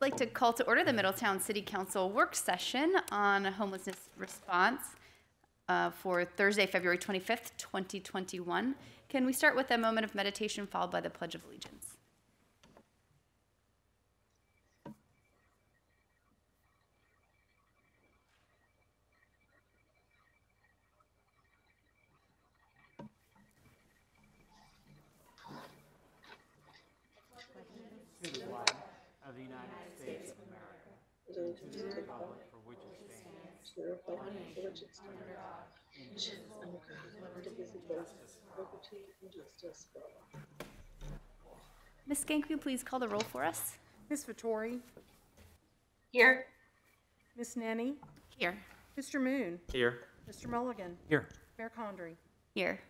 like to call to order the Middletown City Council work session on homelessness response uh, for Thursday, February 25th, 2021. Can we start with a moment of meditation followed by the Pledge of Allegiance? of the United States of America, and to the republic for which it stands, one nation, under God, indivisible, with liberty and justice for all. Ms. Skank, will you please call the roll for us? Ms. Vitori, Here. Ms. Nenni, Here. Mr. Moon, Here. Mr. Mulligan, Here. Mayor Condrey. Here.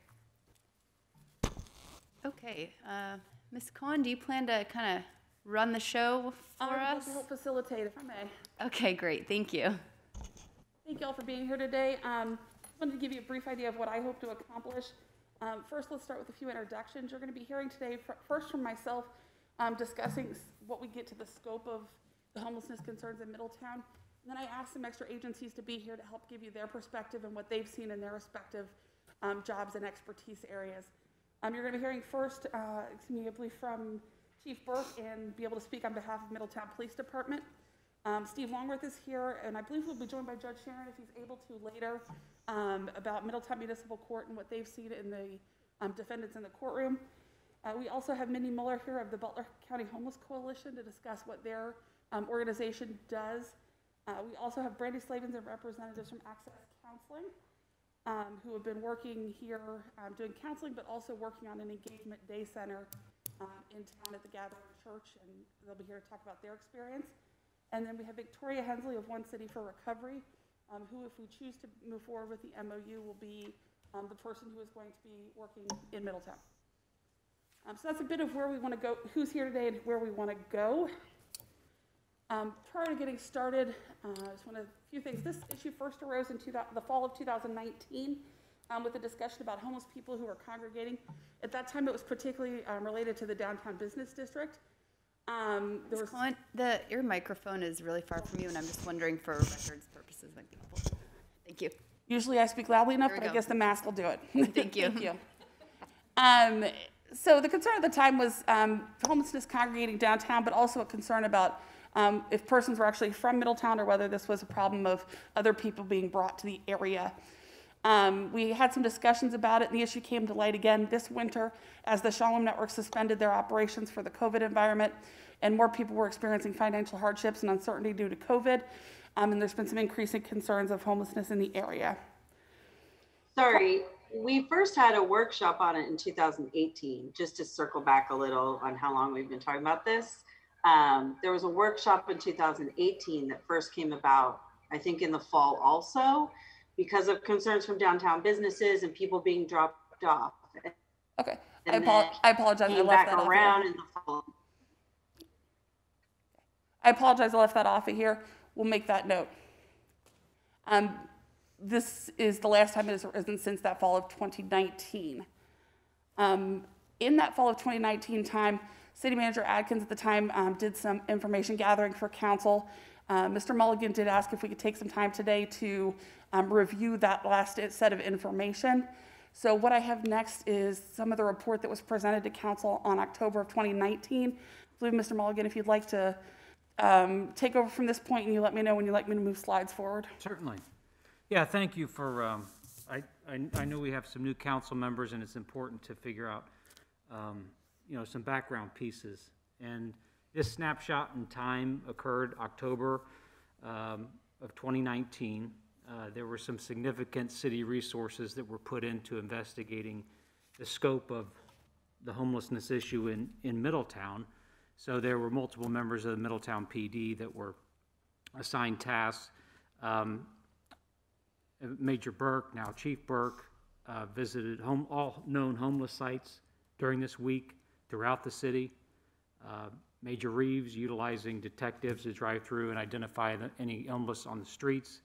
Okay, uh, Ms. Cohen, do you plan to kind of run the show for I would love us? to help facilitate if I may. Okay, great, thank you. Thank you all for being here today. Um, wanted to give you a brief idea of what I hope to accomplish. Um, first, let's start with a few introductions. You're going to be hearing today fir- first from myself um, discussing what we get to the scope of the homelessness concerns in Middletown. And then I asked some extra agencies to be here to help give you their perspective and what they've seen in their respective um, jobs and expertise areas. Um, you're going to be hearing first, uh, excuse me, I believe from Chief Birk and be able to speak on behalf of Middletown Police Department. Um, Steve Longworth is here, and I believe we'll be joined by Judge Sherron if he's able to later um, about Middletown Municipal Court and what they've seen in the um, defendants in the courtroom. Uh, we also have Mindy Muller here of the Butler County Homeless Coalition to discuss what their um, organization does. Uh, we also have Brandy Slavens and representatives from Access Counseling um, who have been working here um, doing counseling, but also working on an engagement day center in town at the Gathering Church, and they'll be here to talk about their experience. And then we have Victoria Hensley of One City for Recovery, um, who, if we choose to move forward with the MOU, will be um, the person who is going to be working in Middletown. Um, so that's a bit of where we want to go, who's here today and where we want to go. Um, prior to getting started, uh, just want a few things. This issue first arose in two, the fall of 2019 um, with a discussion about homeless people who were congregating. At that time, it was particularly um, related to the downtown business district. Um, there was, the, your microphone is really far from you, and I'm just wondering for records purposes, might be helpful. Thank you. usually I speak loudly enough, but I guess the mask will do it. Thank you. Thank you. Um, so the concern at the time was um, homelessness congregating downtown, but also a concern about um, if persons were actually from Middletown or whether this was a problem of other people being brought to the area. Um, we had some discussions about it, and the issue came to light again this winter as the Shalom Network suspended their operations for the COVID environment, and more people were experiencing financial hardships and uncertainty due to COVID. Um, and there's been some increasing concerns of homelessness in the area. Sorry, we first had a workshop on it in 2018, just to circle back a little on how long we've been talking about this. Um, there was a workshop in 2018 that first came about, I think in the fall also, because of concerns from downtown businesses and people being dropped off. Okay, I, apo- I apologize. I left that off. around Here. in the fall. I apologize. I left that off of here. We'll make that note. Um, this is the last time it has arisen since that fall of 2019. Um, in that fall of 2019 time, City Manager Adkins at the time um, did some information gathering for council. Uh, Mr. Mulligan did ask if we could take some time today to um, review that last set of information. So what I have next is some of the report that was presented to council on October of 2019. I believe, Mr. Mulligan, if you'd like to um, take over from this point and you let me know when you'd like me to move slides forward. Certainly. Yeah, thank you for, um, I, I, I know we have some new council members and it's important to figure out, um, you know, some background pieces. And this snapshot in time occurred October, um, of 2019. Uh, there were some significant city resources that were put into investigating the scope of the homelessness issue in, in Middletown. So there were multiple members of the Middletown PD that were assigned tasks. Um, Major Birk, now Chief Birk, uh, visited home, all known homeless sites during this week throughout the city. Uh, Major Reeves utilizing detectives to drive through and identify the- any homeless on the streets.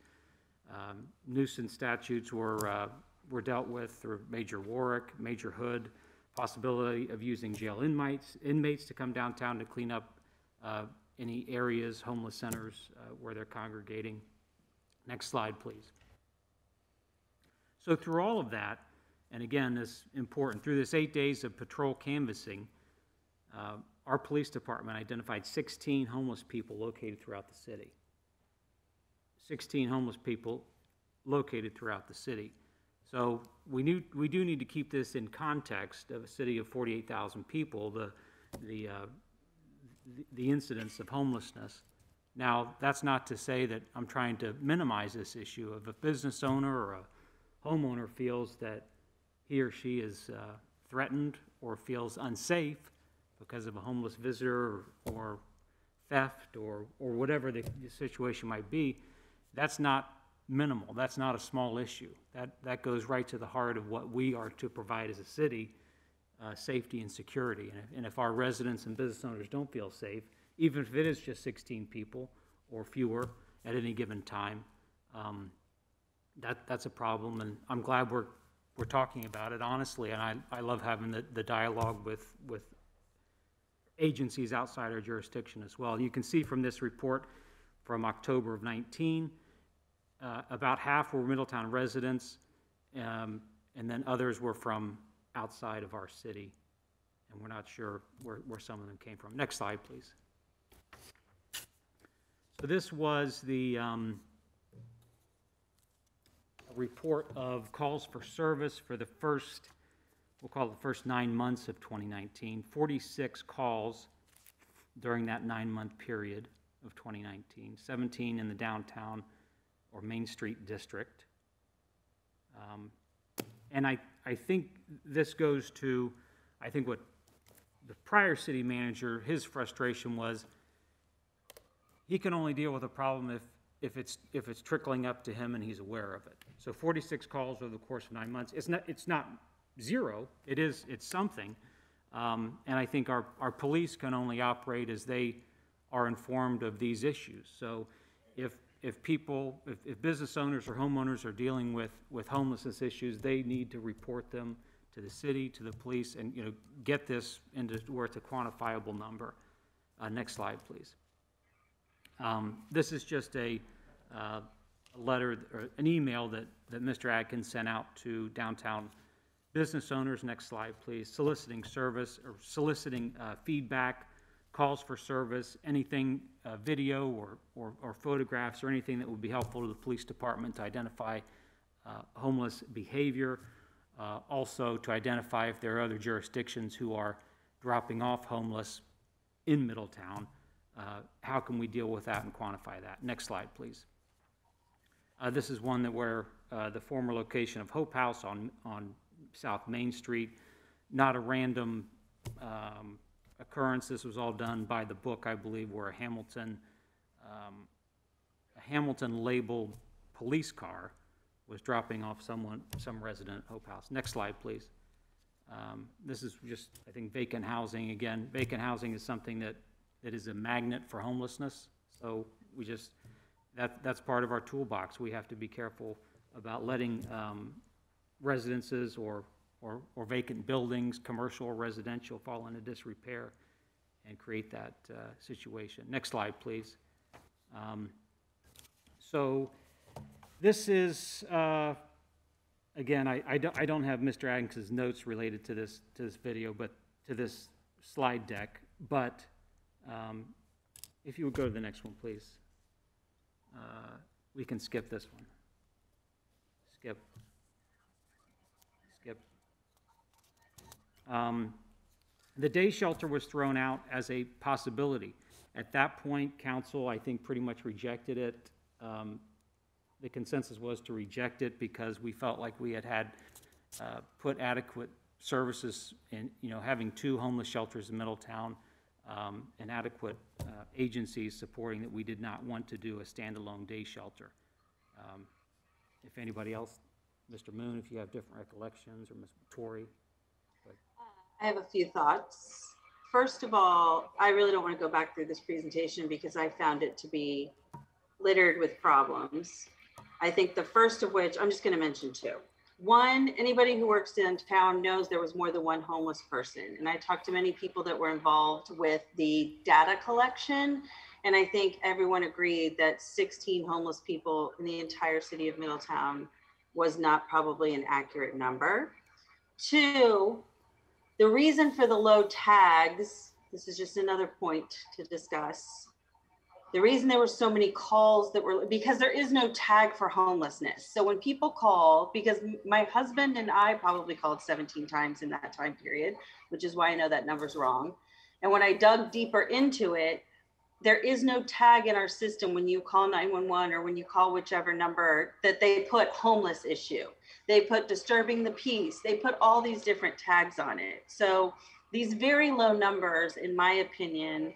Um, Nuisance statutes were, uh, were dealt with through Major Warwick, Major Hood, possibility of using jail inmates, inmates to come downtown to clean up uh, any areas, homeless centers, uh, where they're congregating. Next slide, please. So through all of that, and again, this important, through this eight days of patrol canvassing, uh, our police department identified 16 homeless people located throughout the city. 16 homeless people located throughout the city. So we knew, we do need to keep this in context of a city of 48,000 people, the, the, uh, the- the incidence of homelessness. Now, that's not to say that I'm trying to minimize this issue. If a business owner or a homeowner feels that he or she is uh, threatened or feels unsafe because of a homeless visitor or- or theft or, or whatever the the situation might be, that's not minimal. That's not a small issue. That, that goes right to the heart of what we are to provide as a city, uh, safety and security. And if, and if our residents and business owners don't feel safe, even if it is just 16 people or fewer at any given time, um, that, that's a problem, and I'm glad we're, we're talking about it honestly, and I, I love having the, the dialogue with, with agencies outside our jurisdiction as well. You can see from this report from October of 19, uh, about half were Middletown residents, um, and then others were from outside of our city, and we're not sure where, where some of them came from. Next slide, please. So this was the, um, report of calls for service for the first, we'll call it the first nine months of 2019. 46 calls during that nine-month period of 2019, 17 in the downtown or Main Street district. Um, And I, I think this goes to, I think what the prior city manager, his frustration was, he can only deal with a problem if, if it's, if it's trickling up to him and he's aware of it. So 46 calls over the course of nine months, it's not, it's not zero, it is, it's something. Um, And I think our, our police can only operate as they are informed of these issues. So if, if people, if, if business owners or homeowners are dealing with, with homelessness issues, they need to report them to the city, to the police, and, you know, get this into where it's a quantifiable number. Uh, Next slide, please. Um, This is just a, uh, letter, or an email that, that Mr. Adkins sent out to downtown business owners, next slide, please, soliciting service, or soliciting uh, feedback, calls for service, anything, uh, video or, or or photographs, or anything that would be helpful to the police department to identify uh, homeless behavior, uh, also to identify if there are other jurisdictions who are dropping off homeless in Middletown, uh, how can we deal with that and quantify that? Next slide, please. Uh, This is one that where uh, the former location of Hope House on, on South Main Street, not a random um, occurrence. This was all done by the book, I believe, where a Hamilton, um, a Hamilton labeled police car was dropping off someone, some resident at Hope House. Next slide, please. Um, This is just, I think, vacant housing. Again, vacant housing is something that, that is a magnet for homelessness. So we just, that, that's part of our toolbox. We have to be careful about letting um, residences or, or or vacant buildings, commercial or residential, fall into disrepair and create that uh, situation. Next slide, please. Um, So this is, uh, again, I, I don't, I don't have Mr. Adkins's notes related to this, to this video, but to this slide deck, but um, if you would go to the next one, please. Uh, We can skip this one. Skip. Skip. Um, The day shelter was thrown out as a possibility. At that point, council, I think, pretty much rejected it. Um, The consensus was to reject it because we felt like we had had uh, put adequate services in, you know, having two homeless shelters in Middletown, um, and adequate uh, agencies supporting that we did not want to do a standalone day shelter. Um, If anybody else, Mr. Moon, if you have different recollections, or Ms. Torrey, I have a few thoughts. First of all, I really don't want to go back through this presentation because I found it to be littered with problems. I think the first of which, I'm just going to mention two. One, anybody who works in town knows there was more than one homeless person. And I talked to many people that were involved with the data collection And I think everyone agreed that 16 homeless people in the entire city of Middletown was not probably an accurate number. Two, the reason for the low tags, this is just another point to discuss. The reason there were so many calls that were because there is no tag for homelessness. So when people call, because my husband and I probably called 17 times in that time period, which is why I know that number's wrong. And when I dug deeper into it, there is no tag in our system when you call 911 or when you call whichever number that they put homeless issue. They put disturbing the peace. They put all these different tags on it. So these very low numbers, in my opinion,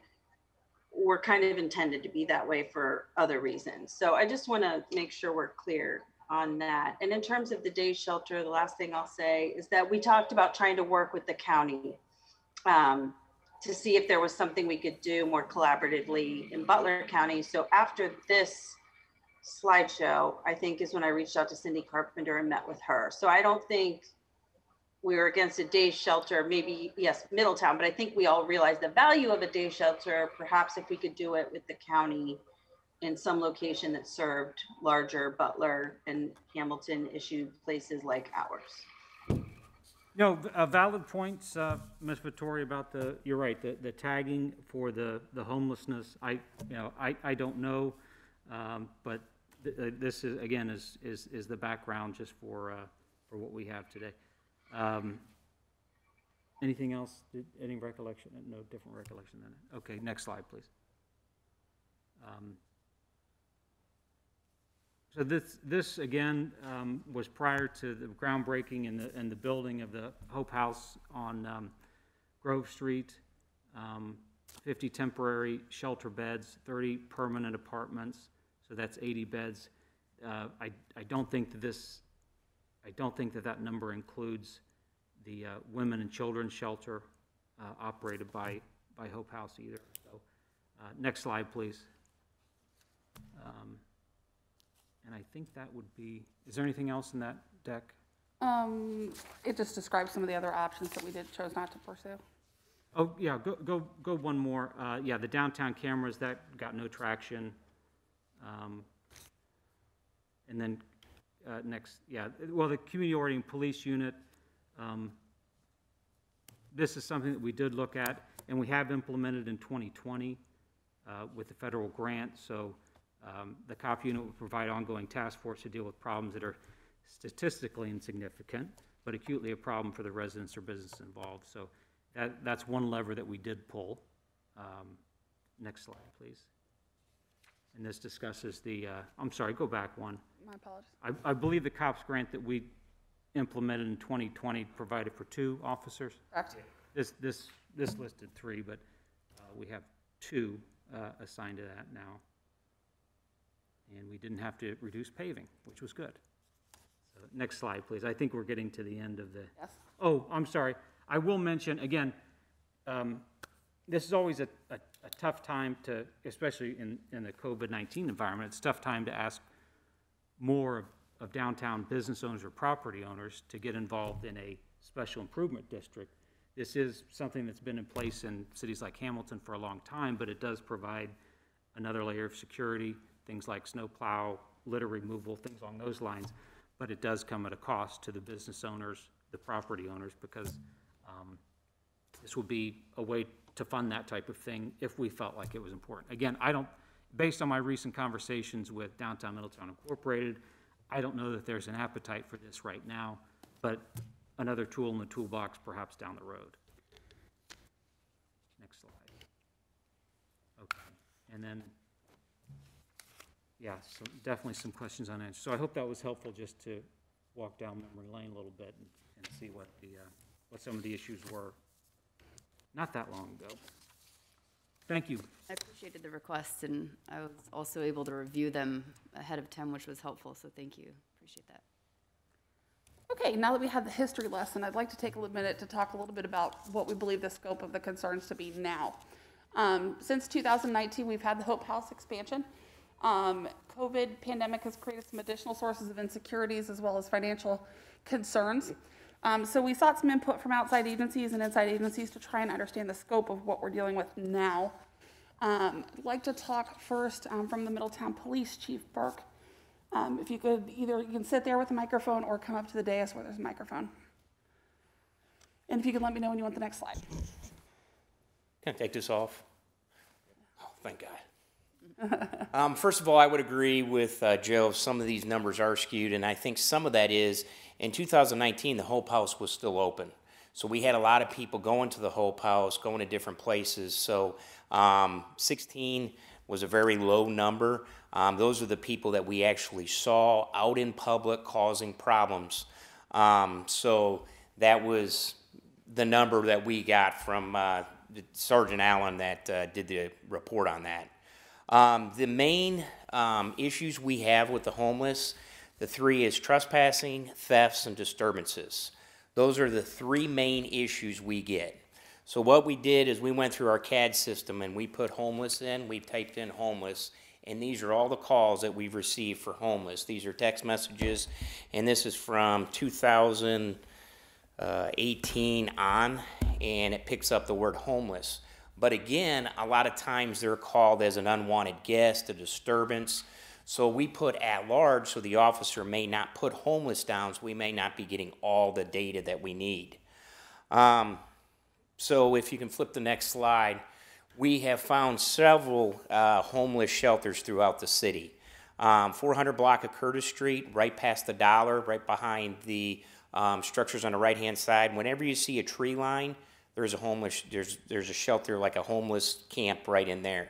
were kind of intended to be that way for other reasons. So I just want to make sure we're clear on that. And in terms of the day shelter, the last thing I'll say is that we talked about trying to work with the county um, to see if there was something we could do more collaboratively in Butler County. So after this slideshow, I think is when I reached out to Cindy Carpenter and met with her. So I don't think we were against a day shelter, maybe, yes, Middletown, but I think we all realize the value of a day shelter. Perhaps if we could do it with the county in some location that served larger Butler and Hamilton issued places like ours. No, uh, valid points, uh, Ms. Vitori, about the, you're right, the, the tagging for the, the homelessness. I, you know, I, I don't know, um, but th- uh, this is, again, is, is, is the background just for, uh, for what we have today. Um, Anything else? Did- Any recollection? No different recollection than it? Okay, next slide, please. Um, So this, this again, um, was prior to the groundbreaking and the, and the building of the Hope House on, um, Grove Street. Um, fifty temporary shelter beds, thirty permanent apartments, so that's eighty beds. Uh, I, I don't think that this, I don't think that that number includes the, uh, women and children's shelter, uh, operated by, by Hope House either, so. Uh, next slide, please. Um, and I think that would be, is there anything else in that deck? Um, it just describes some of the other options that we did, chose not to pursue. Oh, yeah, go, go, go one more. Uh, yeah, the downtown cameras, that got no traction. Um, And then, uh, next, yeah, well, the community oriented police unit, um, this is something that we did look at, and we have implemented in 2020 uh, with the federal grant, so um, the COP unit will provide ongoing task force to deal with problems that are statistically insignificant, but acutely a problem for the residents or business involved. So that, that's one lever that we did pull. Um, Next slide, please. And this discusses the, uh, I'm sorry, go back one. My apologies. I, I believe the COPS grant that we implemented in 2020 provided for two officers. Correct? This, this, this listed three, but uh, we have two uh, assigned to that now. And we didn't have to reduce paving, which was good. So, Next slide, please. I think we're getting to the end of the, Yes. Oh, I'm sorry. I will mention, again, um, this is always a, a, a tough time to, especially in, in the COVID-19 environment, it's a tough time to ask more of- of downtown business owners or property owners to get involved in a special improvement district. This is something that's been in place in cities like Hamilton for a long time, but it does provide another layer of security, things like snowplow, litter removal, things along those lines. But it does come at a cost to the business owners, the property owners, because um, this will be a way to fund that type of thing if we felt like it was important. Again, I don't, based on my recent conversations with Downtown Middletown Incorporated, I don't know that there's an appetite for this right now, but another tool in the toolbox perhaps down the road. Next slide. Okay, and then, yeah, so definitely some questions unanswered. So I hope that was helpful just to walk down memory lane a little bit and, and see what the, uh, what some of the issues were not that long ago. Thank you. I appreciated the requests, and I was also able to review them ahead of time, which was helpful, so thank you. Appreciate that. Okay, now that we have the history lesson, I'd like to take a little minute to talk a little bit about what we believe the scope of the concerns to be now. Um, since 2019, we've had the Hope House expansion. Um, COVID pandemic has created some additional sources of insecurities as well as financial concerns. Um, so we sought some input from outside agencies and inside agencies to try and understand the scope of what we're dealing with now. Um, I'd like to talk first um, from the Middletown Police Chief Birk. Um, If you could, either you can sit there with a microphone or come up to the dais where there's a microphone. And if you could let me know when you want the next slide. Can I take this off? Oh, thank God. um, first of all, I would agree with uh, Joe. Some of these numbers are skewed, and I think some of that is in 2019, the Hope House was still open. So we had a lot of people going to the Hope House, going to different places. So um, 16 was a very low number. Um, those are the people that we actually saw out in public causing problems. Um, so that was the number that we got from uh, Sergeant Allen that uh, did the report on that. Um, the main um, issues we have with the homeless, the three is trespassing, thefts, and disturbances. Those are the three main issues we get. So what we did is we went through our CAD system and we put homeless in, we typed in homeless, and these are all the calls that we've received for homeless. These are text messages, and this is from 2018 on, and it picks up the word homeless. But again, a lot of times they're called as an unwanted guest, a disturbance. So we put at large, so the officer may not put homeless down, so we may not be getting all the data that we need. Um, so if you can flip the next slide, we have found several uh, homeless shelters throughout the city. Um, 400 block of Curtis Street, right past the dollar, right behind the um, structures on the right-hand side. Whenever you see a tree line, there's a homeless, there's, there's a shelter like a homeless camp right in there.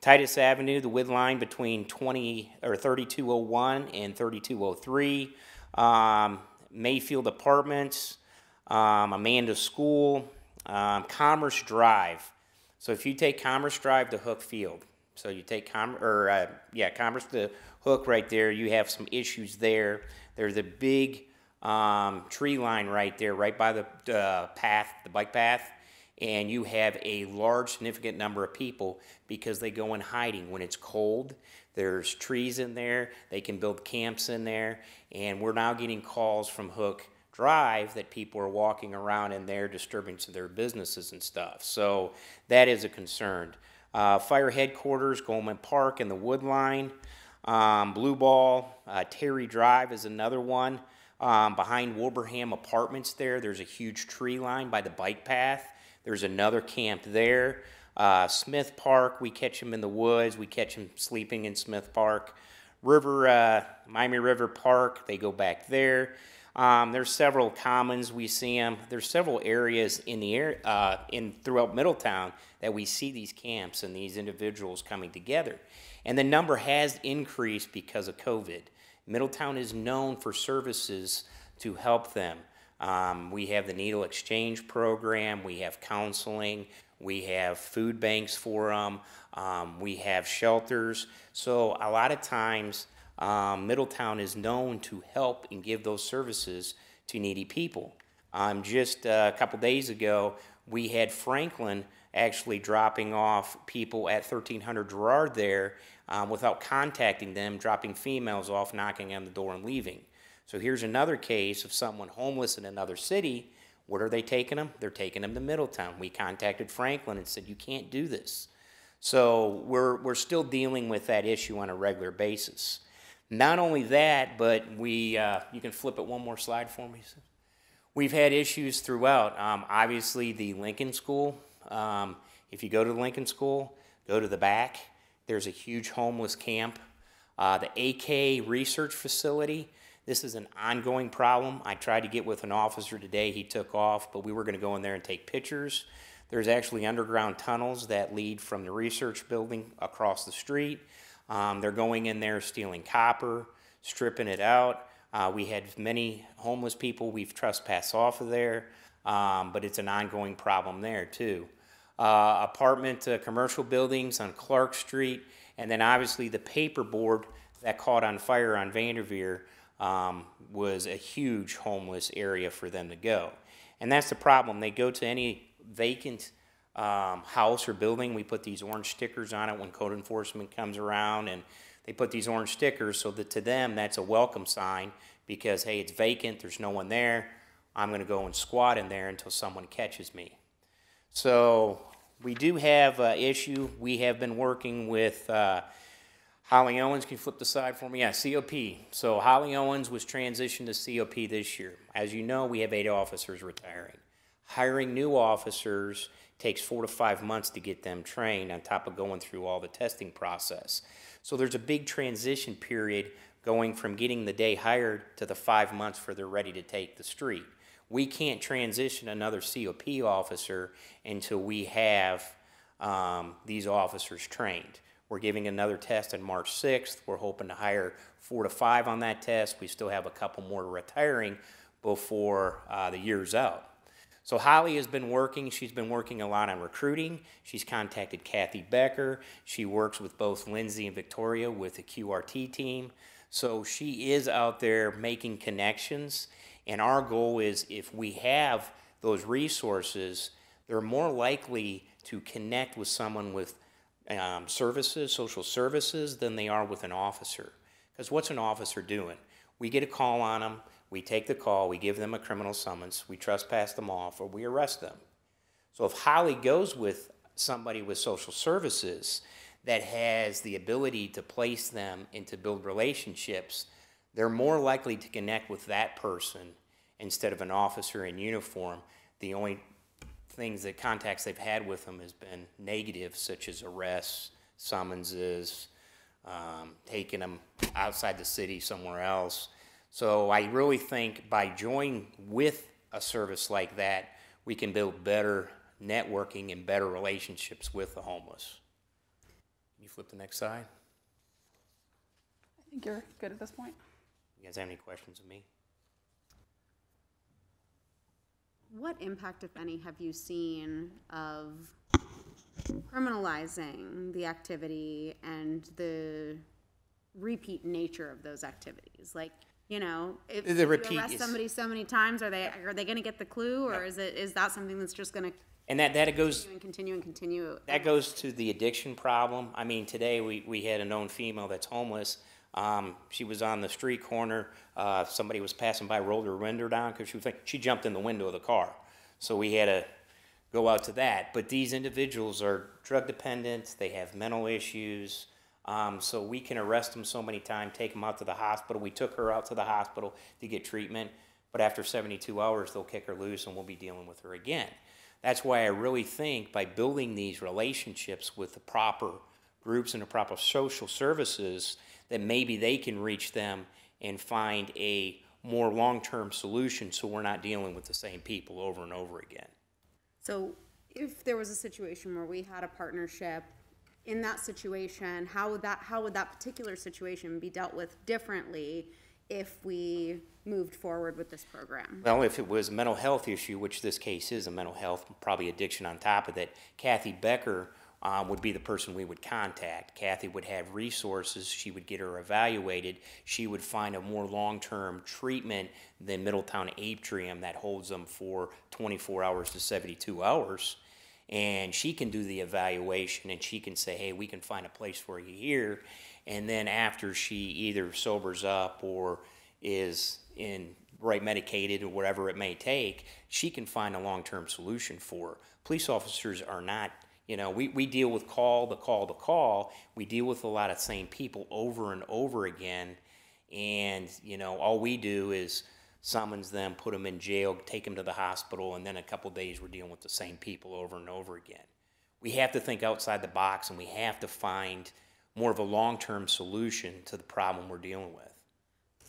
Titus Avenue, the width line between 20 or 3201 and 3203. Um, Mayfield Apartments, um, Amanda School, um, Commerce Drive. So if you take Commerce Drive to Hook Field, so you take Com or uh, yeah, Commerce to Hook right there, you have some issues there. There's a big um, tree line right there, right by the uh, path, the bike path, and you have a large, significant number of people because they go in hiding when it's cold. There's trees in there, they can build camps in there, and we're now getting calls from Hook Drive that people are walking around in there disturbing to their businesses and stuff. So that is a concern. Uh, fire headquarters, Goldman Park, and the Wood Line. Um, Blue Ball, uh, Terry Drive is another one. Um, behind Wilbraham Apartments there, there's a huge tree line by the bike path. There's another camp there. Uh, Smith Park, we catch them in the woods. We catch them sleeping in Smith Park. River, uh, Miami River Park, they go back there. Um, there's several commons we see them. There's several areas in the air, uh, in throughout Middletown that we see these camps and these individuals coming together, and the number has increased because of COVID. Middletown is known for services to help them. Um, we have the needle exchange program, we have counseling, we have food banks for them, um, we have shelters. So, a lot of times, um, Middletown is known to help and give those services to needy people. Um, just uh, a couple days ago, we had Franklin actually dropping off people at 1300 Gerard there um, without contacting them, dropping females off, knocking on the door, and leaving. So here's another case of someone homeless in another city. What are they taking them? They're taking them to Middletown. We contacted Franklin and said, You can't do this. So we're, we're still dealing with that issue on a regular basis. Not only that, but we, uh, you can flip it one more slide for me. We've had issues throughout. Um, obviously, the Lincoln School. Um, if you go to the Lincoln School, go to the back. There's a huge homeless camp. Uh, the AK research facility. This is an ongoing problem. I tried to get with an officer today. He took off, but we were going to go in there and take pictures. There's actually underground tunnels that lead from the research building across the street. Um, they're going in there stealing copper, stripping it out. Uh, we had many homeless people we've trespassed off of there, um, but it's an ongoing problem there too. Uh, apartment uh, commercial buildings on Clark Street, and then obviously the paperboard that caught on fire on Vanderveer um, was a huge homeless area for them to go. And that's the problem. They go to any vacant um, house or building, we put these orange stickers on it when code enforcement comes around, and they put these orange stickers so that to them that's a welcome sign because hey, it's vacant, there's no one there. I'm going to go and squat in there until someone catches me. So We do have a issue. We have been working with uh, Holly Owens. Can you flip the side for me? Yeah, COP. So Holly Owens was transitioned to COP this year. As you know, we have eight officers retiring. Hiring new officers takes four to five months to get them trained on top of going through all the testing process. So there's a big transition period going from getting the day hired to the five months for they're ready to take the street. We can't transition another COP officer until we have um, these officers trained. We're giving another test on March 6th. We're hoping to hire four to five on that test. We still have a couple more retiring before uh, the year's out. So Holly has been working. She's been working a lot on recruiting. She's contacted Kathy Becker. She works with both Lindsay and Victoria with the QRT team. So she is out there making connections. And our goal is if we have those resources, they're more likely to connect with someone with um, services, social services, than they are with an officer. Because what's an officer doing? We get a call on them, we take the call, we give them a criminal summons, we trespass them off, or we arrest them. So if Holly goes with somebody with social services that has the ability to place them and to build relationships, they're more likely to connect with that person instead of an officer in uniform. The only things that contacts they've had with them has been negative, such as arrests, summonses, um, taking them outside the city somewhere else. So I really think by joining with a service like that, we can build better networking and better relationships with the homeless. Can you flip the next slide? I think you're good at this point. You guys have any questions of me? What impact, if any, have you seen of criminalizing the activity and the repeat nature of those activities? Like, you know, if The you repeat arrest somebody so many times, are they are they going to get the clue, or is it is that something that's just going to And that, that goes, and continue and continue? That goes to the addiction problem. I mean, today we, we had a known female that's homeless. Um, she was on the street corner. Uh, somebody was passing by, rolled her window down because she was she jumped in the window of the car. So we had to go out to that. But these individuals are drug dependent. They have mental issues. Um, so we can arrest them so many times, take them out to the hospital. We took her out to the hospital to get treatment. But after 72 hours, they'll kick her loose and we'll be dealing with her again. That's why I really think by building these relationships with the proper groups and the proper social services, that maybe they can reach them and find a more long-term solution so we're not dealing with the same people over and over again. So, if there was a situation where we had a partnership, in that situation, how would that how would that particular situation be dealt with differently if we moved forward with this program? Well, if it was a mental health issue, which this case is a mental health, probably addiction on top of that, Kathy Becker um, would be the person we would contact. Kathy would have resources. She would get her evaluated. She would find a more long-term treatment than Middletown Atrium that holds them for 24 hours to 72 hours. And she can do the evaluation and she can say, hey, we can find a place for you here. And then after she either sobers up or is in right medicated or whatever it may take, she can find a long-term solution for her. Police officers are not, you know, we, we deal with call the call the call. We deal with a lot of same people over and over again. And, you know, all we do is summons them, put them in jail, take them to the hospital, and then a couple days we're dealing with the same people over and over again. We have to think outside the box and we have to find more of a long-term solution to the problem we're dealing with.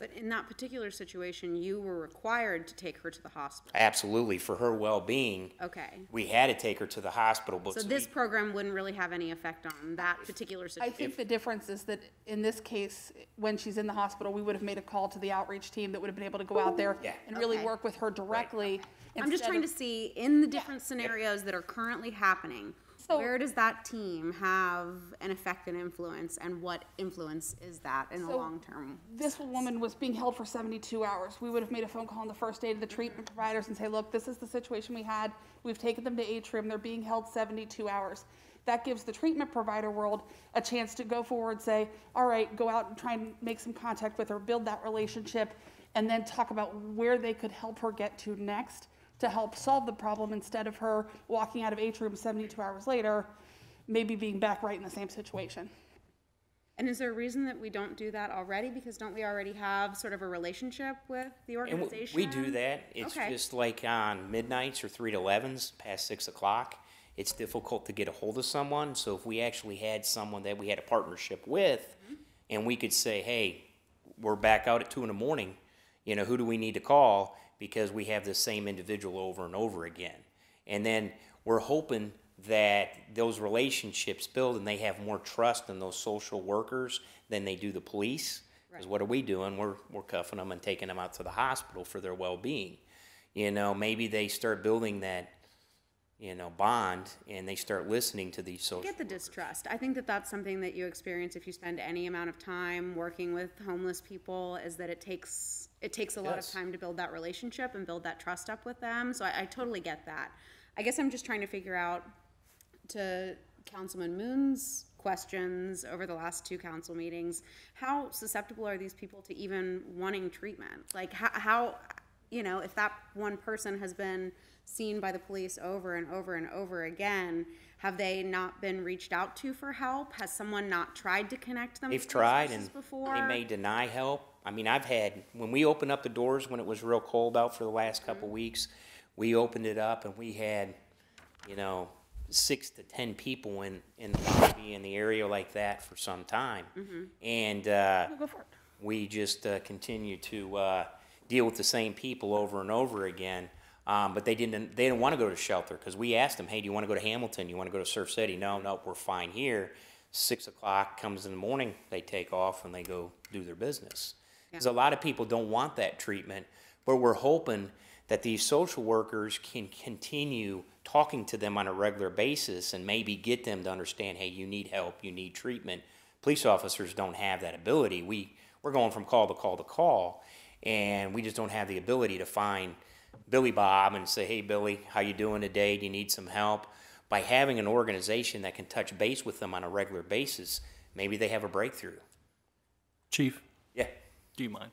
But in that particular situation, you were required to take her to the hospital. Absolutely, for her well-being, Okay. we had to take her to the hospital, but So this program wouldn't really have any effect on that particular situation. I situation. think the difference is that in this case, when she's in the hospital, we would have made a call to the outreach team that would have been able to go out there Yeah. and really Okay. work with her directly. I'm just instead trying to of- see, in the different scenarios that are currently happening, So- where does that team have an effect and influence, and what influence is that in the long term? This woman was being held for 72 hours. We would have made a phone call on the first day to the treatment providers and say, look, this is the situation we had. We've taken them to Atrium. They're being held 72 hours. That gives the treatment provider world a chance to go forward, say, all right, go out and try and make some contact with her, build that relationship, and then talk about where they could help her get to next to help solve the problem instead of her walking out of atrium 72 hours later, maybe being back right in the same situation. And is there a reason that we don't do that already? Because don't we already have sort of a relationship with the And we- organization? we do that. It's Okay. just like on midnights or three to elevens, past six o'clock. It's difficult to get a hold of someone. So if we actually had someone that we had a partnership with, mm-hmm. and we could say, "Hey, we're back out at two in the morning. You know, who do we need to call?" Because we have the same individual over and over again. And then we're hoping that those relationships build and they have more trust in those social workers than they do the police. Because what are we doing? We're, we're cuffing them and taking them out to the hospital for their well-being. You know, maybe they start building that, you know, bond and they start listening to these I social. get the distrust. I think that that's something that you experience if you spend any amount of time working with homeless people is that it takes, it takes a lot of time to build that relationship and build that trust up with them. So I, I totally get that. I guess I'm just trying to figure out to Councilman Moon's questions over the last two council meetings, how susceptible are these people to even wanting treatment? Like how, how, you know, if that one person has been seen by the police over and over and over again, have they not been reached out to for help? Has someone not tried to connect them? They've tried and before? they may deny help. I mean, I've had, when we opened up the doors when it was real cold out for the last couple Mm-hmm. weeks, we opened it up and we had, you know, six to ten people in, in the lobby in the area like that for some time. Mm-hmm. And, uh, Go for it. we just uh, continue to uh, deal with the same people over and over again. Um, but they didn't. They didn't want to go to shelter because we asked them, "Hey, do you want to go to Hamilton? You want to go to Serve City?" No, no, we're fine here. Six o'clock comes in the morning. They take off and they go do their business. Because a lot of people don't want that treatment, but we're hoping that these social workers can continue talking to them on a regular basis and maybe get them to understand, hey, you need help, you need treatment. Police officers don't have that ability. We we're going from call to call to call, and we just don't have the ability to find Billy Bob and say, hey, Billy, how you doing today? Do you need some help? By having an organization that can touch base with them on a regular basis, maybe they have a breakthrough. Chief, Yeah, do you mind?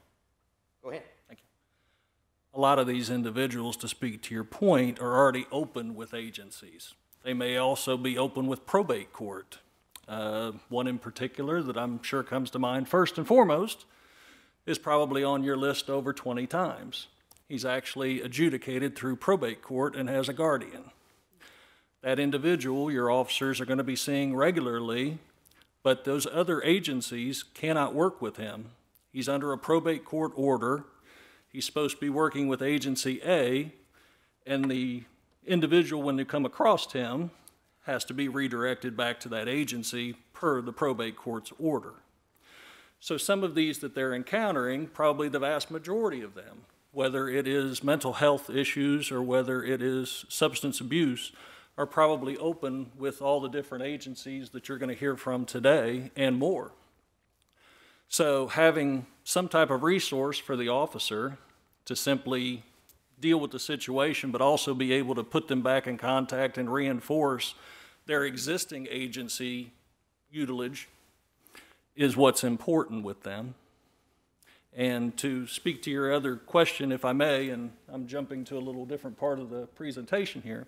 go ahead. Thank you. A lot of these individuals, to speak to your point, are already open with agencies. They may also be open with probate court. Uh, one in particular that I'm sure comes to mind first and foremost is probably on your list over 20 times. He's actually adjudicated through probate court and has a guardian. That individual, your officers are going to be seeing regularly, but those other agencies cannot work with him. He's under a probate court order. He's supposed to be working with agency A, and the individual, when they come across him, has to be redirected back to that agency per the probate court's order. So some of these that they're encountering, probably the vast majority of them, whether it is mental health issues or whether it is substance abuse, are probably open with all the different agencies that you're going to hear from today and more. So having some type of resource for the officer to simply deal with the situation, but also be able to put them back in contact and reinforce their existing agency utilage is what's important with them. And to speak to your other question, if I may, and I'm jumping to a little different part of the presentation here.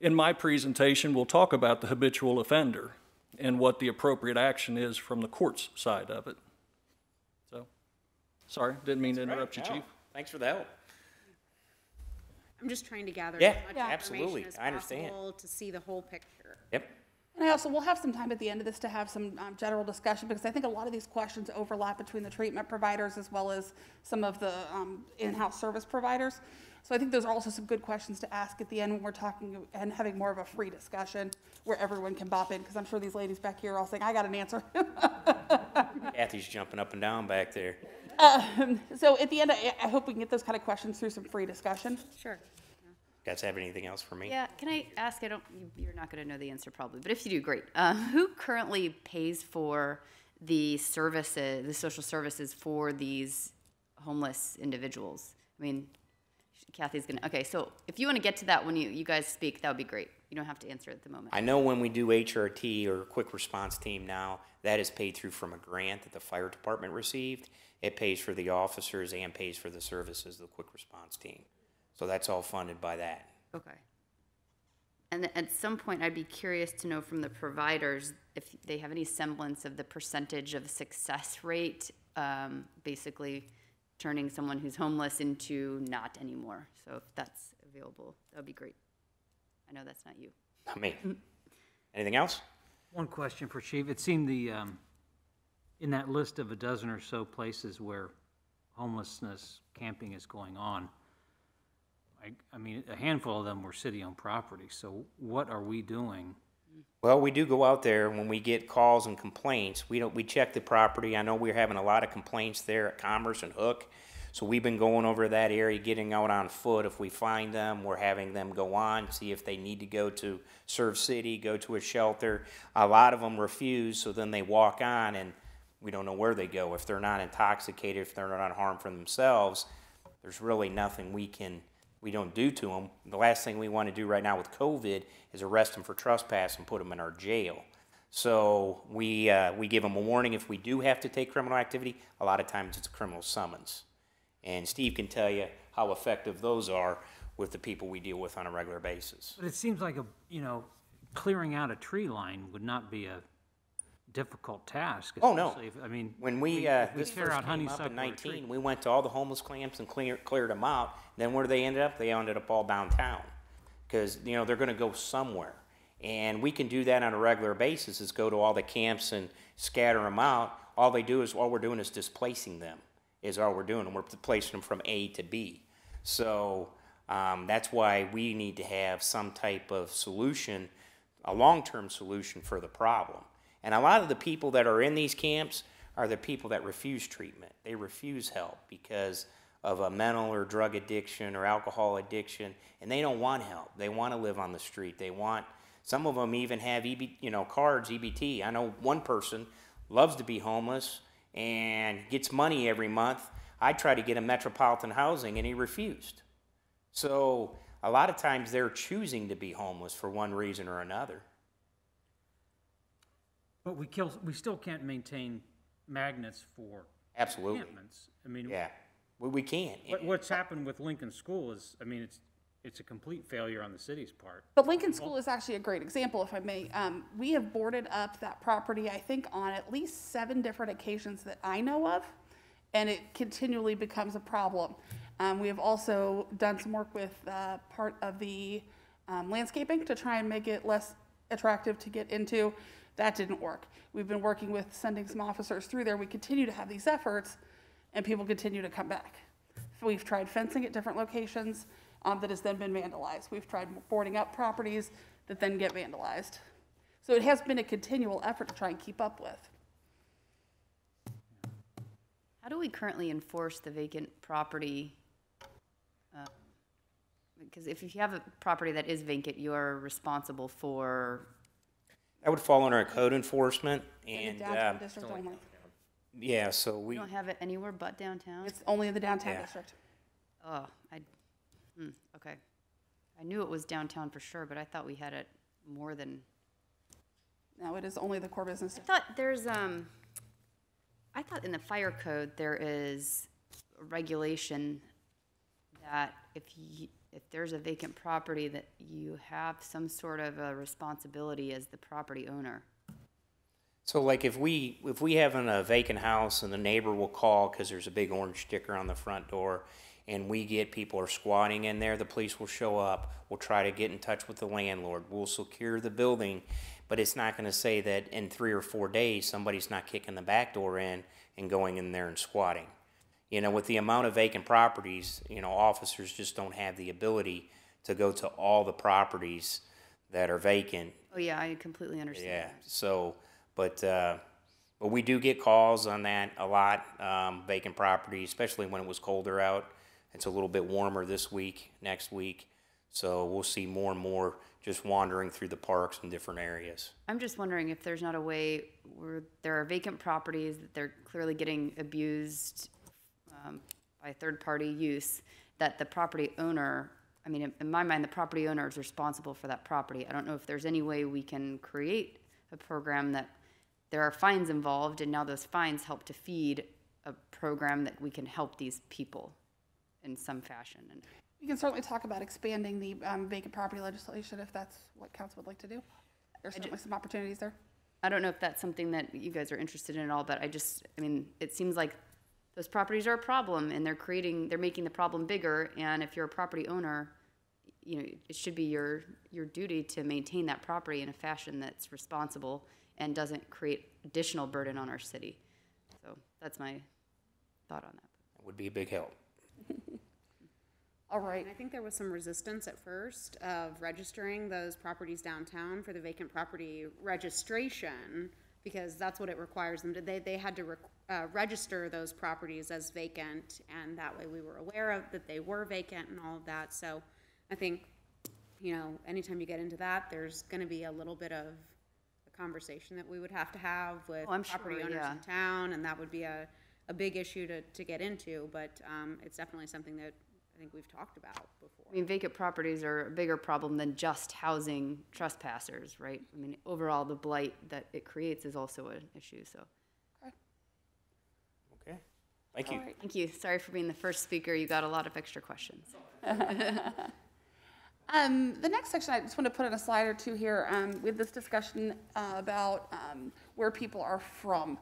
In my presentation, we'll talk about the habitual offender and what the appropriate action is from the court's side of it. So, sorry, didn't mean to interrupt you, No, Chief. Thanks for the help. I'm just trying to gather Yeah, as much Yeah. information absolutely. as I understand. possible to see the whole picture. Yep. And I also, we'll have some time at the end of this to have some um, general discussion, because I think a lot of these questions overlap between the treatment providers as well as some of the um, in-house service providers. So I think those are also some good questions to ask at the end when we're talking and having more of a free discussion where everyone can bop in, because I'm sure these ladies back here are all saying, I got an answer. Kathy's jumping up and down back there. Um, So at the end, I, I hope we can get those kind of questions through some free discussion. Sure. Guys have anything else for me? Yeah, can I ask, I don't, you- you're not gonna know the answer probably, but if you do, great. Uh, who currently pays for the services, the social services for these homeless individuals? I mean, Kathy's gonna, okay, so if you wanna get to that when you, you guys speak, that would be great. You don't have to answer at the moment. I know when we do HRT or quick response team now, that is paid through from a grant that the fire department received. It pays for the officers and pays for the services of the quick response team. So that's all funded by that. Okay. And at some point, I'd be curious to know from the providers if they have any semblance of the percentage of success rate, um, basically turning someone who's homeless into not anymore. So if that's available, that would be great. I know that's not you. Not me. Anything else? One question for Chief. It seemed the, um, in that list of a dozen or so places where homelessness camping is going on, I, I mean, a handful of them were city-owned property, so what are we doing? Well, we do go out there when we get calls and complaints. We don't, we check the property. I know we're having a lot of complaints there at Commerce and Hook. So we've been going over that area, getting out on foot. If we find them, we're having them go on, see if they need to go to Serve City, go to a shelter. A lot of them refuse, so then they walk on and we don't know where they go. If they're not intoxicated, if they're not harmed for themselves, there's really nothing we can, we don't do to them. The last thing we want to do right now with COVID is arrest them for trespass and put them in our jail. So we, uh, we give them a warning if we do have to take criminal activity. A lot of times it's a criminal summons. And Steve can tell you how effective those are with the people we deal with on a regular basis. But it seems like a, you know, clearing out a tree line would not be a difficult task. Oh, no. especially if- I mean. When we, uh, we this tear first out came up honeysuckle in nineteen, we went to all the homeless camps and clear, cleared them out. Then where they ended up? They ended up all downtown. Cause, you know, they're gonna go somewhere. And we can do that on a regular basis, is go to all the camps and scatter them out. All they do is, all we're doing is displacing them, is all we're doing. And we're placing them from A to B. So, um, that's why we need to have some type of solution, a long-term solution for the problem. And a lot of the people that are in these camps are the people that refuse treatment. They refuse help because of a mental or drug addiction or alcohol addiction, and they don't want help. They want to live on the street. They want. Some of them even have EB, you know, cards, EBT. I know one person loves to be homeless and gets money every month. I tried to get him metropolitan housing, and he refused. So a lot of times they're choosing to be homeless for one reason or another. But we kill, we still can't maintain magnets for Absolutely. encampments. I mean, Yeah, we, we can't. what, what's happened with Lincoln School is, I mean, it's, it's a complete failure on the city's part. But Lincoln School is actually a great example, if I may. Um, we have boarded up that property, I think, on at least seven different occasions that I know of, and it continually becomes a problem. Um, we have also done some work with uh, part of the um, landscaping to try and make it less attractive to get into. That didn't work. We've been working with sending some officers through there. We continue to have these efforts, and people continue to come back. We've tried fencing at different locations um, that has then been vandalized. We've tried boarding up properties that then get vandalized. So it has been a continual effort to try and keep up with. How do we currently enforce the vacant property? uh, Because if you have a property that is vacant, you are responsible for, That would fall under code enforcement In and, the downtown um, district only. yeah, so we we, don't have it anywhere but downtown? It's only in the downtown Yeah. district. Oh, I, hmm, okay. I knew it was downtown for sure, but I thought we had it more than, No, it is only the core business. I district. thought there's, um, I thought in the fire code, there is a regulation that if you, if there's a vacant property, that you have some sort of a responsibility as the property owner. so like if we, if we have in a vacant house and the neighbor will call because there's a big orange sticker on the front door and we get people are squatting in there, the police will show up. We'll try to get in touch with the landlord. We'll secure the building, but it's not gonna say that in three or four days, somebody's not kicking the back door in and going in there and squatting. You know, with the amount of vacant properties, you know, officers just don't have the ability to go to all the properties that are vacant Oh, yeah, I completely understand. yeah, so, but, uh, but we do get calls on that a lot, um, vacant property, especially when it was colder out. It's a little bit warmer this week, next week, so we'll see more and more just wandering through the parks in different areas. I'm just wondering if there's not a way where there are vacant properties that they're clearly getting abused um, by third-party use, that the property owner, I mean, in- in my mind, the property owner is responsible for that property. I don't know if there's any way we can create a program that there are fines involved, and now those fines help to feed a program that we can help these people in some fashion. And We can certainly talk about expanding the um, vacant property legislation if that's what council would like to do. There's certainly some opportunities there. I don't know if that's something that you guys are interested in at all, but I just, I mean, it seems like those properties are a problem and they're creating, they're making the problem bigger. And if you're a property owner, you know, it should be your, your duty to maintain that property in a fashion that's responsible and doesn't create additional burden on our city. So that's my thought on that. It would be a big help. All right. And I think there was some resistance at first of registering those properties downtown for the vacant property registration, because that's what it requires them to, they, they had to, rec- uh, register those properties as vacant, and that way we were aware of, that they were vacant and all of that, so I think, you know, anytime you get into that, there's gonna be a little bit of a conversation that we would have to have with Oh, property sure, owners yeah. in town, and that would be a, a big issue to, to get into, but, um, it's definitely something that I think we've talked about before. I mean, vacant properties are a bigger problem than just housing trespassers, right? I mean, overall, the blight that it creates is also an issue, so. Okay? Thank you. All right. Thank you. Sorry for being the first speaker. You got a lot of extra questions. Um, the next section, I just want to put in a slide or two here, um, with this discussion, uh, about, um, where people are from.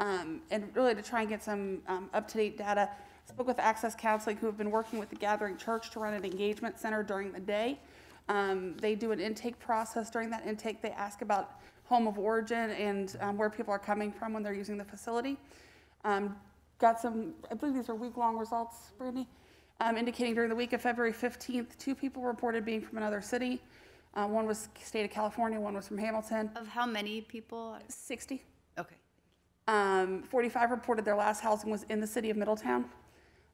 Um, and really to try and get some, um, up-to-date data. Spoke with Access Counseling, who have been working with the Gathering Church to run an engagement center during the day. Um, they do an intake process. During that intake, they ask about home of origin and, um, where people are coming from when they're using the facility. Um, got some, I believe these are week-long results, Brandy, um, indicating during the week of February 15th, two people reported being from another city. Uh, one was state of California, one was from Hamilton. Of how many people? 60. Okay. Um, 45 reported their last housing was in the city of Middletown.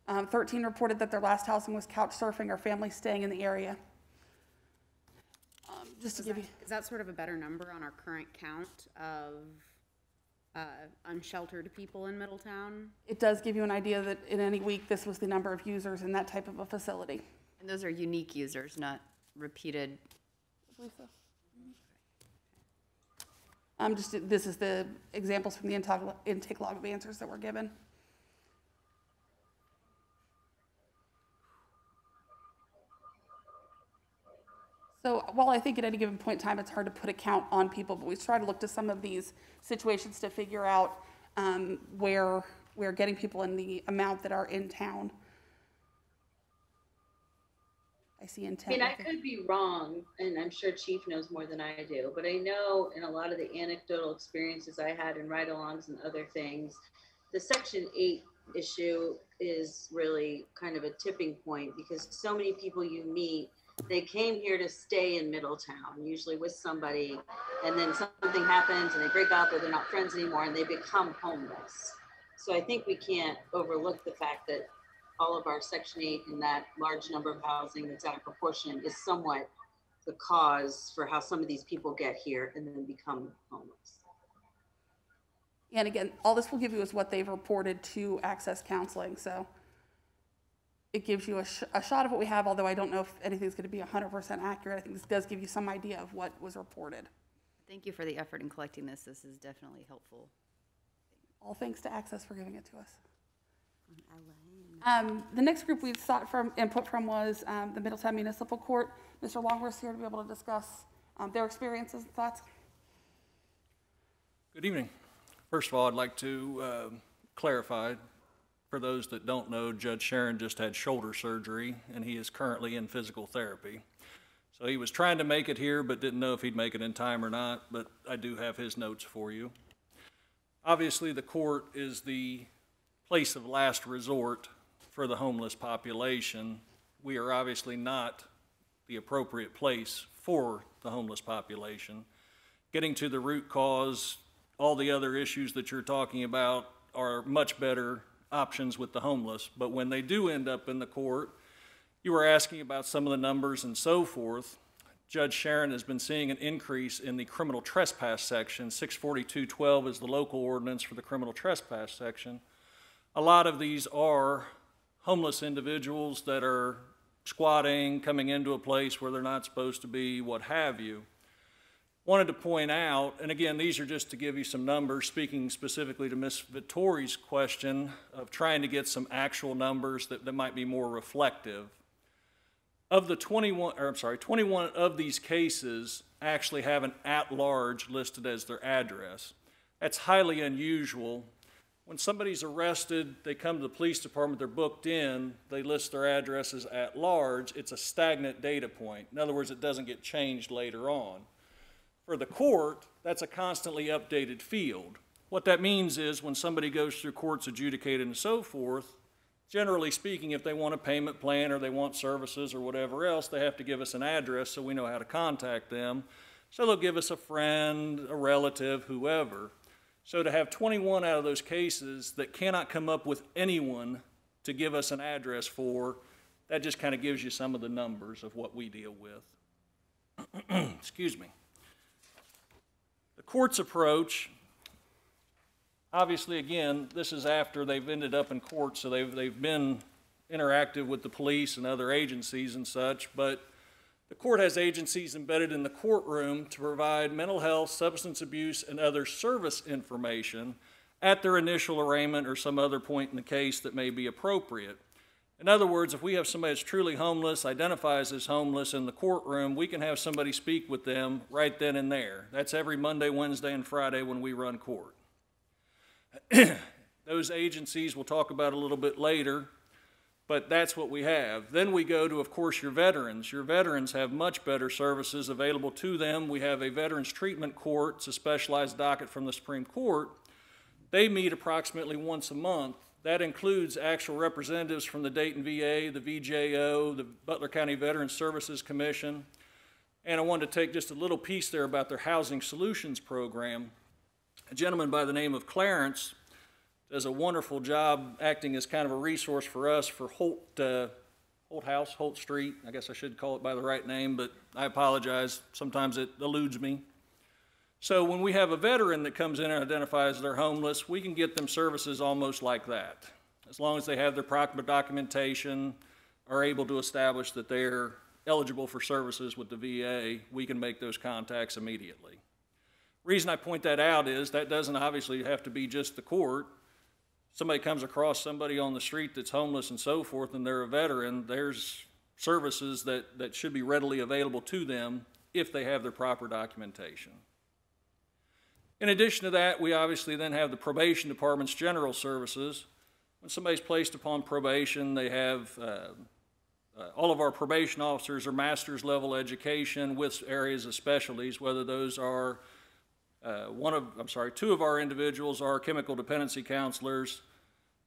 Um, 13 reported that their last housing was couch surfing or family staying in the area. Um, just to give you, Is that sort of a better number on our current count of uh, unsheltered people in Middletown? it does give you an idea that in any week, this was the number of users in that type of a facility. And those are unique users, not repeated. Lisa? Um, just, this is the examples from the intake intake log of answers that were given. So while I think at any given point in time, it's hard to put a count on people, but we try to look to some of these situations to figure out, um, where we're getting people in the amount that are in town. I see intent. I mean, I could be wrong, and I'm sure Chief knows more than I do, but I know in a lot of the anecdotal experiences I had in ride-alongs and other things, the section eight issue is really kind of a tipping point because so many people you meet, they came here to stay in Middletown, usually with somebody, and then something happens and they break up or they're not friends anymore and they become homeless. So I think we can't overlook the fact that all of our section eight and that large number of housing that's out of proportion is somewhat the cause for how some of these people get here and then become homeless. And again, all this will give you is what they've reported to Access Counseling, so it gives you a, sh- a shot of what we have, although I don't know if anything's gonna be hundred percent accurate. I think this does give you some idea of what was reported. Thank you for the effort in collecting this. This is definitely helpful. All thanks to Access for giving it to us. Um, the next group we've sought from, input from was, um, the Middletown Municipal Court. Mr. Longworth's here to be able to discuss, um, their experiences and thoughts. Good evening. First of all, I'd like to um, clarify, for those that don't know, Judge Sherron just had shoulder surgery, and he is currently in physical therapy. So he was trying to make it here, but didn't know if he'd make it in time or not, but I do have his notes for you. Obviously, the court is the place of last resort for the homeless population. We are obviously not the appropriate place for the homeless population getting to the root cause, all the other issues that you're talking about are much better options with the homeless. But when they do end up in the court, you were asking about some of the numbers and so forth. Judge Sherron has been seeing an increase in the criminal trespass section. 64212 is the local ordinance for the criminal trespass section. A lot of these are homeless individuals that are squatting, coming into a place where they're not supposed to be, what have you wanted to point out, and again, these are just to give you some numbers, speaking specifically to Ms. Vitori's question of trying to get some actual numbers that, that might be more reflective. Of the 21, or I'm sorry, 21 of these cases actually have an at-large listed as their address. That's highly unusual. When somebody's arrested, they come to the police department, they're booked in, they list their addresses at large, it's a stagnant data point. In other words, it doesn't get changed later on. For the court, that's a constantly updated field. What that means is when somebody goes through courts adjudicated and so forth, generally speaking, if they want a payment plan or they want services or whatever else, they have to give us an address so we know how to contact them. So they'll give us a friend, a relative, whoever. So to have 21 out of those cases that cannot come up with anyone to give us an address for, that just kind of gives you some of the numbers of what we deal with. Excuse me. Court's approach, obviously, again, this is after they've ended up in court, so they've, they've been interactive with the police and other agencies and such, but the court has agencies embedded in the courtroom to provide mental health, substance abuse, and other service information at their initial arraignment or some other point in the case that may be appropriate. In other words, if we have somebody that's truly homeless, identifies as homeless in the courtroom, we can have somebody speak with them right then and there. That's every Monday, Wednesday, and Friday when we run court. Those agencies we'll talk about a little bit later, but that's what we have. Then we go to, of course, your veterans. Your veterans have much better services available to them. We have a Veterans Treatment Court, it's a specialized docket from the Supreme Court. They meet approximately once a month. That includes actual representatives from the Dayton VA, the VJO, the Butler County Veterans Services Commission. And I wanted to take just a little piece there about their Housing Solutions Program. A gentleman by the name of Clarence does a wonderful job acting as kind of a resource for us for Holt, uh, Holt House, Holt Street. I guess I should call it by the right name, but I apologize. Sometimes it eludes me. So when we have a veteran that comes in and identifies they're homeless, we can get them services almost like that. As long as they have their proper documentation, are able to establish that they're eligible for services with the VA, we can make those contacts immediately. Reason I point that out is that doesn't obviously have to be just the court. Somebody comes across somebody on the street that's homeless and so forth, and they're a veteran, there's services that, that should be readily available to them if they have their proper documentation. In addition to that, we obviously then have the probation department's general services. When somebody's placed upon probation, they have uh, uh, all of our probation officers are master's level education with areas of specialties, whether those are uh, one of, I'm sorry, two of our individuals are chemical dependency counselors.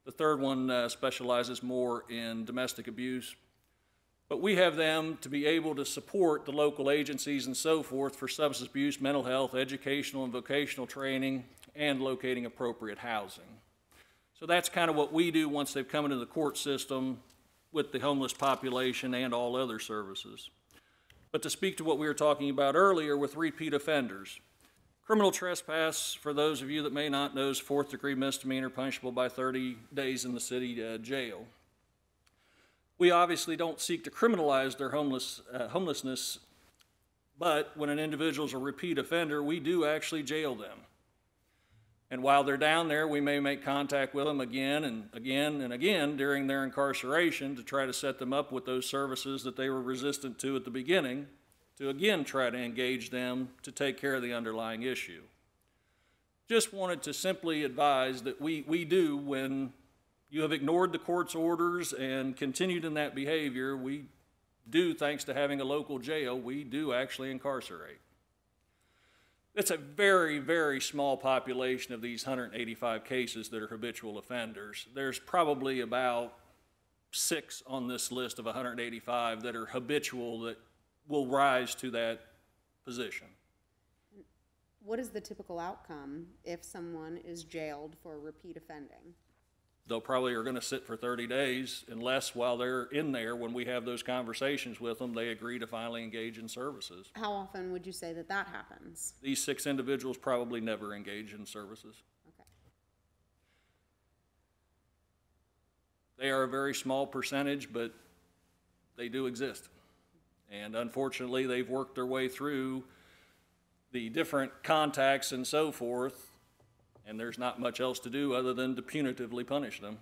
The third one uh, specializes more in domestic abuse. But we have them to be able to support the local agencies and so forth for substance abuse, mental health, educational and vocational training, and locating appropriate housing. So that's kind of what we do once they've come into the court system with the homeless population and all other services. But to speak to what we were talking about earlier with repeat offenders, criminal trespass, for those of you that may not know, is fourth degree misdemeanor punishable by 30 days in the city uh, jail. We obviously don't seek to criminalize their homeless, uh, homelessness, but when an individual is a repeat offender, we do actually jail them. And while they're down there, we may make contact with them again and again and again during their incarceration to try to set them up with those services that they were resistant to at the beginning, to again try to engage them to take care of the underlying issue. Just wanted to simply advise that we, we do, when you have ignored the court's orders and continued in that behavior, we do, thanks to having a local jail, we do actually incarcerate. It's a very, very small population of these 185 cases that are habitual offenders. There's probably about six on this list of 185 that are habitual that will rise to that position. What is the typical outcome if someone is jailed for repeat offending? They'll probably are going to sit for 30 days unless while they're in there, when we have those conversations with them, they agree to finally engage in services. How often would you say that that happens? These six individuals probably never engage in services. Okay. They are a very small percentage, but they do exist. And unfortunately, they've worked their way through the different contacts and so forth, and there's not much else to do other than to punitively punish them.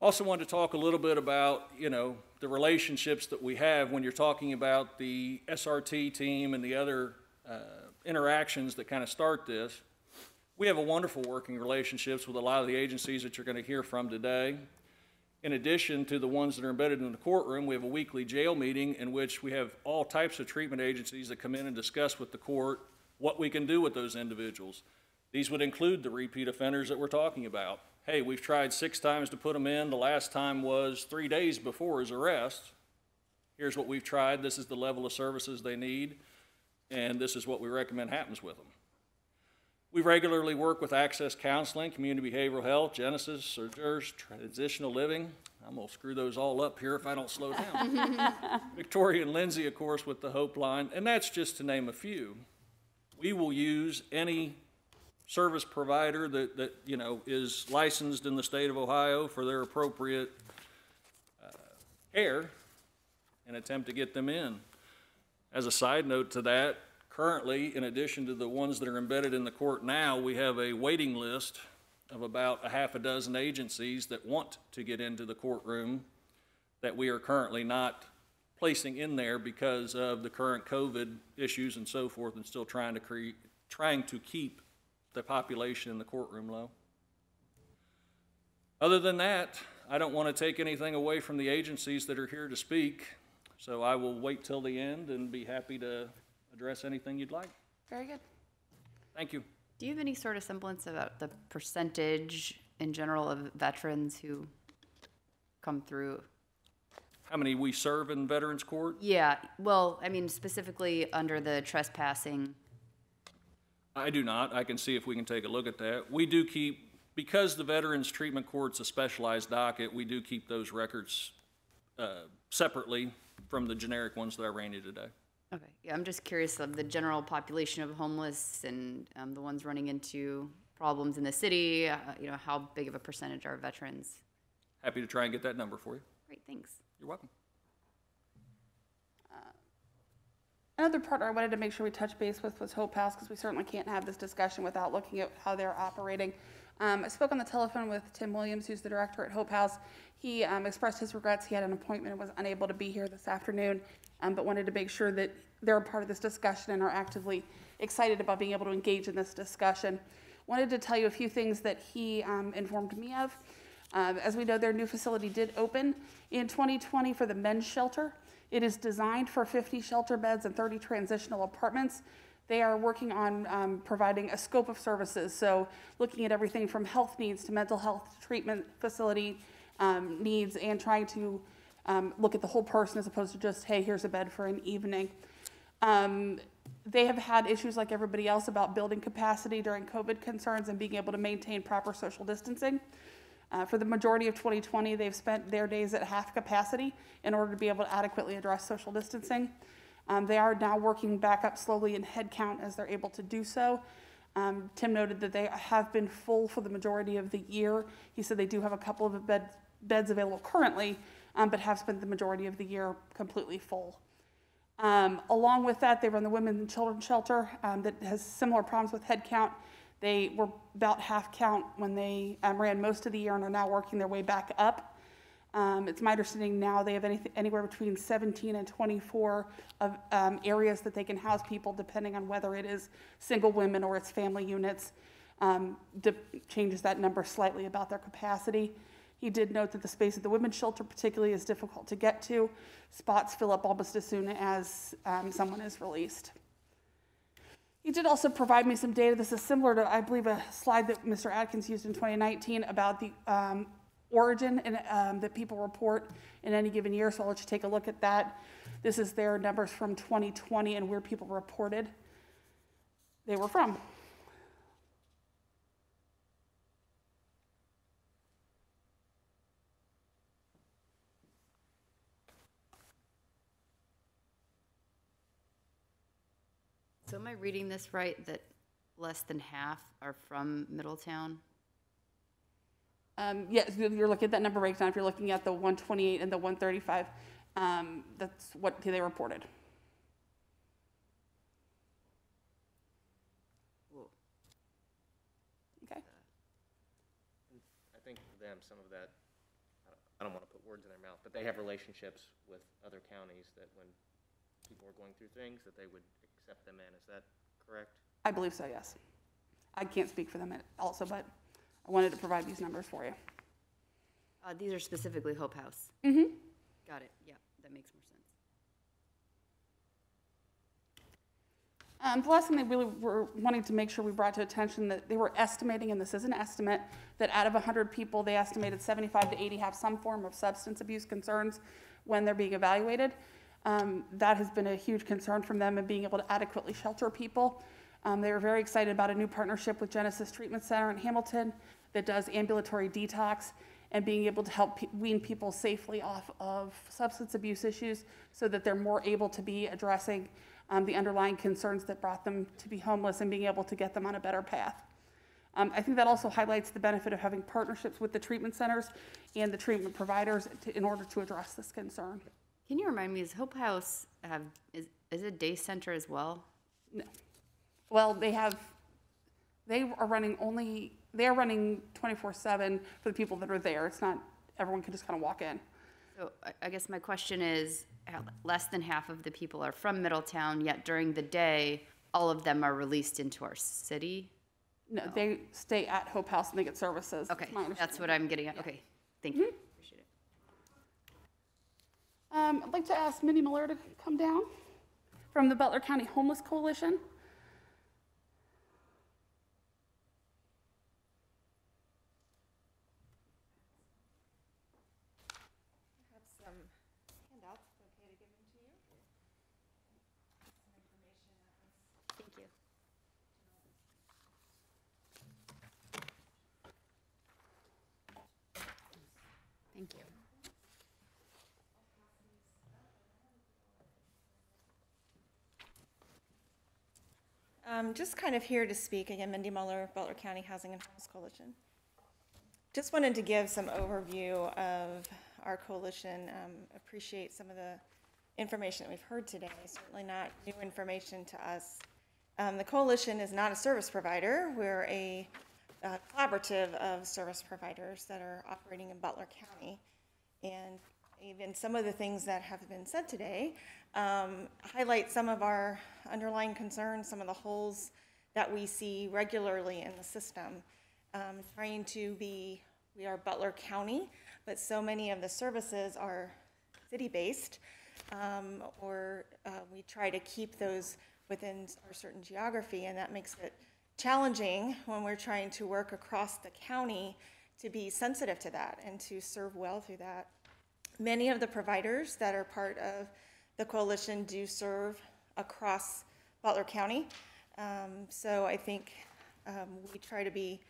Also wanted to talk a little bit about, you know, the relationships that we have when you're talking about the SRT team and the other uh, interactions that kind of start this. We have a wonderful working relationships with a lot of the agencies that you're going to hear from today. In addition to the ones that are embedded in the courtroom, we have a weekly jail meeting in which we have all types of treatment agencies that come in and discuss with the court what we can do with those individuals. These would include the repeat offenders that we're talking about. Hey, we've tried six times to put them in. The last time was three days before his arrest. Here's what we've tried. This is the level of services they need, and this is what we recommend happens with them. We regularly work with Access Counseling, Community Behavioral Health, Genesis, Surgers, Transitional Living. I'm gonna screw those all up here if I don't slow down. Victoria and Lindsay, of course, with the Hope Line, and that's just to name a few. We will use any service provider that, that, you know, is licensed in the state of Ohio for their appropriate uh, care and attempt to get them in. As a side note to that, currently, in addition to the ones that are embedded in the court now, we have a waiting list of about a half a dozen agencies that want to get into the courtroom that we are currently not placing in there because of the current COVID issues and so forth, and still trying to create, trying to keep the population in the courtroom low. Other than that, I don't want to take anything away from the agencies that are here to speak, so I will wait till the end and be happy to address anything you'd like. Very good. Thank you. Do you have any sort of semblance about the percentage in general of veterans who come through? How many we serve in Veterans Court? Yeah, well, I mean specifically under the trespassing. I do not. I can see if we can take a look at that. We do keep, because the Veterans Treatment Court's a specialized docket, we do keep those records uh, separately from the generic ones that I ran you today. Okay, yeah, I'm just curious of the general population of homeless and um, the ones running into problems in the city. Uh, you know, how big of a percentage are veterans? Happy to try and get that number for you. Great, thanks. You're welcome. Another partner I wanted to make sure we touch base with was Hope House, because we certainly can't have this discussion without looking at how they're operating. Um, I spoke on the telephone with Tim Williams, who's the director at Hope House. He um, expressed his regrets. He had an appointment and was unable to be here this afternoon, um, but wanted to make sure that they're a part of this discussion and are actively excited about being able to engage in this discussion. Wanted to tell you a few things that he um, informed me of. Um, as we know, their new facility did open in 2020 for the men's shelter. It is designed for 50 shelter beds and 30 transitional apartments. They are working on um, providing a scope of services, so looking at everything from health needs to mental health treatment facility um, needs, and trying to um, look at the whole person as opposed to just, hey, here's a bed for an evening. Um, they have had issues like everybody else about building capacity during COVID concerns and being able to maintain proper social distancing. Uh, for the majority of 2020, they've spent their days at half capacity in order to be able to adequately address social distancing. Um, they are now working back up slowly in headcount as they're able to do so. Um, Tim noted that they have been full for the majority of the year. He said they do have a couple of bed, beds available currently, um, but have spent the majority of the year completely full. Um, along with that, they run the Women and Children Shelter um, that has similar problems with headcount. They were about half count when they um, ran most of the year and are now working their way back up. Um, it's my understanding now they have anywhere between 17 and 24 of um, areas that they can house people, depending on whether it is single women or it's family units. Um, changes that number slightly about their capacity. He did note that the space at the women's shelter, particularly, is difficult to get to. Spots fill up almost as soon as um, someone is released. He did also provide me some data. This is similar to, I believe, a slide that Mr. Adkins used in 2019 about the um, origin and, um, that people report in any given year. So I'll let you take a look at that. This is their numbers from 2020 and where people reported they were from. So am I reading this right, that less than half are from Middletown? Um, yes, you're looking at that number breakdown. If you're looking at the 128 and the 135, um, that's what they reported. Okay. I think for them, some of that, I I don't want to put words in their mouth, but they have relationships with other counties that when people are going through things, that they would accept them in. Is that correct? I believe so, yes. I can't speak for them also, but I wanted to provide these numbers for you. Uh, these are specifically Hope House. Mm-hmm. Got it, yeah, that makes more sense. Um, the last thing they really were wanting to make sure we brought to attention that they were estimating, and this is an estimate, that out of 100 people, they estimated 75 to 80 have some form of substance abuse concerns when they're being evaluated. Um, that has been a huge concern from them in being able to adequately shelter people. Um, they were very excited about a new partnership with Genesis Treatment Center in Hamilton that does ambulatory detox and being able to help pe- wean people safely off of substance abuse issues so that they're more able to be addressing um, the underlying concerns that brought them to be homeless and being able to get them on a better path. Um, I think that also highlights the benefit of having partnerships with the treatment centers and the treatment providers to, in order to address this concern. Can you remind me, is Hope House have, is, is it a day center as well? No. Well, they have, they are running only, they are running 24/7 for the people that are there. It's not, everyone can just kind of walk in. So I, guess my question is, less than half of the people are from Middletown, yet during the day, all of them are released into our city? No, they stay at Hope House and they get services. Okay, that's what I'm getting at, okay, thank mm-hmm. you, appreciate it. Um, I'd like to ask Mindy Muller to come down from the Butler County Homeless Coalition. have some handouts, okay to give them to you? Some information that was Thank you. Thank you. Um, just kind of here to speak, again, Mindy Muller, Butler County Housing and Homeless Coalition. Just wanted to give some overview of our coalition, um, appreciate some of the information that we've heard today, certainly not new information to us. Um, the coalition is not a service provider, we're a uh, collaborative of service providers that are operating in Butler County. And even some of the things that have been said today um, highlight some of our underlying concerns, some of the holes that we see regularly in the system. Um, trying to be, we are Butler County, but so many of the services are city-based, um, or uh, we try to keep those within our certain geography, and that makes it challenging when we're trying to work across the county to be sensitive to that and to serve well through that. Many of the providers that are part of the coalition do serve across Butler County. Um, so I think um, we try to be,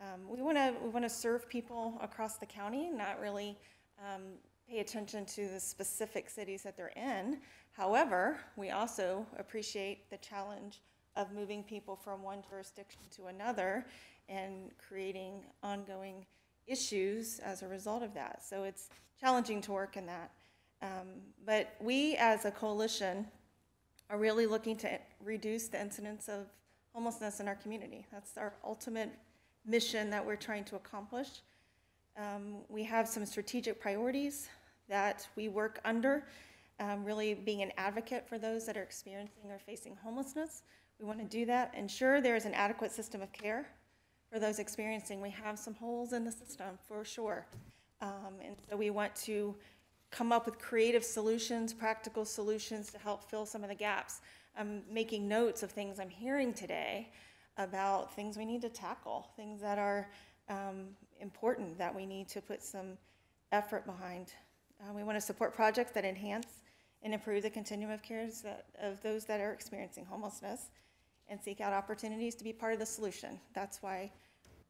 um, we want to we want to serve people across the county, not really um, pay attention to the specific cities that they're in. However, we also appreciate the challenge of moving people from one jurisdiction to another and creating ongoing issues as a result of that. So it's challenging to work in that. Um, but we, as a coalition, are really looking to reduce the incidence of homelessness in our community. That's our ultimate mission that we're trying to accomplish. Um, we have some strategic priorities that we work under, um, really being an advocate for those that are experiencing or facing homelessness. We want to do that, ensure there is an adequate system of care for those experiencing. We have some holes in the system for sure. Um, and so we want to come up with creative solutions, practical solutions to help fill some of the gaps. I'm making notes of things I'm hearing today about things we need to tackle, things that are um, important that we need to put some effort behind. Uh, we want to support projects that enhance and improve the continuum of that, of those that are experiencing homelessness and seek out opportunities to be part of the solution. That's why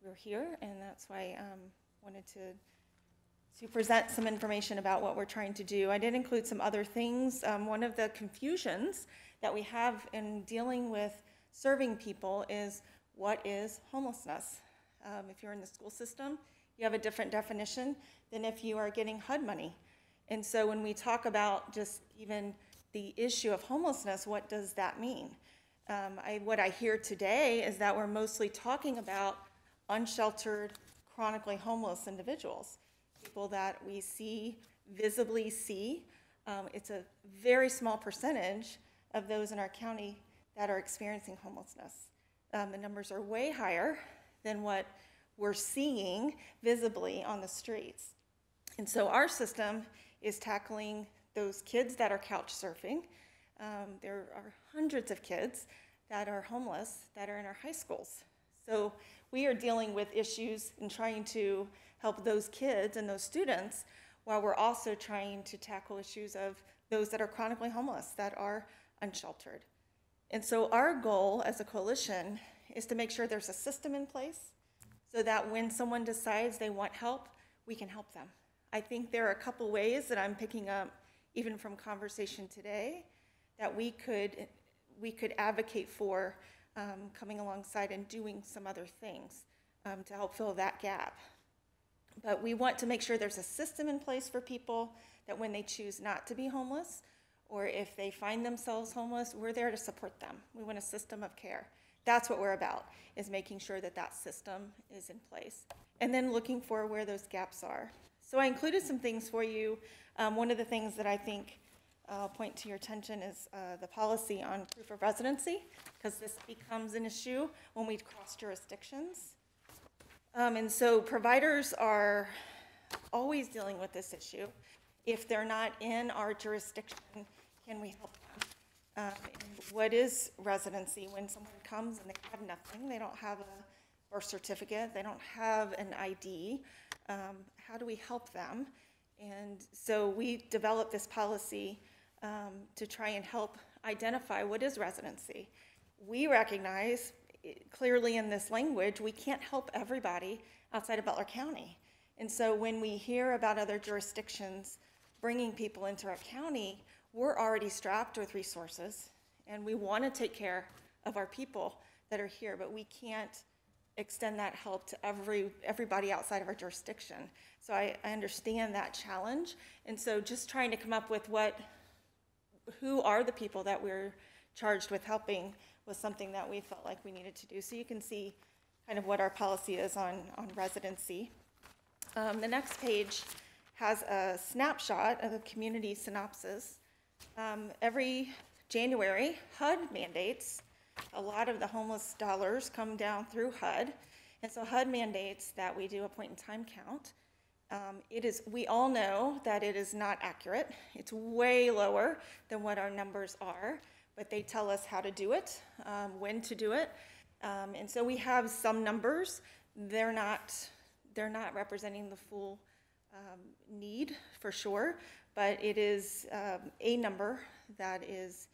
we're here, and that's why um, wanted to to present some information about what we're trying to do. I did include some other things. Um, one of the confusions that we have in dealing with serving people is what is homelessness? Um, if you're in the school system, you have a different definition than if you are getting HUD money. And so when we talk about just even the issue of homelessness, what does that mean? Um, I, what I hear today is that we're mostly talking about unsheltered, chronically homeless individuals. people that we see, visibly see. Um, it's a very small percentage of those in our county that are experiencing homelessness. Um, the numbers are way higher than what we're seeing visibly on the streets. And so our system is tackling those kids that are couch surfing. Um, there are hundreds of kids that are homeless that are in our high schools. So we are dealing with issues and trying to help those kids and those students while we're also trying to tackle issues of those that are chronically homeless, that are unsheltered. And so our goal as a coalition is to make sure there's a system in place so that when someone decides they want help, we can help them. I think there are a couple ways that I'm picking up, even from conversation today, that we could we could advocate for um, coming alongside and doing some other things um, to help fill that gap. But we want to make sure there's a system in place for people that when they choose not to be homeless, or if they find themselves homeless, we're there to support them. We want a system of care. That's what we're about, is making sure that that system is in place. And then looking for where those gaps are. So I included some things for you. Um, one of the things that I think I'll point to your attention is uh, the policy on proof of residency, because this becomes an issue when we cross jurisdictions. Um, and so providers are always dealing with this issue. If they're not in our jurisdiction, can we help them? Um, what is residency when someone comes and they have nothing? They don't have a birth certificate, they don't have an ID. Um, how do we help them? And so we developed this policy um, to try and help identify what is residency. We recognize eh, clearly in this language, we can't help everybody outside of Butler County. And so when we hear about other jurisdictions bringing people into our county, we're already strapped with resources and we want to take care of our people that are here, but we can't extend that help to every everybody outside of our jurisdiction. So I, I understand that challenge. And so just trying to come up with what who are the people that we're charged with helping was something that we felt like we needed to do. So you can see kind of what our policy is on, on residency. Um, the next page has a snapshot of a community synopsis. Um, every January, HUD mandates a lot of the homeless dollars come down through HUD. And so HUD mandates that we do a point in time count. Um, it is, we all know that it is not accurate. It's way lower than what our numbers are, but they tell us how to do it, um, when to do it. Um, and so we have some numbers. They're not, they're not representing the full um, need for sure, but it is um, a number that is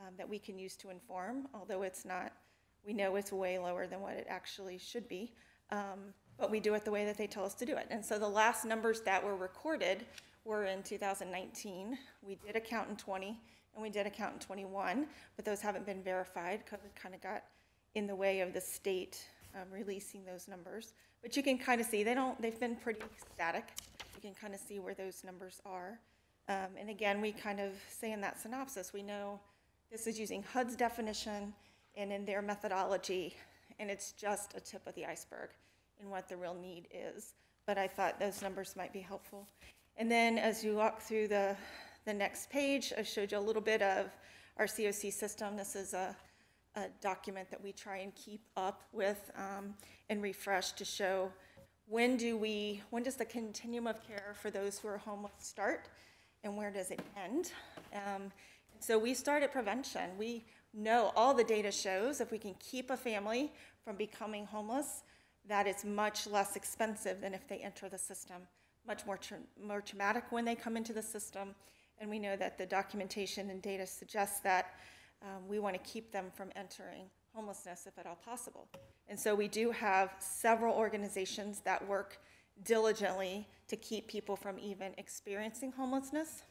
um, that we can use to inform, although it's not, we know it's way lower than what it actually should be. Um, but we do it the way that they tell us to do it. And so the last numbers that were recorded were in 2019. We did a count in 20 and we did a count in 21, but those haven't been verified. COVID kind of got in the way of the state um, releasing those numbers. But you can kind of see they don't. They've been pretty static. You can kind of see where those numbers are. Um, and again, we kind of say in that synopsis, we know this is using HUD's definition and in their methodology, and it's just a tip of the iceberg in what the real need is. But I thought those numbers might be helpful. And then as you walk through the, the next page, I showed you a little bit of our COC system. This is a, a document that we try and keep up with um, and refresh to show when do we, when does the continuum of care for those who are homeless start and where does it end? Um, so we start at prevention. We know all the data shows if we can keep a family from becoming homeless, that it's much less expensive than if they enter the system, much more, tra- more traumatic when they come into the system. And we know that the documentation and data suggests that um, we want to keep them from entering homelessness if at all possible. And so we do have several organizations that work diligently to keep people from even experiencing homelessness.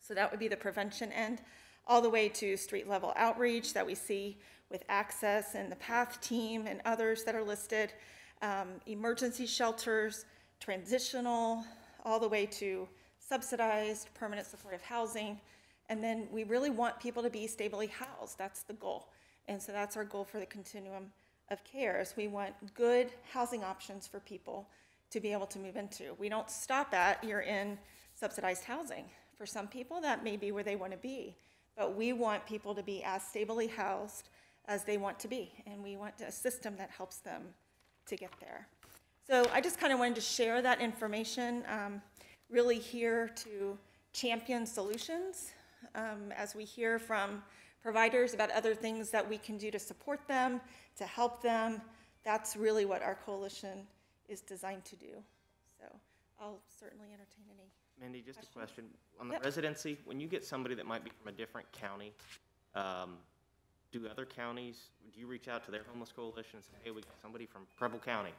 So that would be the prevention end, all the way to street level outreach that we see with Access and the PATH team and others that are listed, um, emergency shelters, transitional, all the way to subsidized permanent supportive housing. And then we really want people to be stably housed. That's the goal. And so that's our goal for the continuum of care is we want good housing options for people to be able to move into. We don't stop at you're in subsidized housing. For some people, that may be where they want to be. But we want people to be as stably housed as they want to be, and we want a system that helps them to get there. So I just kind of wanted to share that information, um, really here to champion solutions um, as we hear from providers about other things that we can do to support them, to help them. That's really what our coalition is designed to do. So I'll certainly entertain any. Mindy, just a question. On the Yep. residency, when you get somebody that might be from a different county, um, do other counties, do you reach out to their homeless coalition and say, hey, we got somebody from Preble County,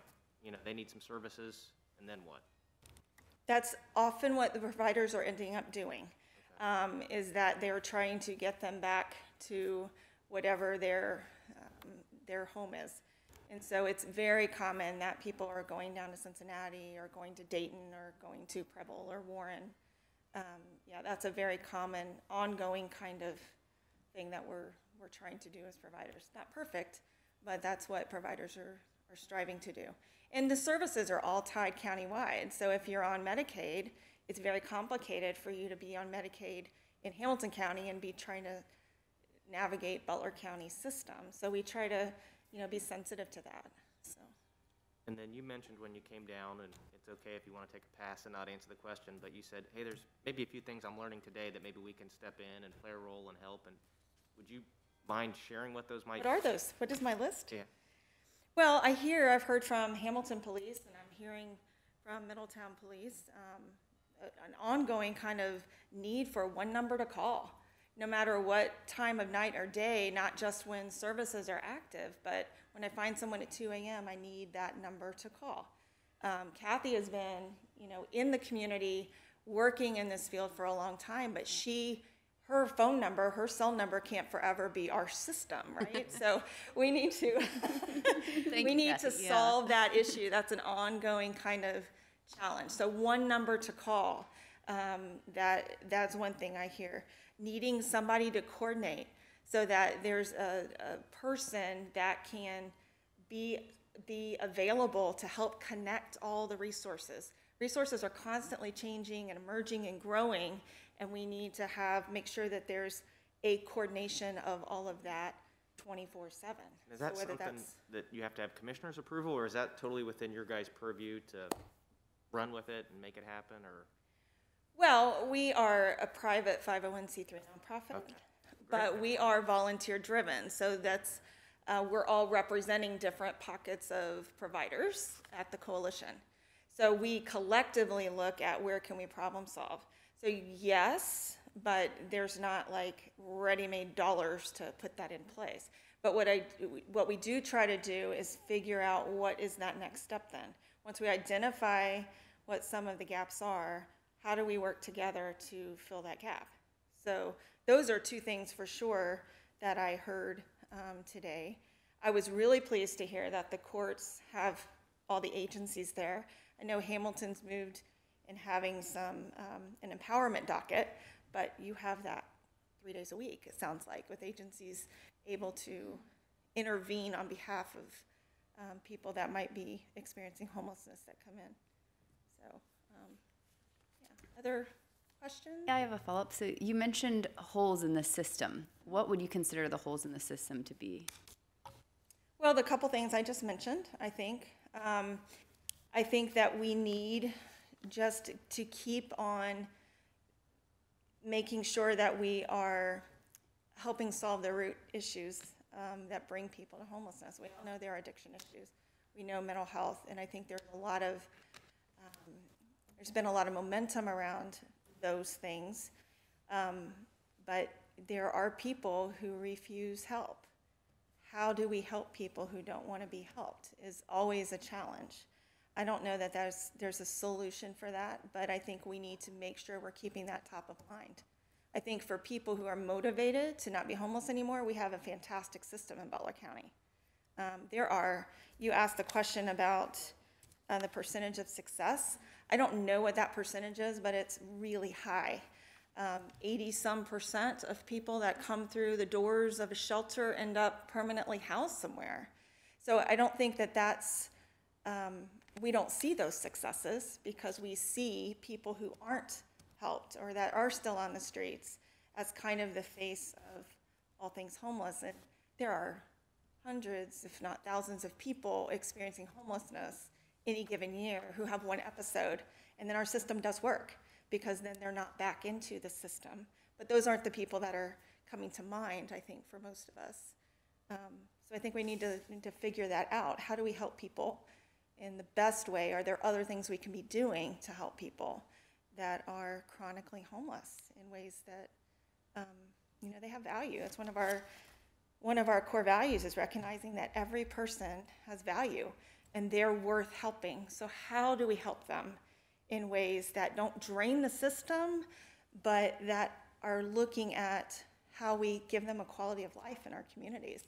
you know, they need some services, and then what? That's often what the providers are ending up doing, um, is that they're trying to get them back to whatever their, um, their home is. And so it's very common that people are going down to Cincinnati, or going to Dayton, or going to Preble or Warren. Um, yeah, that's a very common, ongoing kind of thing that we're, we're trying to do as providers. Not perfect, but that's what providers are, are striving to do. And the services are all tied countywide. So if you're on Medicaid, it's very complicated for you to be on Medicaid in Hamilton County and be trying to navigate Butler County system. So we try to, you know, be sensitive to that, so. And then you mentioned when you came down, and it's okay if you want to take a pass and not answer the question, but you said, hey, there's maybe a few things I'm learning today that maybe we can step in and play a role and help, and would you mind sharing what those might? What are those? What is my list? Yeah. Well, I hear, I've heard from Hamilton Police, and I'm hearing from Middletown Police, um, an ongoing kind of need for one number to call, no matter what time of night or day, not just when services are active, but when I find someone at two AM, I need that number to call. Um, Kathy has been, you know, in the community, working in this field for a long time, but she, her phone number, her cell number can't forever be our system, right? So we need to, we need to yeah. solve that issue. That's an ongoing kind of challenge. So one number to call, um, that, that's one thing I hear. Needing somebody to coordinate so that there's a, a person that can be, be available to help connect all the resources. Resources are constantly changing and emerging and growing, and we need to have, make sure that there's a coordination of all of that twenty-four seven. Is that something that you have to have commissioner's approval, or is that totally within your guys' purview to run with it and make it happen, or? Well, we are a private 501c3 nonprofit, Okay. but we are volunteer driven. So that's, uh, we're all representing different pockets of providers at the coalition. So we collectively look at where can we problem solve. So yes, but there's not like ready-made dollars to put that in place. But what I, what we do try to do is figure out what is that next step then. Once we identify what some of the gaps are, how do we work together to fill that gap? So those are two things for sure that I heard um, today. I was really pleased to hear that the courts have all the agencies there. I know Hamilton's moved in having some, um, an empowerment docket, but you have that three days a week, it sounds like, with agencies able to intervene on behalf of um, people that might be experiencing homelessness that come in. So, um, yeah. Other questions? Yeah, I have a follow-up. So you mentioned holes in the system. What would you consider the holes in the system to be? Well, the couple things I just mentioned, I think. Um, I think that we need just to keep on making sure that we are helping solve the root issues um, that bring people to homelessness. We all know there are addiction issues. We know mental health, and I think there's a lot of, um, there's been a lot of momentum around those things. Um, but there are people who refuse help how do we help people who don't want to be helped is always a challenge. I don't know that there's, there's a solution for that, but I think we need to make sure we're keeping that top of mind. I think for people who are motivated to not be homeless anymore, we have a fantastic system in Butler County. Um, there are, you asked the question about uh, the percentage of success. I don't know what that percentage is, but it's really high. Um, 80 some percent of people that come through the doors of a shelter end up permanently housed somewhere. So I don't think that that's um, we don't see those successes because we see people who aren't helped or that are still on the streets as kind of the face of all things homeless. And there are hundreds, if not thousands, of people experiencing homelessness any given year who have one episode. And then our system does work because then they're not back into the system. But those aren't the people that are coming to mind, I think, for most of us. Um, so I think we need to, need to figure that out. How do we help people in the best way? Are there other things we can be doing to help people that are chronically homeless in ways that, um, you know, they have value? It's one of our one of our core values is recognizing that every person has value and they're worth helping. So how do we help them in ways that don't drain the system, but that are looking at how we give them a quality of life in our communities?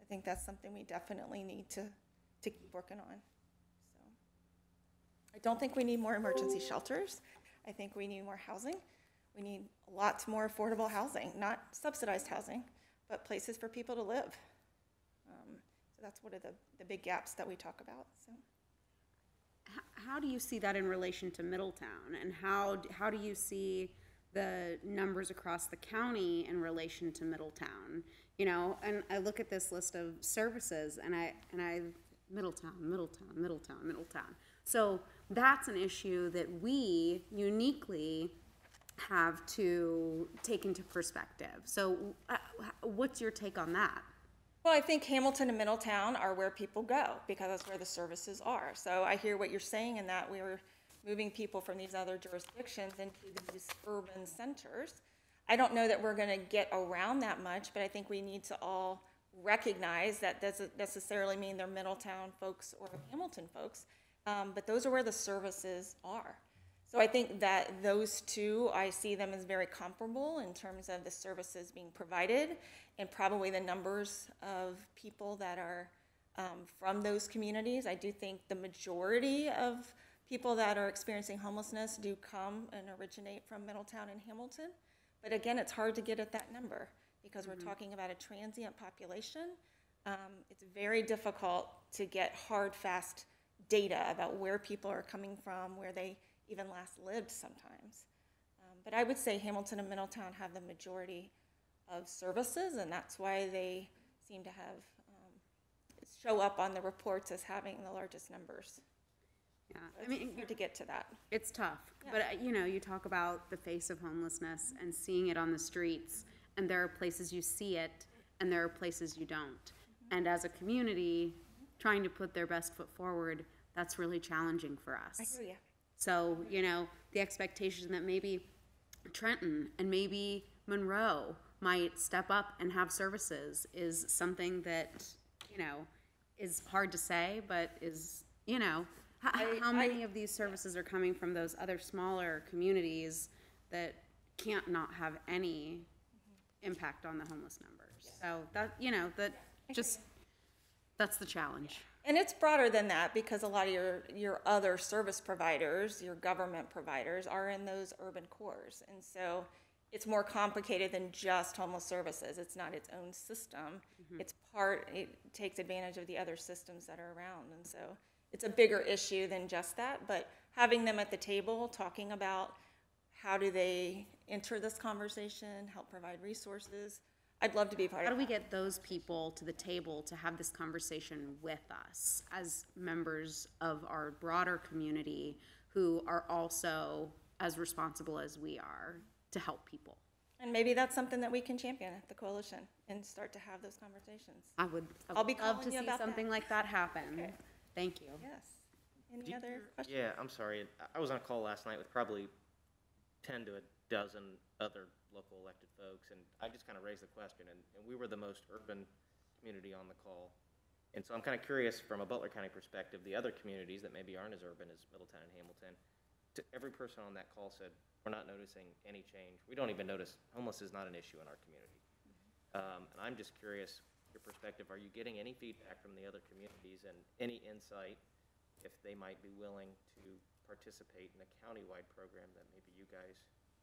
I think that's something we definitely need to, to keep working on. I don't think we need more emergency shelters. I think we need more housing. We need lots more affordable housing, not subsidized housing, but places for people to live. Um, so that's one of the, the big gaps that we talk about. So H- How do you see that in relation to Middletown? And how, how do you see the numbers across the county in relation to Middletown? You know, and I look at this list of services and I, and I, Middletown, Middletown, Middletown, Middletown. So that's an issue that we uniquely have to take into perspective. So uh, what's your take on that? Well, I think Hamilton and Middletown are where people go because that's where the services are. So I hear what you're saying in that we were moving people from these other jurisdictions into these urban centers. I don't know that we're going to get around that much, but I think we need to all recognize that doesn't necessarily mean they're Middletown folks or Hamilton folks, um, but those are where the services are. So I think that those two, I see them as very comparable in terms of the services being provided and probably the numbers of people that are um, from those communities. I do think the majority of people that are experiencing homelessness do come and originate from Middletown and Hamilton. But again, it's hard to get at that number because we're talking about a transient population. Um, it's very difficult to get hard, fast data about where people are coming from, where they even last lived sometimes. Um, but I would say Hamilton and Middletown have the majority of services, and that's why they seem to have um, show up on the reports as having the largest numbers. Yeah, I mean, Hard to get to that. It's tough, but uh, you know, you talk about the face of homelessness and seeing it on the streets, and there are places you see it, and there are places you don't. And as a community, trying to put their best foot forward, that's really challenging for us. I hear you. So, you know, the expectation that maybe Trenton and maybe Monroe might step up and have services is something that, you know, is hard to say, but is, you know, how, how many of these services are coming from those other smaller communities that can't not have any impact on the homeless numbers? So that, you know, that just, that's the challenge. And it's broader than that because a lot of your, your other service providers, your government providers are in those urban cores. And so it's more complicated than just homeless services. It's not its own system. Mm-hmm. It's part, it takes advantage of the other systems that are around. And so it's a bigger issue than just that, but having them at the table, talking about how do they enter this conversation, help provide resources. I'd love to be a part How of How do we get those people to the table to have this conversation with us as members of our broader community who are also as responsible as we are to help people? And maybe that's something that we can champion at the coalition and start to have those conversations. I would, I I'll be would love to see about that. something like that happen. Okay. Thank you. Yes. Any other questions? Yeah, I'm sorry. I- I was on a call last night with probably ten to a dozen other local elected folks, and I just kind of raised the question, and, and we were the most urban community on the call. And so I'm kind of curious, from a Butler County perspective, the other communities that maybe aren't as urban as Middletown and Hamilton, to, every person on that call said, we're not noticing any change. We don't even notice, homeless is not an issue in our community. Um, and I'm just curious, your perspective, are you getting any feedback from the other communities and any insight if they might be willing to participate in a countywide program that maybe you guys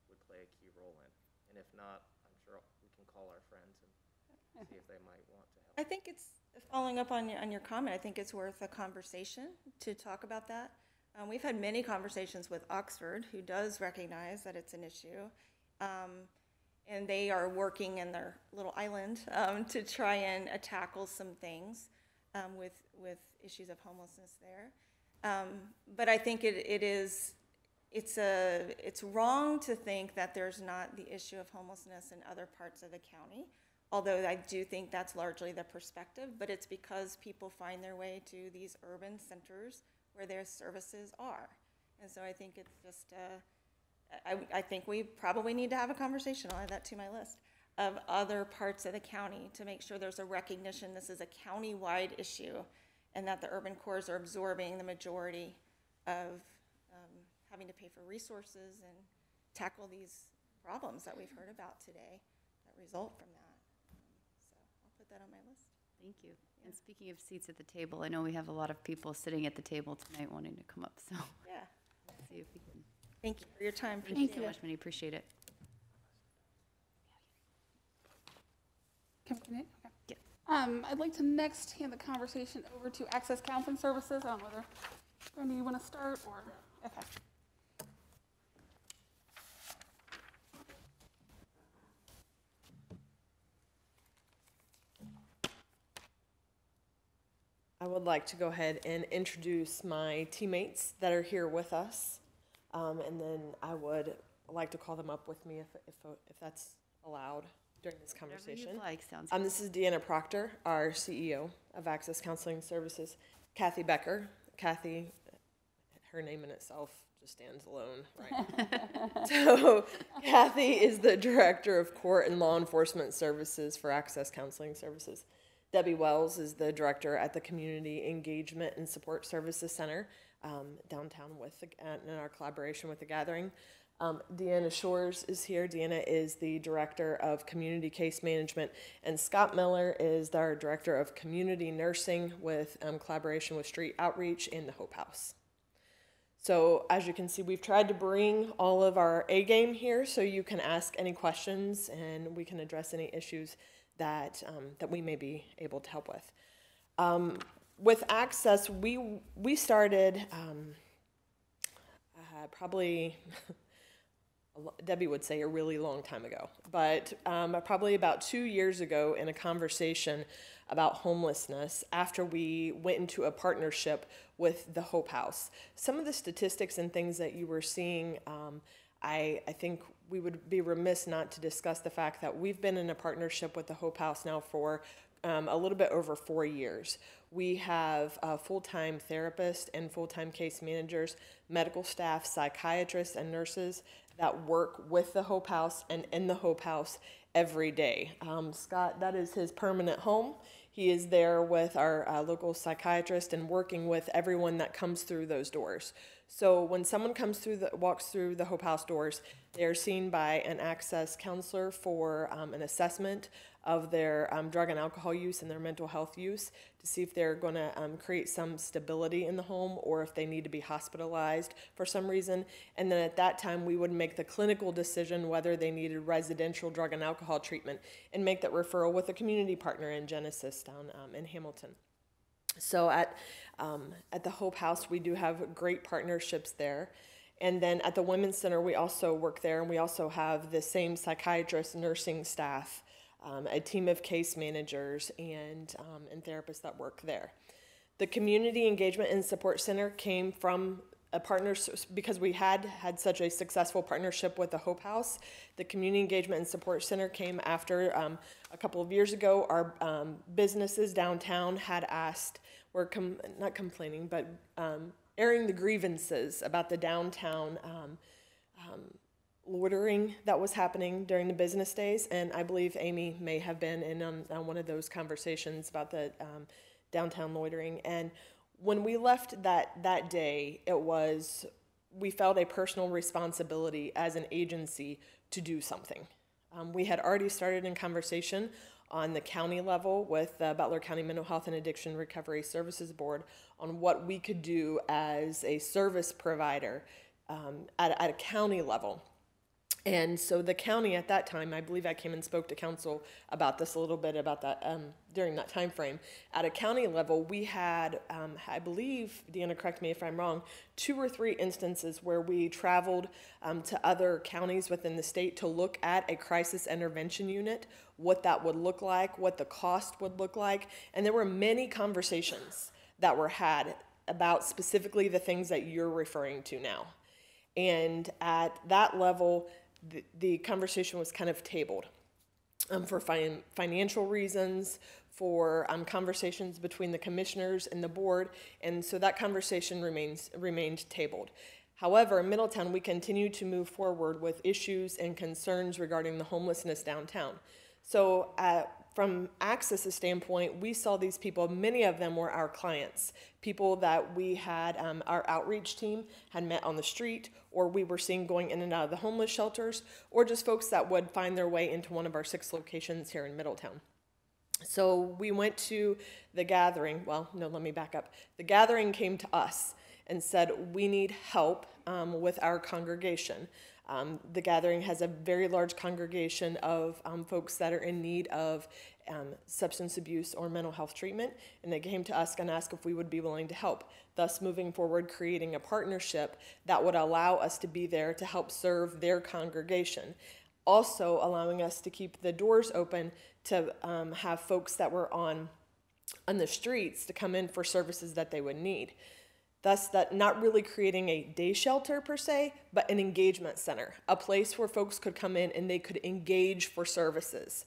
would play a key role in? And if not, I'm sure we can call our friends and see if they might want to help. I think it's, following up on your, on your comment, I think it's worth a conversation to talk about that. Um, we've had many conversations with Oxford, who does recognize that it's an issue. Um, and they are working in their little island, um, to try and uh, tackle some things, um, with, with issues of homelessness there. Um, but I think it, it is, it's a, it's wrong to think that there's not the issue of homelessness in other parts of the county. Although I do think that's largely the perspective, but it's because people find their way to these urban centers where their services are. And so I think it's just, uh, I, I think we probably need to have a conversation, I'll add that to my list, of other parts of the county to make sure there's a recognition this is a county-wide issue and that the urban cores are absorbing the majority of having to pay for resources and tackle these problems that we've heard about today that result from that. So I'll put that on my list. Thank you. And speaking of seats at the table, I know we have a lot of people sitting at the table tonight wanting to come up, so Yeah, let's see if we can. thank you for your time. Thank you so much, Mindy, appreciate it. Can, can it? Okay. Yeah. Um, I'd like to next hand the conversation over to Access Counseling Services. I don't know whether, Brandy, you want to start or, okay. I would like to go ahead and introduce my teammates that are here with us. Um, and then I would like to call them up with me if, if, if that's allowed during this conversation. like, sounds Um, this is Deanna Proctor, our CEO of Access Counseling Services. Kathy Becker. Kathy, her name in itself just stands alone, right? so, Kathy is the Director of Court and Law Enforcement Services for Access Counseling Services. Debbie Wells is the Director at the Community Engagement and Support Services Center um, downtown with the, uh, in our collaboration with the Gathering. Um, Deanna Shores is here. Deanna is the Director of Community Case Management, and Scott Miller is our Director of Community Nursing with um, collaboration with Street Outreach and the Hope House. So as you can see, we've tried to bring all of our A game here so you can ask any questions and we can address any issues that, um, that we may be able to help with. Um, with access, we, we started um, uh, probably, Debbie would say a really long time ago, but um, probably about two years ago in a conversation about homelessness after we went into a partnership with the Hope House. Some of the statistics and things that you were seeing, um, I, I think we would be remiss not to discuss the fact that we've been in a partnership with the Hope House now for um, a little bit over four years. We have uh, full-time therapists and full-time case managers, medical staff, psychiatrists, and nurses that work with the Hope House and in the Hope House every day. Um, Scott, that is his permanent home. He is there with our uh, local psychiatrist and working with everyone that comes through those doors. So when someone comes through the walks through the Hope House doors, they are seen by an access counselor for um, an assessment of their um, drug and alcohol use and their mental health use to see if they're going to um, create some stability in the home or if they need to be hospitalized for some reason. And then at that time, we would make the clinical decision whether they needed residential drug and alcohol treatment and make that referral with a community partner in Genesis down um, in Hamilton. So at um, at the Hope House, we do have great partnerships there. And then at the Women's Center, we also work there, and we also have the same psychiatrist, nursing staff, um, a team of case managers, and um, and therapists that work there. The Community Engagement and Support Center came from a partner because we had had such a successful partnership with the Hope House. The Community Engagement and Support Center came after um, a couple of years ago. Our um, businesses downtown had asked, were com- not complaining, but um, airing the grievances about the downtown um, um, loitering that was happening during the business days. And I believe Amy may have been in on, on one of those conversations about the um, downtown loitering. And when we left that that day, it was we felt a personal responsibility as an agency to do something. Um, we had already started in conversation on the county level with the Butler County Mental Health and Addiction Recovery Services Board on what we could do as a service provider um, at, at a county level. And so the county at that time, I believe I came and spoke to council about this a little bit about that um, during that time frame. At a county level, we had, um, I believe, Deanna, correct me if I'm wrong, two or three instances where we traveled um, to other counties within the state to look at a crisis intervention unit, what that would look like, what the cost would look like, and there were many conversations that were had about specifically the things that you're referring to now. And at that level, the, conversation was kind of tabled um, for fin- financial reasons, for um, conversations between the commissioners and the board, and so that conversation remains remained tabled. However, in Middletown, we continue to move forward with issues and concerns regarding the homelessness downtown. So, uh, from Access's standpoint, we saw these people, many of them were our clients, people that we had, um, our outreach team had met on the street, or we were seeing going in and out of the homeless shelters, or just folks that would find their way into one of our six locations here in Middletown. So we went to the gathering. Well, no, let me back up. The gathering came to us and said, We need help um, with our congregation. Um, the gathering has a very large congregation of um, folks that are in need of um, substance abuse or mental health treatment, and they came to us and asked if we would be willing to help. Thus, moving forward, creating a partnership that would allow us to be there to help serve their congregation. Also, allowing us to keep the doors open to um, have folks that were on on the streets to come in for services that they would need. Thus, that not really creating a day shelter per se, but an engagement center, a place where folks could come in and they could engage for services.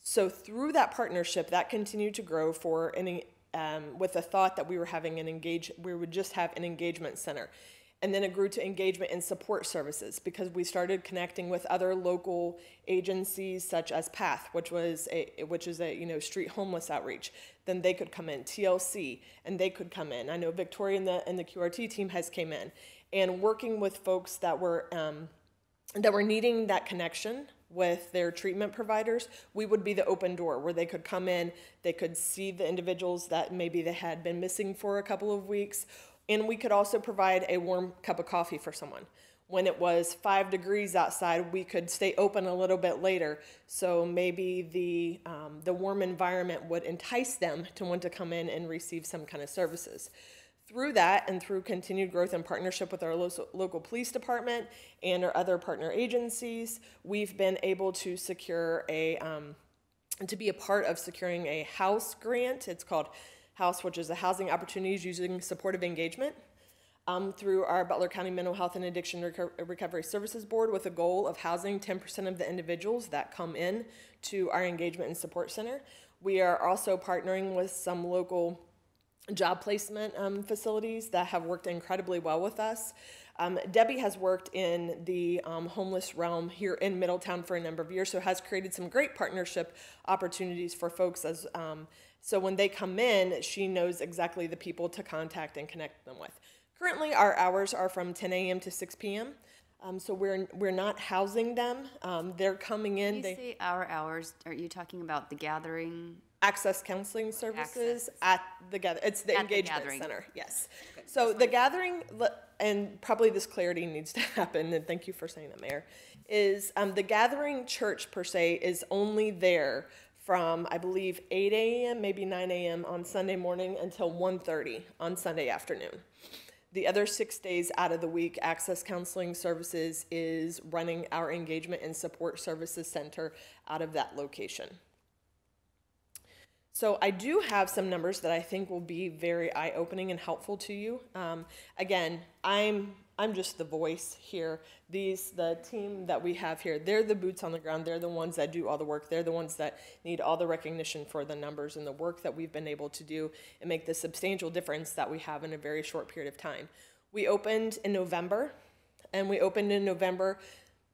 So through that partnership, that continued to grow for an um, with the thought that we were having an engage, we would just have an engagement center. And then it grew to engagement and support services because we started connecting with other local agencies such as PATH, which was a which is a you know street homeless outreach. Then they could come in, TLC, and they could come in. I know Victoria and the and the QRT team has came in, and working with folks that were um, that were needing that connection with their treatment providers, we would be the open door where they could come in, they could see the individuals that maybe they had been missing for a couple of weeks, and we could also provide a warm cup of coffee for someone. When it was five degrees outside, we could stay open a little bit later. So maybe the, um, the warm environment would entice them to want to come in and receive some kind of services. Through that and through continued growth and partnership with our lo- local police department and our other partner agencies, we've been able to secure a, um, to be a part of securing a house grant. It's called House, which is a housing opportunities using supportive engagement. Um, through our Butler County Mental Health and Addiction Reco- Recovery Services Board with a goal of housing 10% of the individuals that come in to our engagement and support center. We are also partnering with some local job placement um, facilities that have worked incredibly well with us. Um, Debbie has worked in the um, homeless realm here in Middletown for a number of years, so has created some great partnership opportunities for folks as um, so when they come in, she knows exactly the people to contact and connect them with. Currently, our hours are from 10 a.m. to 6 p.m. Um, so we're we're not housing them. Um, they're coming in. When you they say our hours, are you talking about the gathering? access counseling services Access. at the gather. It's the At engagement gathering. center. Yes. So the gathering, and probably this clarity needs to happen. And thank you for saying that, Mayor. Is um, the gathering church per se is only there from I believe 8 a.m. maybe 9 a.m. on Sunday morning until 1:30 on Sunday afternoon. The other six days out of the week, Access Counseling Services is running our engagement and support services center out of that location. So I do have some numbers that I think will be very eye-opening and helpful to you. Um, again, I'm I'm just the voice here. These the team that we have here, they're the boots on the ground. They're the ones that do all the work. They're the ones that need all the recognition for the numbers and the work that we've been able to do and make the substantial difference that we have in a very short period of time. We opened in November, and we opened in November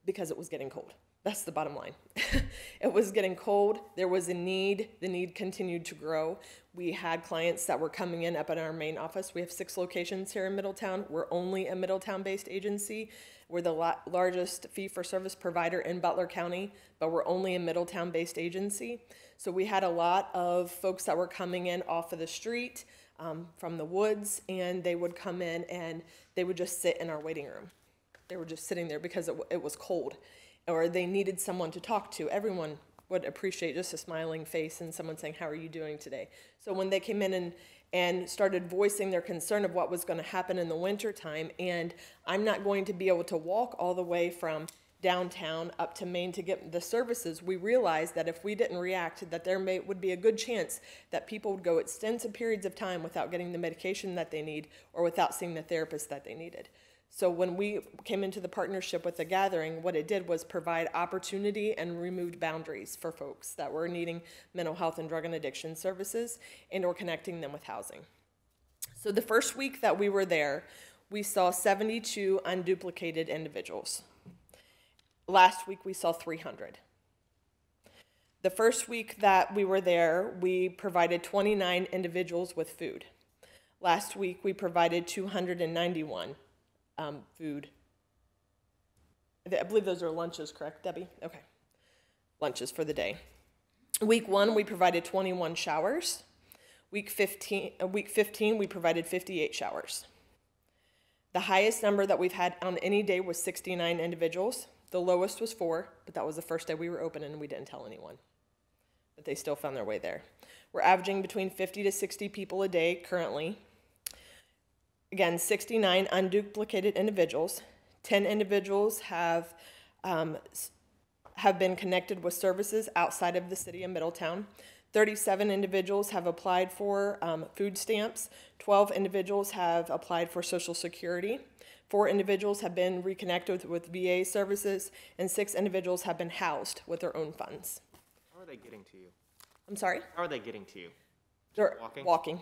because it was getting cold. That's the bottom line. it was getting cold. There was a need. The need continued to grow. We had clients that were coming in up at our main office. We have six locations here in Middletown. We're only a Middletown based agency. We're the la- largest fee for service provider in Butler County, but we're only a Middletown based agency. So we had a lot of folks that were coming in off of the street um, from the woods, and they would come in and they would just sit in our waiting room They were just sitting there because it, it was cold, or they needed someone to talk to. Everyone would appreciate just a smiling face and someone saying, "How are you doing today?" So when they came in and and started voicing their concern of what was going to happen in the wintertime, and I'm not going to be able to walk all the way from downtown up to Main to get the services, we realized that if we didn't react, that there may, would be a good chance that people would go extensive periods of time without getting the medication that they need or without seeing the therapist that they needed. So when we came into the partnership with the gathering, what it did was provide opportunity and removed boundaries for folks that were needing mental health and drug and addiction services and or connecting them with housing. So the first week that we were there, we saw 72 unduplicated individuals. Last week we saw 300. The first week that we were there, we provided 29 individuals with food. Last week we provided 291 um, food. I believe those are lunches, correct, Debbie? Okay. Lunches for the day. Week one, we provided 21 showers. Week 15, uh, week 15, we provided 58 showers. The highest number that we've had on any day was 69 individuals. The lowest was four, but that was the first day we were open and we didn't tell anyone. But they still found their way there. We're averaging between 50 to 60 people a day currently. Again, 69 unduplicated individuals. 10 individuals have, um, have been connected with services outside of the city of Middletown. 37 individuals have applied for um, food stamps. 12 individuals have applied for Social Security. Four individuals have been reconnected with, with VA services, and six individuals have been housed with their own funds. How are they getting to you? I'm sorry? How are they getting to you? They're walking? Walking.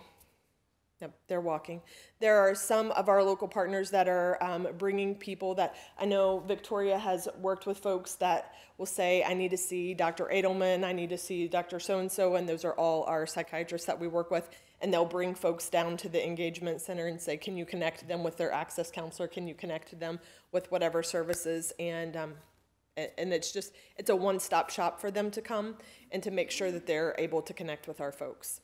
Yep, they're walking. There are some of our local partners that are um, bringing people that I know Victoria has worked with folks that will say, I need to see Dr. Edelman, I need to see Dr. So and so, and those are all our psychiatrists that we work with. And they'll bring folks down to the engagement center and say, Can you connect them with their access counselor? Can you connect them with whatever services? And um, and it's just it's a one-stop shop for them to come and to make sure that they're able to connect with our folks.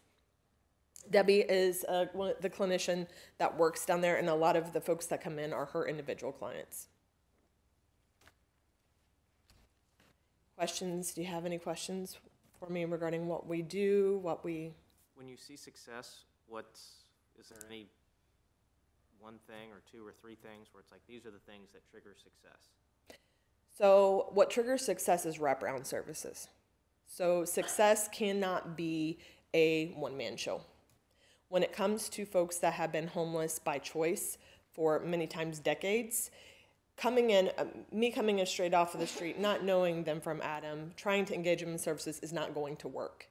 Debbie is uh, one, the clinician that works down there, and a lot of the folks that come in are her individual clients. Questions? Do you have any questions for me regarding what we do, what we? When you see success, what's, is there any one thing or two or three things where it's like, these are the things that trigger success? So, what triggers success is wraparound services. So, success cannot be a one man show. When it comes to folks that have been homeless by choice for many times decades, coming in, um, me coming in straight off of the street, not knowing them from Adam, trying to engage them in services is not going to work.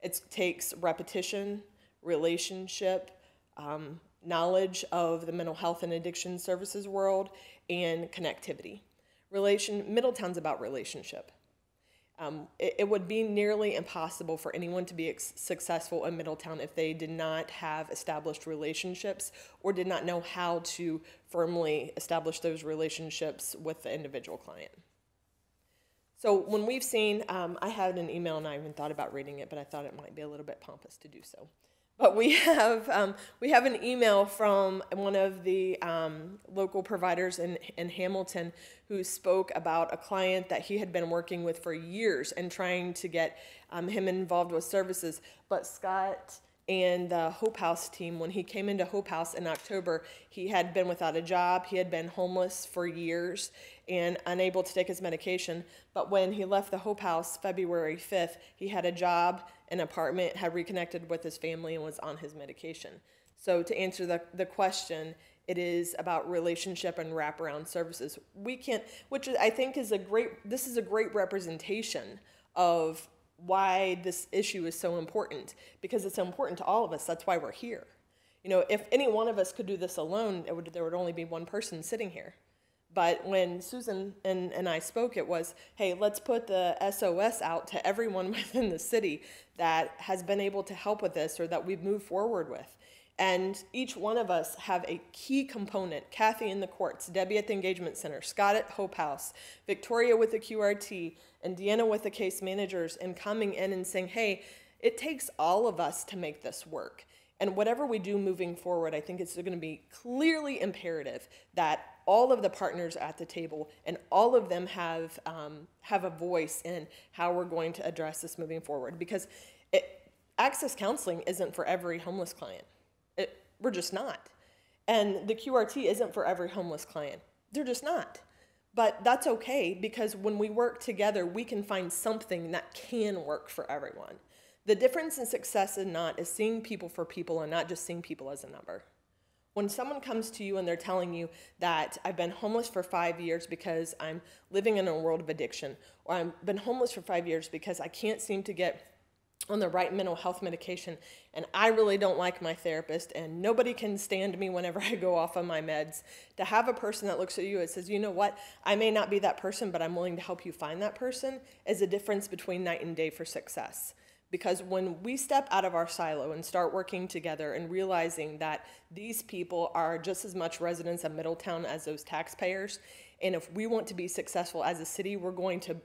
It takes repetition, relationship, um, knowledge of the mental health and addiction services world, and connectivity. Relation, Middletown's about relationship. Um, it, it would be nearly impossible for anyone to be successful in Middletown if they did not have established relationships or did not know how to firmly establish those relationships with the individual client. So when we've seen, um, I had an email and I even thought about reading it, but I thought it might be a little bit pompous to do so. But we have um, we have an email from one of the um, local providers in in Hamilton who spoke about a client that he had been working with for years and trying to get um, him involved with services. But Scott and the Hope House team, when he came into Hope House in October, he had been without a job. He had been homeless for years and unable to take his medication. But when he left the Hope House February 5th, he had a job, an apartment, had reconnected with his family, and was on his medication. So, to answer the, the question, it is about relationship and wraparound services. We can't, which I think is a great, this is a great representation of why this issue is so important because it's important to all of us. That's why we're here. You know, if any one of us could do this alone, it would, there would only be one person sitting here. But when Susan and, and I spoke, it was, hey, let's put the SOS out to everyone within the city that has been able to help with this or that we've moved forward with. And each one of us have a key component. Kathy in the courts, Debbie at the engagement center, Scott at Hope House, Victoria with the QRT, and Deanna with the case managers, and coming in and saying, hey, it takes all of us to make this work. And whatever we do moving forward, I think it's going to be clearly imperative that all of the partners at the table, and all of them have um, have a voice in how we're going to address this moving forward. Because it, access counseling isn't for every homeless client. It, we're just not. And the QRT isn't for every homeless client. They're just not. But that's okay because when we work together, we can find something that can work for everyone. The difference in success and not is seeing people for people and not just seeing people as a number. When someone comes to you and they're telling you that I've been homeless for five years because I'm living in a world of addiction, or I've been homeless for five years because I can't seem to get on the right mental health medication and I really don't like my therapist and nobody can stand me whenever I go off on my meds to have a person that looks at you and says you know what? I may not be that person but I'm willing to help you find that person is a difference between night and day for success because when we step out of our silo and start working together and realizing that these people are just as much residents of Middletown as those taxpayers and if we want to be successful as a city we're going to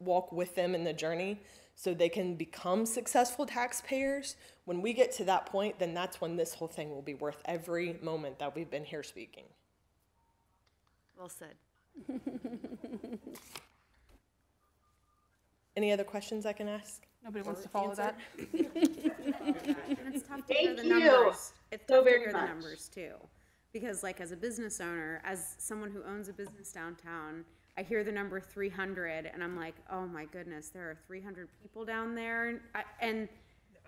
walk with them in the journey so they can become successful taxpayers. When we get to that point, then that's when this whole thing will be worth every moment that we've been here speaking. Well said. Any other questions I can ask? Nobody wants to follow that? And it's tough to hear Thank the you numbers. It's so tough to very hear much. the numbers too. Because like as a business owner, as someone who owns a business downtown, I hear the number three hundred and I'm like, oh my goodness, there are three hundred people down there. And I- And,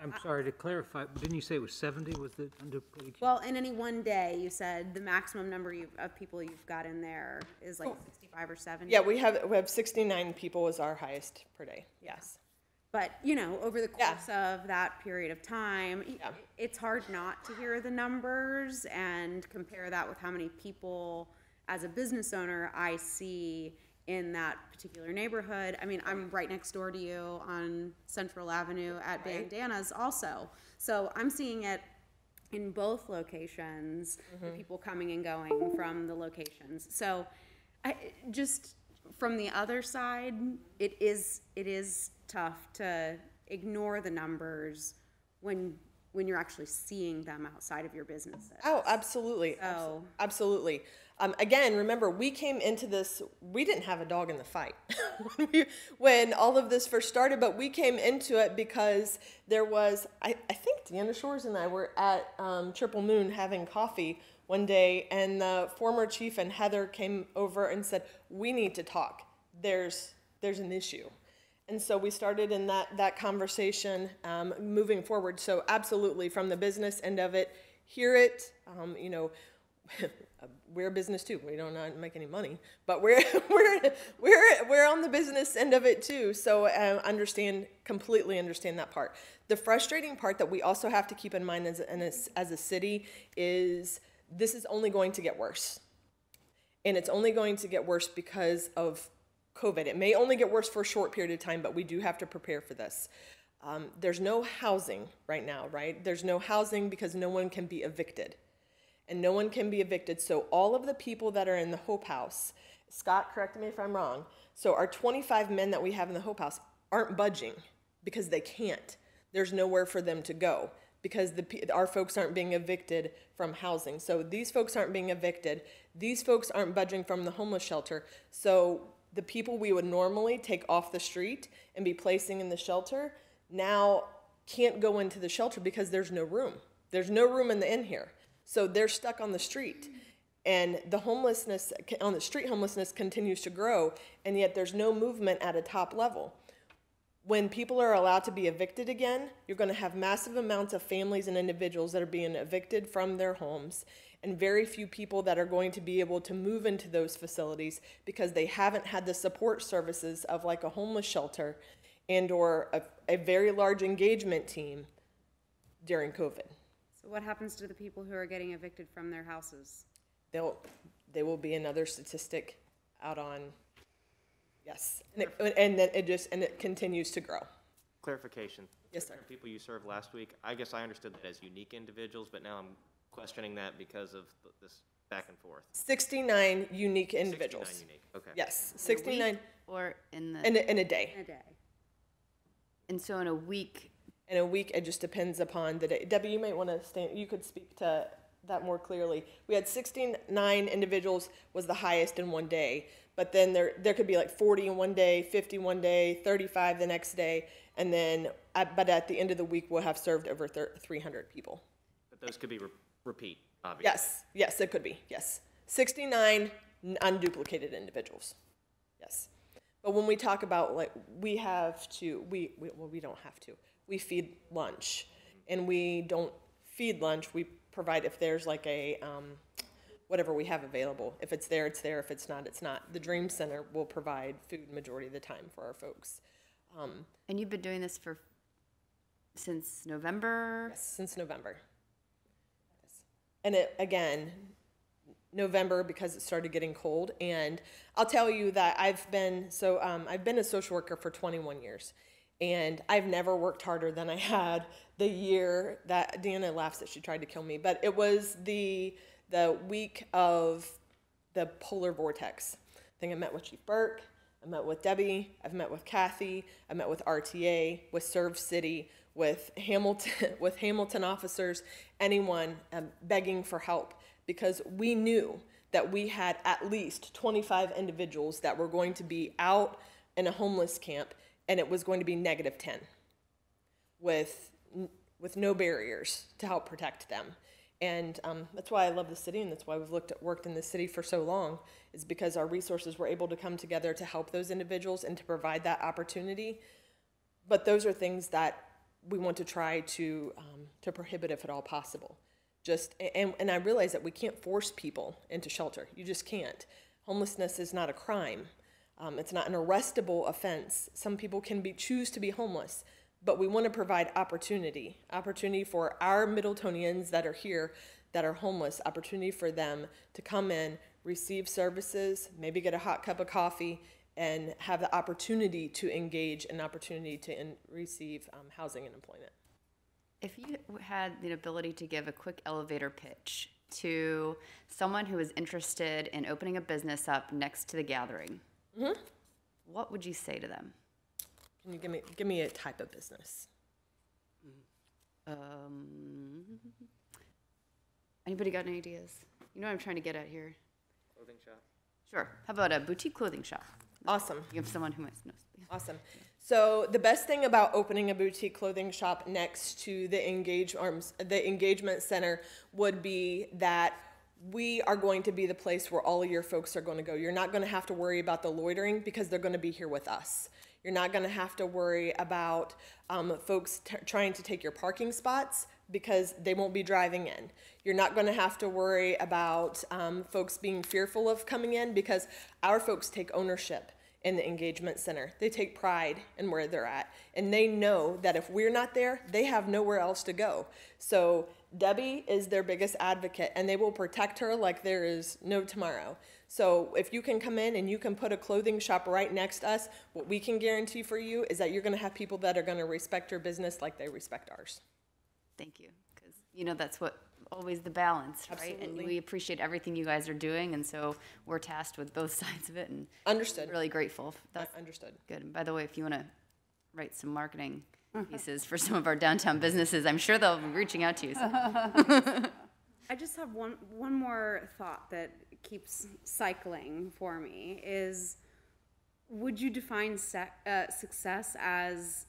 I'm sorry to clarify, didn't you say it was 70 was the under? well, in any one day, you said the maximum number you, of people you've got in there is like sixty-five or seventy. Yeah, we have we have 69 people is our highest per day. Yes. But, you know, over the Yeah. course of that period of time, Yeah. it's hard not to hear the numbers and compare that with how many people, as a business owner, I see in that particular neighborhood. I mean, I'm right next door to you on Central Avenue at Bandana's also. So I'm seeing it in both locations, the mm-hmm. people coming and going from the locations. So I, just from the other side, it is, it is tough to ignore the numbers when, when you're actually seeing them outside of your businesses. Oh, absolutely. So- Absolutely. Um, again, remember, we came into this, we didn't have a dog in the fight when, we, when all of this first started, but we came into it because there was, I, I think Deanna Shores and I were at um, Triple Moon having coffee one day, and the former chief and Heather came over and said, We need to talk. There's, there's an issue. And so we started in that, that conversation um, moving forward. So, absolutely, from the business end of it, hear it. Um, you know, we're a business too. We don't make any money, but we're we're we're we're on the business end of it too. So um, understand completely understand that part. The frustrating part that we also have to keep in mind as as, as a city is this is only going to get worse, and it's only going to get worse because of COVID. It may only get worse for a short period of time, but we do have to prepare for this. Um, there's no housing right now, right? There's no housing because no one can be evicted and no one can be evicted. So all of the people that are in the Hope House, Scott, correct me if I'm wrong. So our 25 men that we have in the Hope House aren't budging because they can't. There's nowhere for them to go because the our folks aren't being evicted from housing. So these folks aren't being evicted. These folks aren't budging from the homeless shelter. So the people we would normally take off the street and be placing in the shelter now can't go into the shelter because there's no room. There's no room in the inn here. So they're stuck on the street. And the homelessness on the street homelessness continues to grow, and yet there's no movement at a top level. When people are allowed to be evicted again, you're going to have massive amounts of families and individuals that are being evicted from their homes, and very few people that are going to be able to move into those facilities because they haven't had the support services of like a homeless shelter and or a, a very large engagement team during COVID. So what happens to the people who are getting evicted from their houses? they'll they will be another statistic out on yes and, it, and then it just and it continues to grow Clarification. Yes, sir. The People you served last week, I guess I understood that as unique individuals, but now I'm questioning that because of th- this back and forth. 69 unique individuals 69 unique, okay. yes 69 Or in the, in a, in a day In a day. and so in a week, in a week it just depends upon the day debbie you might want to stand you could speak to that more clearly. We had 69 individuals was the highest in one day, but then there there could be like 40 in one day, 50 one day, 35 the next day, and then at, but at the end of the week we'll have served over thir- 300 people. But those could be re- repeat, obviously. Yes, yes, it could be. Yes, 69 unduplicated individuals. Yes, but when we talk about like we have to, we, we well we don't have to. We feed lunch, and we don't feed lunch. We provide if there's like a um, whatever we have available. If it's there, it's there. If it's not, it's not. The Dream Center will provide food majority of the time for our folks. Um, And you've been doing this for, since November? Yes, since November. And it, again, November because it started getting cold. And I'll tell you that I've been, so um, I've been a social worker for 21 years. And I've never worked harder than I had the year that Deanna laughs that she tried to kill me. But it was the, the week of the polar vortex. I think I met with Chief Birk. I met with Debbie. I've met with Kathy. I met with RTA, with Serve City, with Hamilton, with Hamilton officers, anyone um, begging for help because we knew that we had at least 25 individuals that were going to be out in a homeless camp, and it was going to be negative 10 with with no barriers to help protect them. And um, that's why I love the city, and that's why we've looked at, worked in the city for so long, is because our resources were able to come together to help those individuals and to provide that opportunity. But those are things that we want to try to um, to prohibit if at all possible. Just and and I realize that we can't force people into shelter. You just can't. Homelessness is not a crime. Um, it's not an arrestable offense. Some people can be choose to be homeless, but we want to provide opportunity opportunity for our middletonians that are here that are homeless opportunity for them to come in receive services maybe get a hot cup of coffee and have the opportunity to engage an opportunity to in, receive um, housing and employment If you had the ability to give a quick elevator pitch to someone who is interested in opening a business up next to the gathering, what would you say to them? can you give me give me a type of business Um, anybody got any ideas? You know what I'm trying to get at here. Clothing shop. Sure. How about a boutique clothing shop? Awesome You have someone who knows. Awesome. So the best thing about opening a boutique clothing shop next to the engage arms the engagement center would be that we are going to be the place where all of your folks are going to go. You're not going to have to worry about the loitering because they're going to be here with us. You're not going to have to worry about um, folks t- trying to take your parking spots because they won't be driving in. You're not going to have to worry about um, folks being fearful of coming in because our folks take ownership in the engagement center. They take pride in where they're at. And they know that if we're not there, they have nowhere else to go. So Debbie is their biggest advocate and they will protect her like there is no tomorrow. So if you can come in and you can put a clothing shop right next to us, what we can guarantee for you is that you're going to have people that are going to respect your business like they respect ours. Thank you. Because, you know, that's what, always the balance, right? And we appreciate everything you guys are doing, and so we're tasked with both sides of it, and Understood. really grateful. That's Understood. good. And by the way, if you want to write some marketing pieces for some of our downtown businesses, I'm sure they'll be reaching out to you. so. I just have one one more thought that keeps cycling for me is would you define uh, success as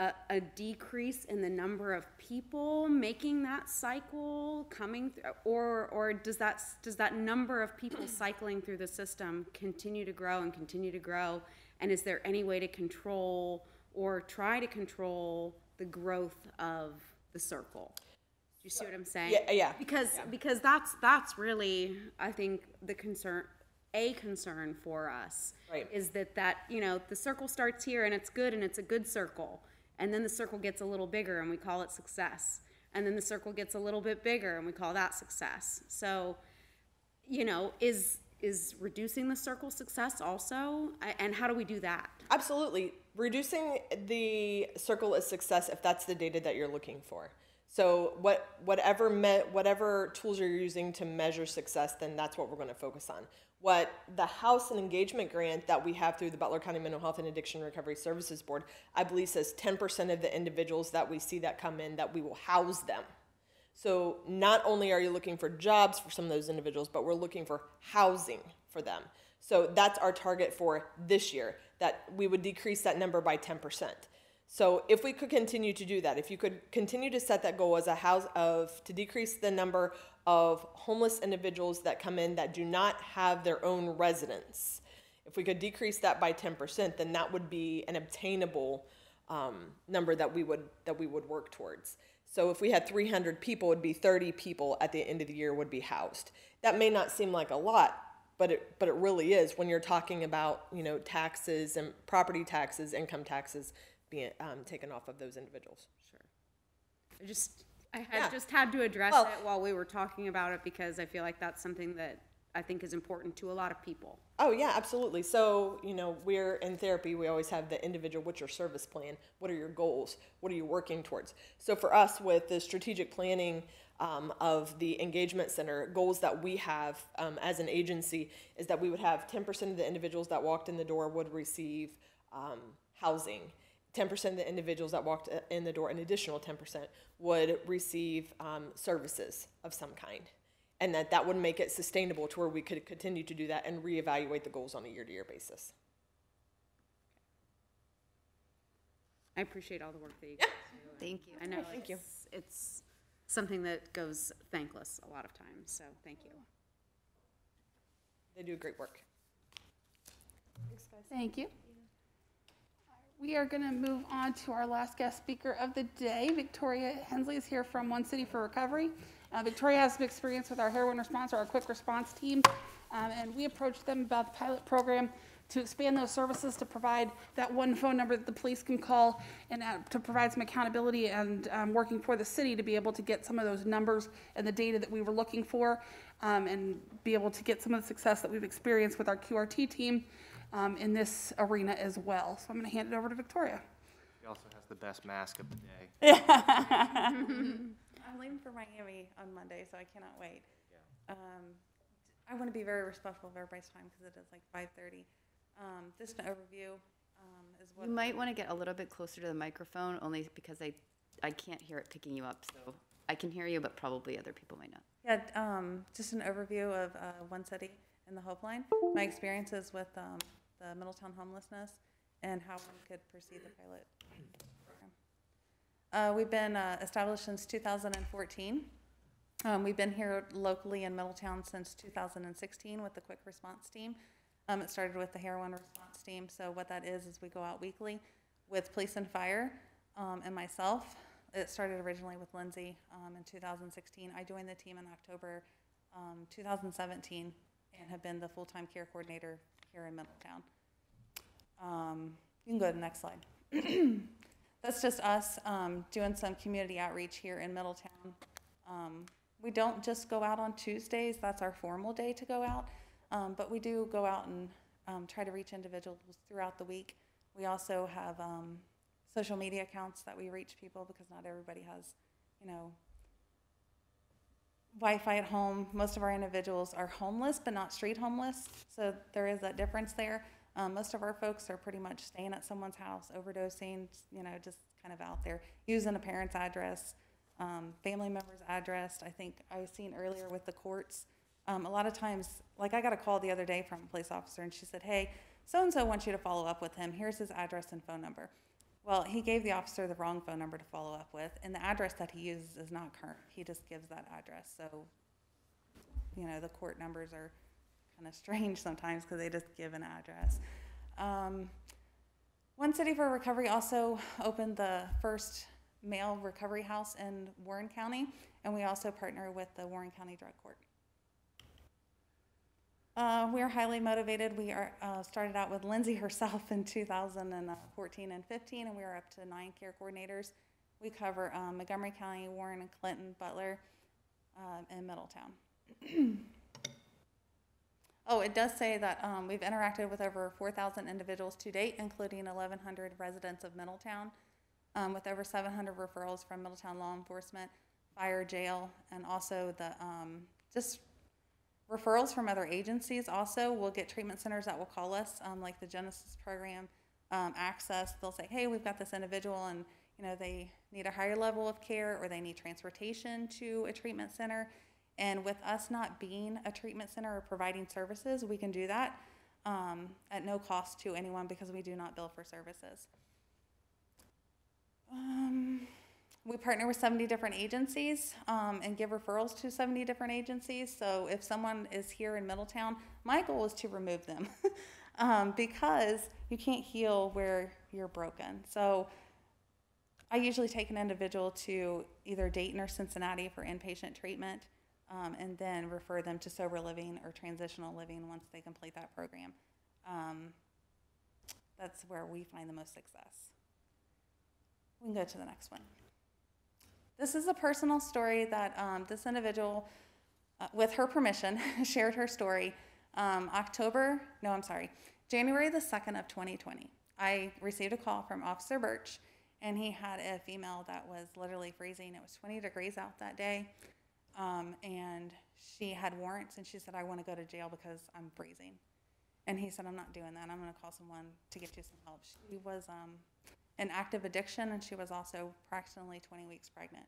a, a decrease in the number of people making that cycle coming through, or or does that does that number of people cycling through the system continue to grow and continue to grow? And is there any way to control or try to control the growth of the circle? Do you see what i'm saying? Yeah, yeah. because because that's that's really i think the concern a concern for us Right. is that that you know the circle starts here and it's good and it's a good circle and then the circle gets a little bigger and we call it success and then the circle gets a little bit bigger and we call that success so you know is is reducing the circle success also and how do we do that Absolutely. Reducing the circle is success if that's the data that you're looking for. So what whatever me, whatever tools you're using to measure success, then that's what we're going to focus on. What the House and Engagement Grant that we have through the Butler County Mental Health and Addiction Recovery Services Board, I believe says 10% of the individuals that we see that come in that we will house them. So not only are you looking for jobs for some of those individuals, but we're looking for housing for them. So that's our target for this year, that we would decrease that number by 10%. So if we could continue to do that, if you could continue to set that goal as a house of to decrease the number of homeless individuals that come in that do not have their own residence, if we could decrease that by 10%, then that would be an obtainable um, number that we would that we would work towards. So if we had 300 people, it would be 30 people at the end of the year would be housed. That may not seem like a lot, but it but it really is when you're talking about you know taxes and property taxes, income taxes being um, taken off of those individuals. Sure. I just, I had Yeah. just had to address Well- it while we were talking about it because I feel like that's something that I think is important to a lot of people. Oh yeah, absolutely. So you know, we're in therapy. We always have the individual. What's your service plan? What are your goals? What are you working towards? So for us, with the strategic planning um, of the engagement center, goals that we have um, as an agency is that we would have 10% of the individuals that walked in the door would receive um, housing. 10% of the individuals that walked uh, in the door, an additional 10%, would receive um, services of some kind and that that would make it sustainable to where we could continue to do that and reevaluate the goals on a year-to-year basis. I appreciate all the work that you guys do. Thank you. I know Thank you. it's, it's something that goes thankless a lot of times, so thank you. They do great work. Thanks, guys. Thank you. We are going to move on to our last guest speaker of the day. Victoria Hensley is here from One City for Recovery. Uh, Victoria has some experience with our heroin response or our quick response team, um, and we approached them about the pilot program to expand those services to provide that one phone number that the police can call and uh, to provide some accountability and um, working for the city to be able to get some of those numbers and the data that we were looking for um, and be able to get some of the success that we've experienced with our QRT team um, in this arena as well. So I'm going to hand it over to Victoria. He also has the best mask of the day. I'm leaving for Miami on Monday, so I cannot wait. Um, I want to be very respectful of everybody's time because it is like 5:30. Um, just an overview um, is what. You might want to get a little bit closer to the microphone, only because I, I can't hear it picking you up, so I can hear you, but probably other people might not. Yeah, um, just an overview of uh, One City and the Hope Line, my experiences with um, the Middletown homelessness, and how one could proceed the pilot program. Uh, we've been uh, established since 2014. Um, we've been here locally in Middletown since 2016 with the Quick Response Team. Um, it started with the Heroin Response Team. So what that is is we go out weekly with police and fire um, and myself. It started originally with Lindsay um, in 2016. I joined the team in October um, 2017 and have been the full-time care coordinator here in Middletown. Um, you can go to the next slide. That's just us um, doing some community outreach here in Middletown. Um, we don't just go out on Tuesdays, that's our formal day to go out, um, but we do go out and um, try to reach individuals throughout the week. We also have um, social media accounts that we reach people because not everybody has, you know, Wi-Fi at home. Most of our individuals are homeless, but not street homeless, so there is that difference there. Um, most of our folks are pretty much staying at someone's house, overdosing, you know, just kind of out there, using a parent's address, um, family member's address. I think I seen earlier with the courts. Um, a lot of times, like I got a call the other day from a police officer, and she said, "Hey, so and so wants you to follow up with him. Here's his address and phone number." Well, he gave the officer the wrong phone number to follow up with, and the address that he uses is not current. He just gives that address. So, you know, the court numbers are kind of strange sometimes because they just give an address. Um, One City for Recovery also opened the first male recovery house in Warren County, and we also partner with the Warren County Drug Court. Uh, we are highly motivated. We are uh, started out with Lindsay herself in 2014 and 15, and we are up to nine care coordinators. We cover um, Montgomery County, Warren and Clinton, Butler, uh, and Middletown. oh, it does say that um, we've interacted with over 4,000 individuals to date, including 1,100 residents of Middletown, um, with over 700 referrals from Middletown law enforcement, fire, jail, and also the um, just referrals from other agencies also we'll get treatment centers that will call us um, like the genesis program um, access they'll say hey we've got this individual and you know, they need a higher level of care or they need transportation to a treatment center. And with us not being a treatment center or providing services, we can do that um, at no cost to anyone because we do not bill for services. We partner with 70 different agencies um, and give referrals to 70 different agencies. So if someone is here in Middletown, my goal is to remove them um, because you can't heal where you're broken. So I usually take an individual to either Dayton or Cincinnati for inpatient treatment um, and then refer them to sober living or transitional living once they complete that program. Um, that's where we find the most success. We can go to the next one. This is a personal story that um, this individual, uh, with her permission, shared her story. Um, October, no, I'm sorry, January the 2nd of 2020. I received a call from Officer Birch, and he had a female that was literally freezing. It was 20 degrees out that day, um, and she had warrants, and she said, I want to go to jail because I'm freezing. And he said, I'm not doing that. I'm going to call someone to get you some help. She was um, an active addiction, and she was also approximately 20 weeks pregnant.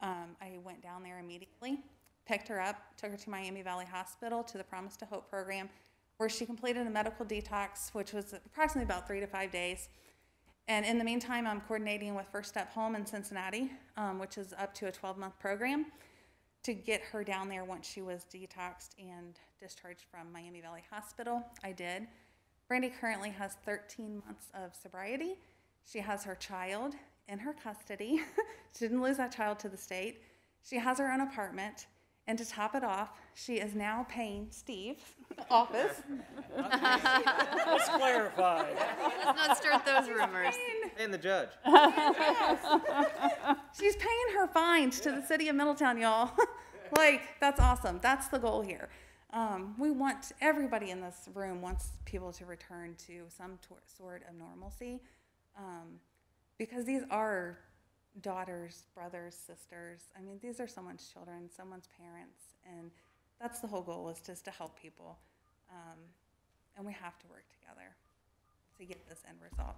Um, I went down there immediately, picked her up, took her to Miami Valley Hospital to the Promise to Hope program, where she completed a medical detox, which was approximately about three to five days. And in the meantime, I'm coordinating with First Step Home in Cincinnati, um, which is up to a 12 month program, to get her down there once she was detoxed and discharged from Miami Valley Hospital. I did. Brandy currently has 13 months of sobriety. She has her child in her custody. she didn't lose that child to the state. She has her own apartment. And to top it off, she is now paying Steve's office. Let's clarify. Let's not start those rumors. And the judge. She's paying her fines to the city of Middletown, y'all. like, that's awesome. That's the goal here. Um, we want everybody in this room wants people to return to some sort of normalcy, um, because these are daughters, brothers, sisters. I mean, these are someone's children, someone's parents, and that's the whole goal is just to help people, um, and we have to work together to get this end result.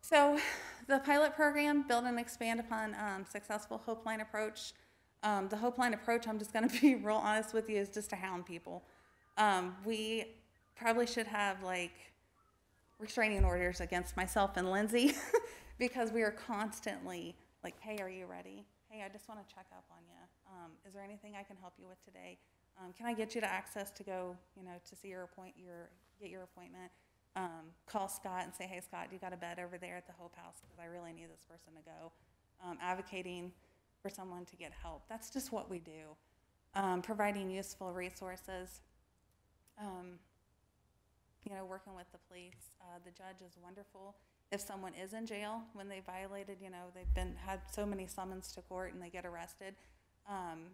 So, the pilot program, build and expand upon um, successful Hope Line approach. Um, the Hope Line approach, I'm just going to be real honest with you, is just to hound people. Um, we probably should have like restraining orders against myself and Lindsay because we are constantly like, hey, are you ready? Hey, I just want to check up on you. Um, is there anything I can help you with today? Um, can I get you to access to go, you know, to see your appoint your get your appointment? Um, call Scott and say, hey, Scott, you got a bed over there at the Hope House because I really need this person to go. Um, advocating for someone to get help. That's just what we do. Um, providing useful resources. You know, working with the police. Uh, the judge is wonderful. If someone is in jail when they violated, you know, they've been had so many summons to court and they get arrested. Um,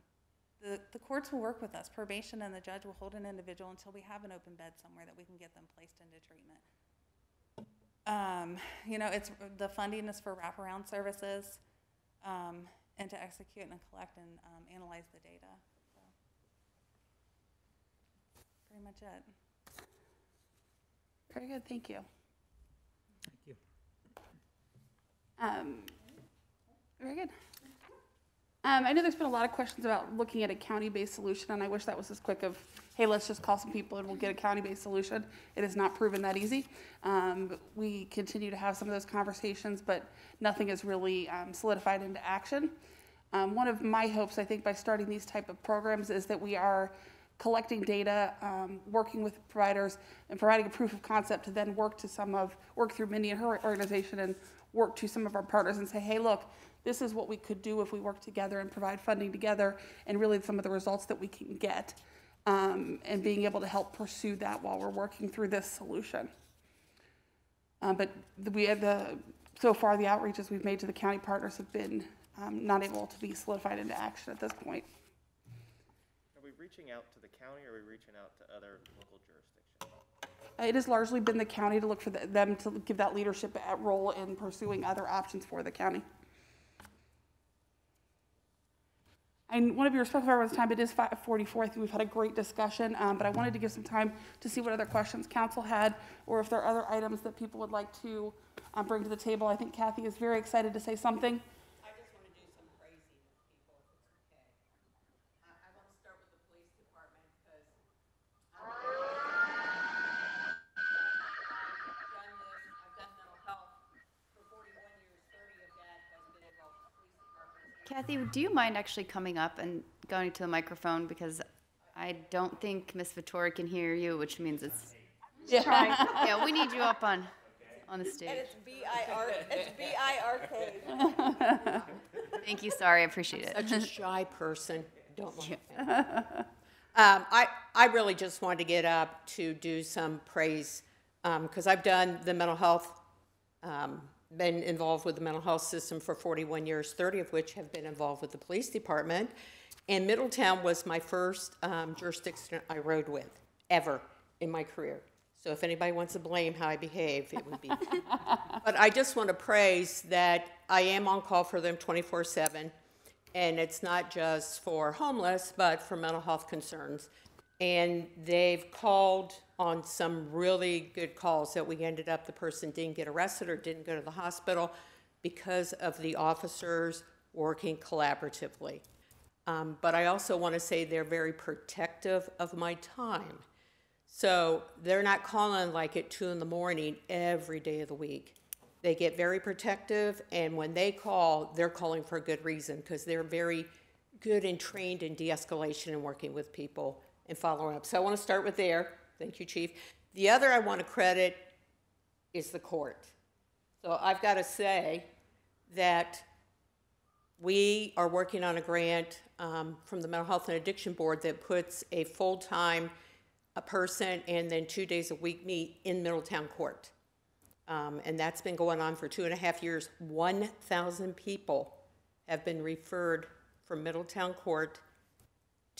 the, the courts will work with us. Probation and the judge will hold an individual until we have an open bed somewhere that we can get them placed into treatment. Um, you know, it's the funding is for wraparound services um, and to execute and collect and um, analyze the data. So, pretty much it. Very good, thank you. Thank you. Um, very good. Um, I know there's been a lot of questions about looking at a county-based solution, and I wish that was as quick of, hey, let's just call some people and we'll get a county-based solution. It has not proven that easy. Um, we continue to have some of those conversations, but nothing is really um, solidified into action. Um, one of my hopes, I think, by starting these type of programs is that we are collecting data, um, working with providers, and providing a proof of concept to then work to some of, work through Mindy and her organization and work to some of our partners and say, hey, look, this is what we could do if we work together and provide funding together, and really some of the results that we can get, um, and being able to help pursue that while we're working through this solution. Uh, but we had the, so far, the outreaches we've made to the county partners have been um, not able to be solidified into action at this point. Reaching out to the county or are we reaching out to other local jurisdictions? It has largely been the county to look for the- them to give that leadership at role in pursuing other options for the county. I want to be respectful of everyone's time. It is 5:44. I think we've had a great discussion, um, but I wanted to give some time to see what other questions council had, or if there are other items that people would like to um, bring to the table. I think Kathy is very excited to say something. Kathy, do you mind actually coming up and going to the microphone? Because I don't think Ms. Vitori can hear you, which means it's, Trying. yeah, we need you up on, on the stage. And it's B-I-R, it's B-I-R-K. Thank you, sorry, I appreciate it. Such a shy person, don't want to. Um, I, I really just wanted to get up to do some praise, because I've done the mental health, um, been involved with the mental health system for 41 years, 30 of which have been involved with the police department. And Middletown was my first um, jurisdiction I rode with, ever, in my career. So if anybody wants to blame how I behave, it would be. But I just want to praise that I am on call for them 24/7. And it's not just for homeless, but for mental health concerns. And they've called on some really good calls that we ended up, the person didn't get arrested or didn't go to the hospital because of the officers working collaboratively. Um, but I also want to say they're very protective of my time. So they're not calling like at two in the morning every day of the week. They get very protective, and when they call, they're calling for a good reason because they're very good and trained in de-escalation and working with people and following up. So I want to start with there. Thank you, Chief. The other I want to credit is the court. So I've got to say that we are working on a grant um, from the Mental Health and Addiction Board that puts a full-time a person and then two days a week meet in Middletown Court. Um, and that's been going on for two and a half years. 1,000 people have been referred from Middletown Court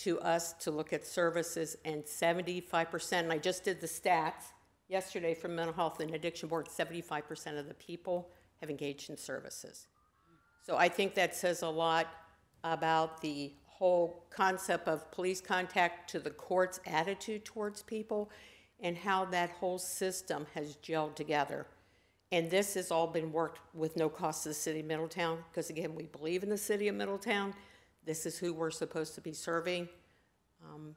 to us to look at services, and 75%, and I just did the stats yesterday from Mental Health and Addiction Board, 75% of the people have engaged in services. So I think that says a lot about the whole concept of police contact to the court's attitude towards people and how that whole system has gelled together. And this has all been worked with no cost to the city of Middletown, because again, we believe in the city of Middletown. This is who we're supposed to be serving. Um,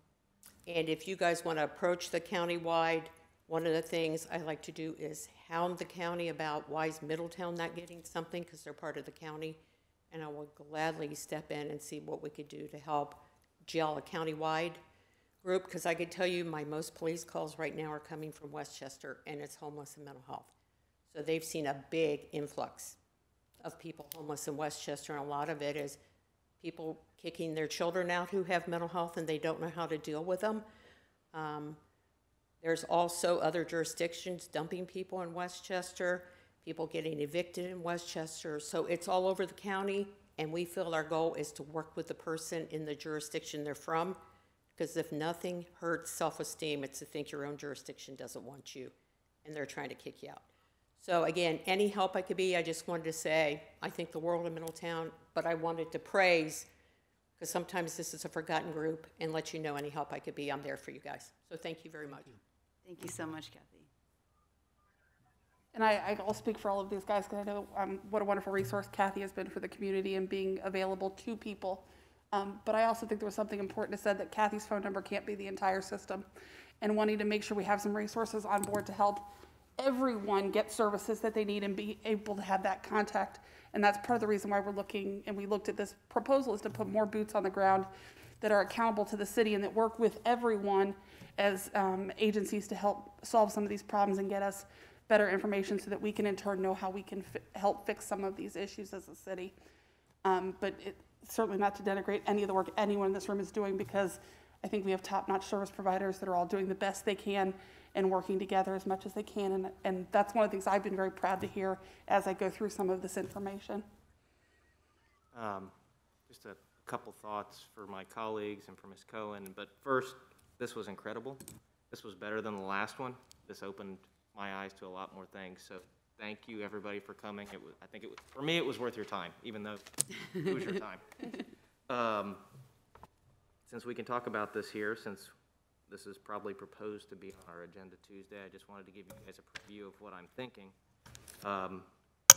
And if you guys want to approach the countywide, one of the things I like to do is hound the county about why is Middletown not getting something, because they're part of the county. And I will gladly step in and see what we could do to help gel a countywide group, because I could tell you my most police calls right now are coming from West Chester, and it's homeless and mental health. So they've seen a big influx of people homeless in West Chester, and a lot of it is people kicking their children out who have mental health and they don't know how to deal with them. Um, There's also other jurisdictions dumping people in West Chester, people getting evicted in West Chester. So it's all over the county, and we feel our goal is to work with the person in the jurisdiction they're from. Because if nothing hurts self-esteem, it's to think your own jurisdiction doesn't want you, and they're trying to kick you out. So again, any help I could be, I just wanted to say, I think the world of Middletown, but I wanted to praise, because sometimes this is a forgotten group, and let you know any help I could be, I'm there for you guys. So thank you very much. Thank you so much, Kathy. And I, I'll speak for all of these guys because I know um, what a wonderful resource Kathy has been for the community and being available to people. Um, but I also think there was something important to said that Kathy's phone number can't be the entire system, and wanting to make sure we have some resources on board to help everyone get services that they need and be able to have that contact. And that's part of the reason why we're looking and we looked at this proposal is to put more boots on the ground that are accountable to the city and that work with everyone as um, agencies to help solve some of these problems and get us better information so that we can in turn know how we can fi- help fix some of these issues as a city. Um, but it, certainly not to denigrate any of the work anyone in this room is doing because I think we have top-notch service providers that are all doing the best they can and working together as much as they can. And, and that's one of the things I've been very proud to hear as I go through some of this information. Um, Just a couple thoughts for my colleagues and for Ms. Cohen, but first, this was incredible. This was better than the last one. This opened my eyes to a lot more things, so thank you, everybody, for coming. It was, I think it was, for me, it was worth your time, even though it was your time. Um, since we can talk about this here, since this is probably proposed to be on our agenda Tuesday, I just wanted to give you guys a preview of what I'm thinking. Um, I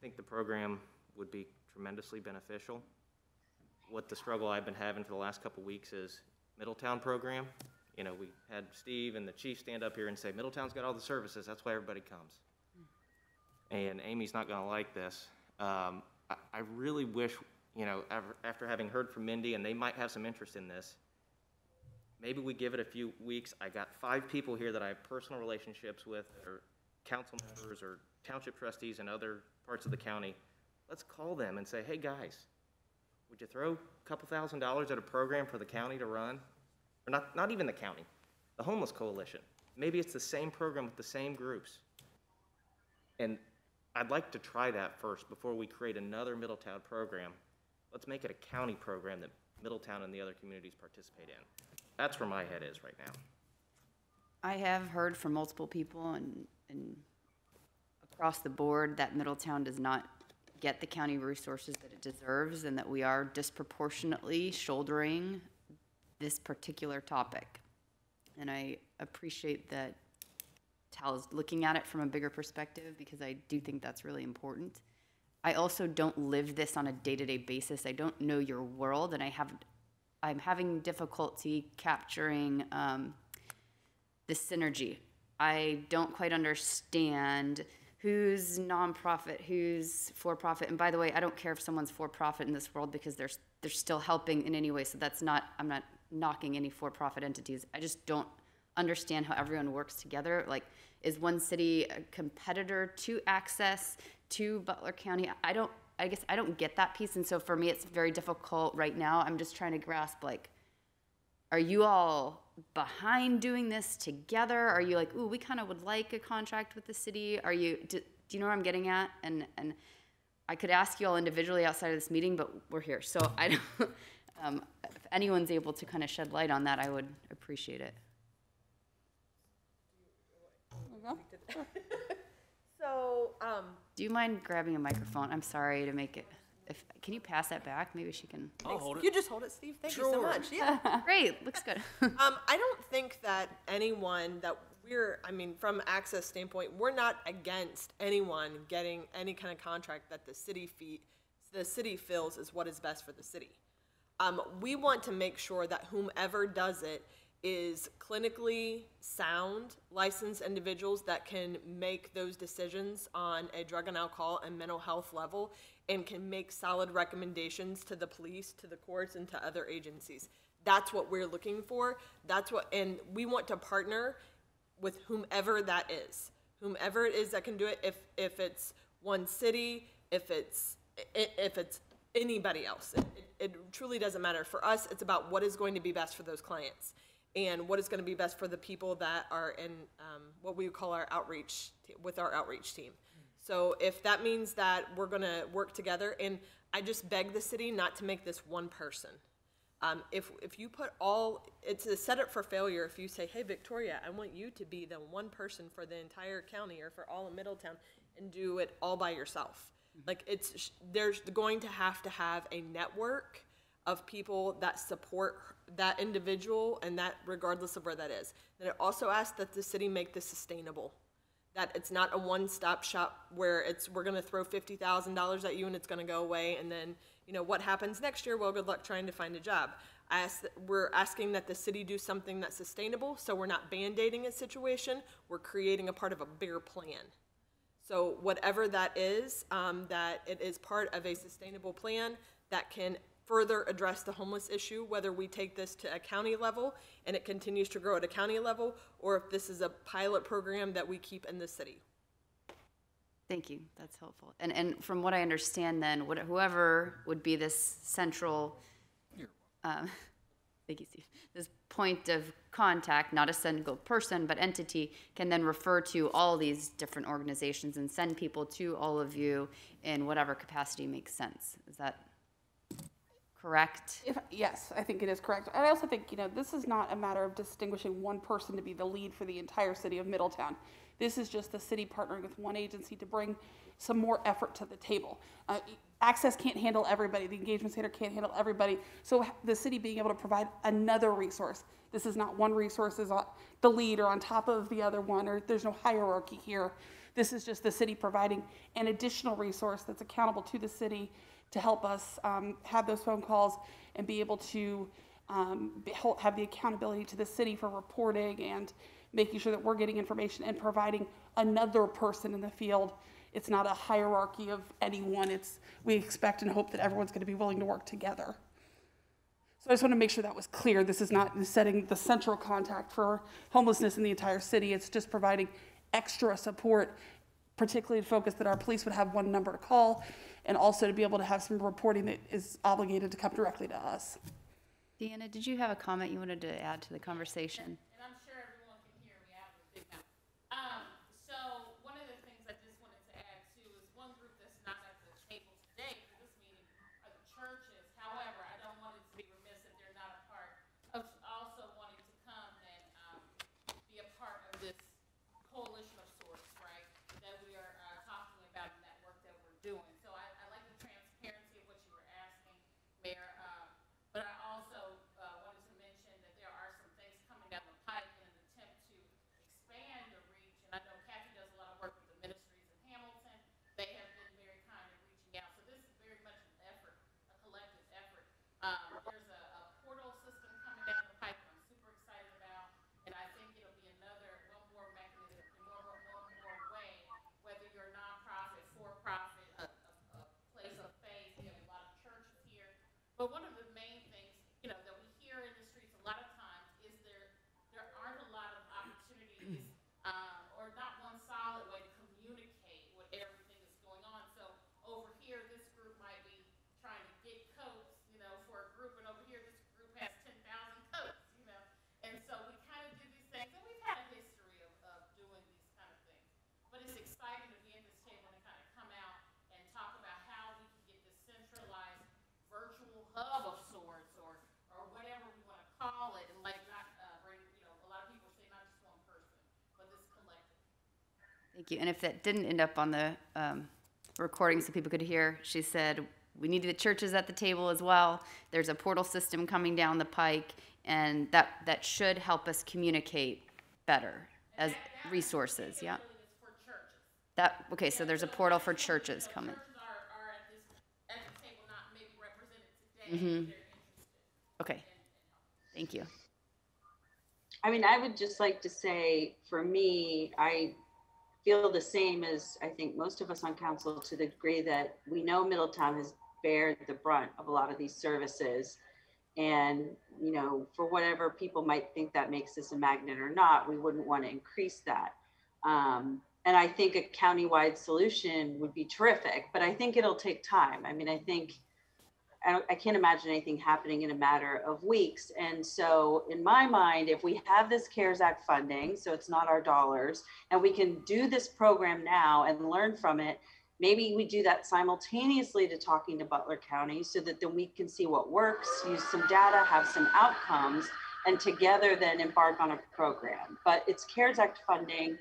think the program would be tremendously beneficial. What the struggle I've been having for the last couple weeks is Middletown program. You know, we had Steve and the chief stand up here and say, Middletown's got all the services, that's why everybody comes. And Ami's not gonna like this. Um, I, I really wish, you know, after having heard from Mindy, and they might have some interest in this, maybe we give it a few weeks. I got five people here that I have personal relationships with, or council members, or township trustees in other parts of the county. Let's call them and say, hey, guys, would you throw a couple thousand dollars at a program for the county to run? Or not, not even the county, the homeless coalition. Maybe it's the same program with the same groups. And I'd like to try that first before we create another Middletown program. Let's make it a county program that Middletown and the other communities participate in. That's where my head is right now. I have heard from multiple people and, and across the board that Middletown does not get the county resources that it deserves and that we are disproportionately shouldering this particular topic. And I appreciate that Tal is looking at it from a bigger perspective because I do think that's really important. I also don't live this on a day-to-day basis. I don't know your world and I have, I'm having difficulty capturing, um, the synergy. I don't quite understand who's nonprofit, who's for-profit. And by the way, I don't care if someone's for-profit in this world because they're, they're still helping in any way. So that's not, I'm not knocking any for-profit entities. I just don't understand how everyone works together. Like, is one city a competitor to access to Butler County? I don't, I guess I don't get that piece. And so for me, it's very difficult right now. I'm just trying to grasp like, are you all behind doing this together? Are you like, ooh, we kind of would like a contract with the city? Are you, do, do you know where I'm getting at? And, and I could ask you all individually outside of this meeting, but we're here. So I don't, um, if anyone's able to kind of shed light on that, I would appreciate it. So, um, Do you mind grabbing a microphone? I'm sorry to make it, if, can you pass that back? Maybe she can. I'll hold it. you just hold it, Steve. Thank you so much. Yeah. Great, looks good. um, I don't think that anyone that we're, I mean, from access standpoint, we're not against anyone getting any kind of contract that the city fee, the city feels is what is best for the city. Um, we want to make sure that whomever does it is clinically sound, licensed individuals that can make those decisions on a drug and alcohol and mental health level and can make solid recommendations to the police, to the courts, and to other agencies. That's what we're looking for. That's what, and we want to partner with whomever that is, whomever it is that can do it. If if it's one city, if it's if it's anybody else, it, it, it truly doesn't matter. For us, it's about what is going to be best for those clients and what is going to be best for the people that are in um, what we call our outreach with our outreach team. So if that means that we're going to work together, and I just beg the city not to make this one person. Um, if, if you put all, it's a setup for failure if you say, hey, Victoria, I want you to be the one person for the entire county or for all of Middletown and do it all by yourself. Like it's, there's going to have to have a network of people that support that individual and that regardless of where that is. Then it also asks that the city make this sustainable. That it's not a one-stop shop where it's we're going to throw fifty thousand dollars at you and it's going to go away and then you know what happens next year? Well good luck trying to find a job. I ask that, we're asking that the city do something that's sustainable so we're not band-aiding a situation. We're creating a part of a bigger plan. So whatever that is um, that it is part of a sustainable plan that can further address the homeless issue, whether we take this to a county level and it continues to grow at a county level, or if this is a pilot program that we keep in the city. Thank you, that's helpful. And, and from what I understand then, what- whoever would be this central, um, thank you, Steve, this point of contact, not a single person, but entity, can then refer to all these different organizations and send people to all of you in whatever capacity makes sense. Is that correct? If, yes, I think it is correct. And I also think, you know, this is not a matter of distinguishing one person to be the lead for the entire city of Middletown. This is just the city partnering with one agency to bring some more effort to the table. Uh, access can't handle everybody, the engagement center can't handle everybody. So the city being able to provide another resource. This is not one resource is on the lead or on top of the other one, or there's no hierarchy here. This is just the city providing an additional resource that's accountable to the city to help us um, have those phone calls and be able to um, be- have the accountability to the city for reporting and making sure that we're getting information and providing another person in the field. It's not a hierarchy of anyone. It's we expect and hope that everyone's going to be willing to work together. So I just want to make sure that was clear. This is not setting the central contact for homelessness in the entire city. It's just providing extra support, particularly to focus that our police would have one number to call, and also to be able to have some reporting that is obligated to come directly to us. Deanna, did you have a comment you wanted to add to the conversation? and I'm sure everyone can hear me out of the big mouth. Um, so one of the things I just wanted to add too is one group that's not at the table today for this meeting are the churches. However, I don't want it to be remiss that they're not a part of also wanting to come and, um, be a part of this coalition of sorts, right? That we are, uh, talking about in that work that we're doing. So I, I like the transparency of what you were asking, Mayor. Um, but I also, uh, wanted to mention that there are some things coming down the pipe in an attempt to expand the reach. And I know Kathy does a lot of work with the ministries in Hamilton. They have been very kind in reaching out. So this is very much an effort, a collective effort. Um, there's a, a portal system coming down the pipe that I'm super excited about. And I think it'll be another, one more mechanism, one more, one more way, whether you're nonprofit, for-profit, a, a, a place of faith, we have a lot of churches here. But one of the main things, you know, that we hear in the streets a lot of times is there, there aren't a lot of opportunities, um, or not one solid way to communicate what everything is going on. So over here, this group might be trying to get coats, you know, for a group, and over here, this group has ten thousand coats, you know? And so we kind of do these things, and we've had a history of, of doing these kind of things. But it's exciting to be at this table and kind of come out and talk about how we can get this centralized virtual hub of sorts, or, or whatever we want to call it, and like not, uh, bring, you know, a lot of people say not just one person, but this collective. Thank you. And if that didn't end up on the um, recording so people could hear, she said, we need the churches at the table as well. There's a portal system coming down the pike, and that, that should help us communicate better as resources, yeah? That, okay, so there's a portal for churches coming. Mhm. interested. Okay, thank you. I mean, I would just like to say, for me, I feel the same as I think most of us on council to the degree that we know Middletown has bared the brunt of a lot of these services. And, you know, for whatever people might think that makes this a magnet or not, we wouldn't want to increase that. Um, and I think a countywide solution would be terrific, but I think it'll take time. I mean, I think I, I can't imagine anything happening in a matter of weeks. And so, in my mind, if we have this CARES Act funding, so it's not our dollars, and we can do this program now and learn from it, maybe we do that simultaneously to talking to Butler County so that then we can see what works, use some data, have some outcomes, and together then embark on a program. But it's CARES Act funding.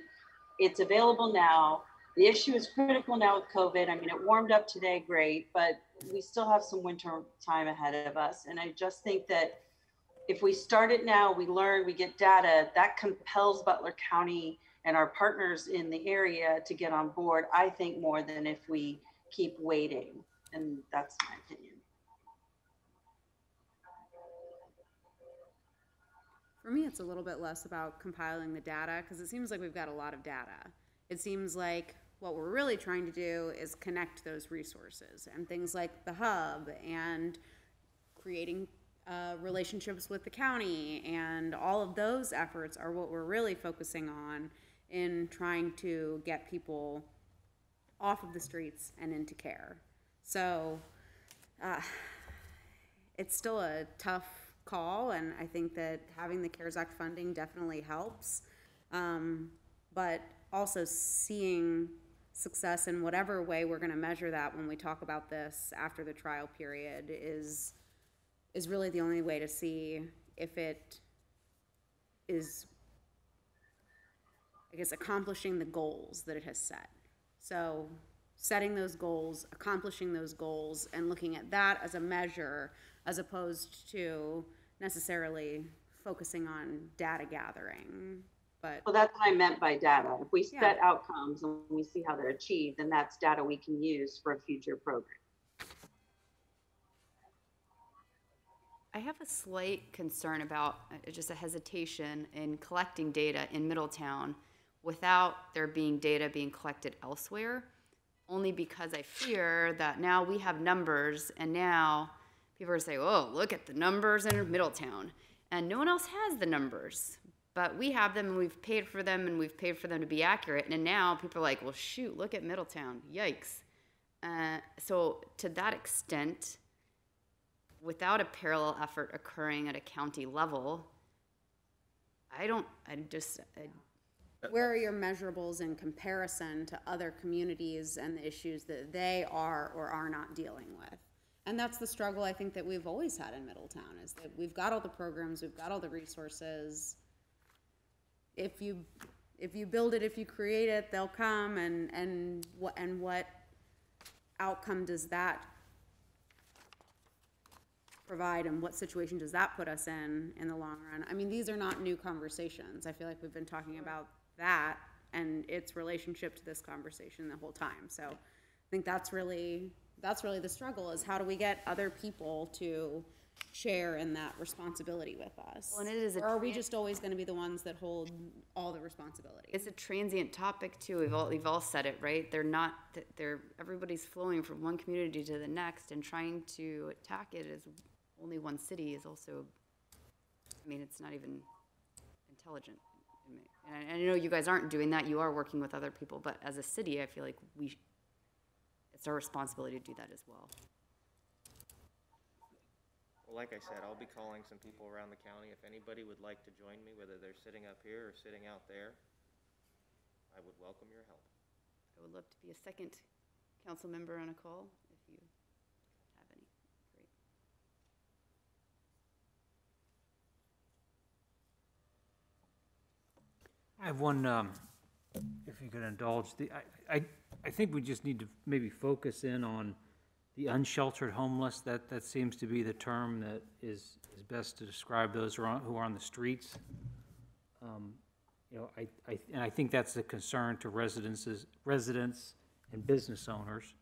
It's available now. The issue is critical now with COVID. I mean, it warmed up today, great, but we still have some winter time ahead of us. And I just think that if we start it now, we learn, we get data, that compels Butler County and our partners in the area to get on board, I think more than if we keep waiting. And that's my opinion. For me, it's a little bit less about compiling the data because it seems like we've got a lot of data. It seems like what we're really trying to do is connect those resources and things like the hub and creating uh, relationships with the county and all of those efforts are what we're really focusing on in trying to get people off of the streets and into care. So, uh, it's still a tough call, and I think that having the CARES Act funding definitely helps. Um, but also seeing success in whatever way we're going to measure that when we talk about this after the trial period is is really the only way to see if it is I guess accomplishing the goals that it has set. So setting those goals, accomplishing those goals, and looking at that as a measure as opposed to necessarily focusing on data gathering. But Well, that's what I meant by data. If we Yeah. set outcomes and we see how they're achieved, then that's data we can use for a future program. I have a slight concern about, uh, just a hesitation in collecting data in Middletown without there being data being collected elsewhere, only because I fear that now we have numbers and now people are saying, oh, look at the numbers in Middletown. And no one else has the numbers, but we have them and we've paid for them and we've paid for them to be accurate. And now people are like, well, shoot, look at Middletown. Yikes. Uh, so to that extent, without a parallel effort occurring at a county level, I don't, I just, I, where are your measurables in comparison to other communities and the issues that they are or are not dealing with? And that's the struggle I think that we've always had in Middletown is that we've got all the programs, we've got all the resources. If you, if you build it, if you create it, they'll come and, and what, and what outcome does that provide and what situation does that put us in in the long run? I mean, these are not new conversations. I feel like we've been talking about that and its relationship to this conversation the whole time. So I think that's really that's really the struggle is how do we get other people to share in that responsibility with us? Well, and it is a or are we just always going to be the ones that hold all the responsibility? it's a transient topic too. We've all, we've all said it, right? They're not, they're, everybody's flowing from one community to the next and trying to attack it as only one city is also, I mean, it's not even intelligent. And I, I know you guys aren't doing that. You are working with other people, but as a city, I feel like we, it's our responsibility to do that as well. Well, like I said, I'll be calling some people around the county. If anybody would like to join me, whether they're sitting up here or sitting out there, I would welcome your help. I would love to be a second council member on a call if you have any. Great. I have one, um, if you could indulge, the, I, I, I think we just need to maybe focus in on the unsheltered homeless. That, that seems to be the term that is, is best to describe those who are, on- who are on the streets. Um, You know, I, I, and I think that's a concern to residences, residents and business owners.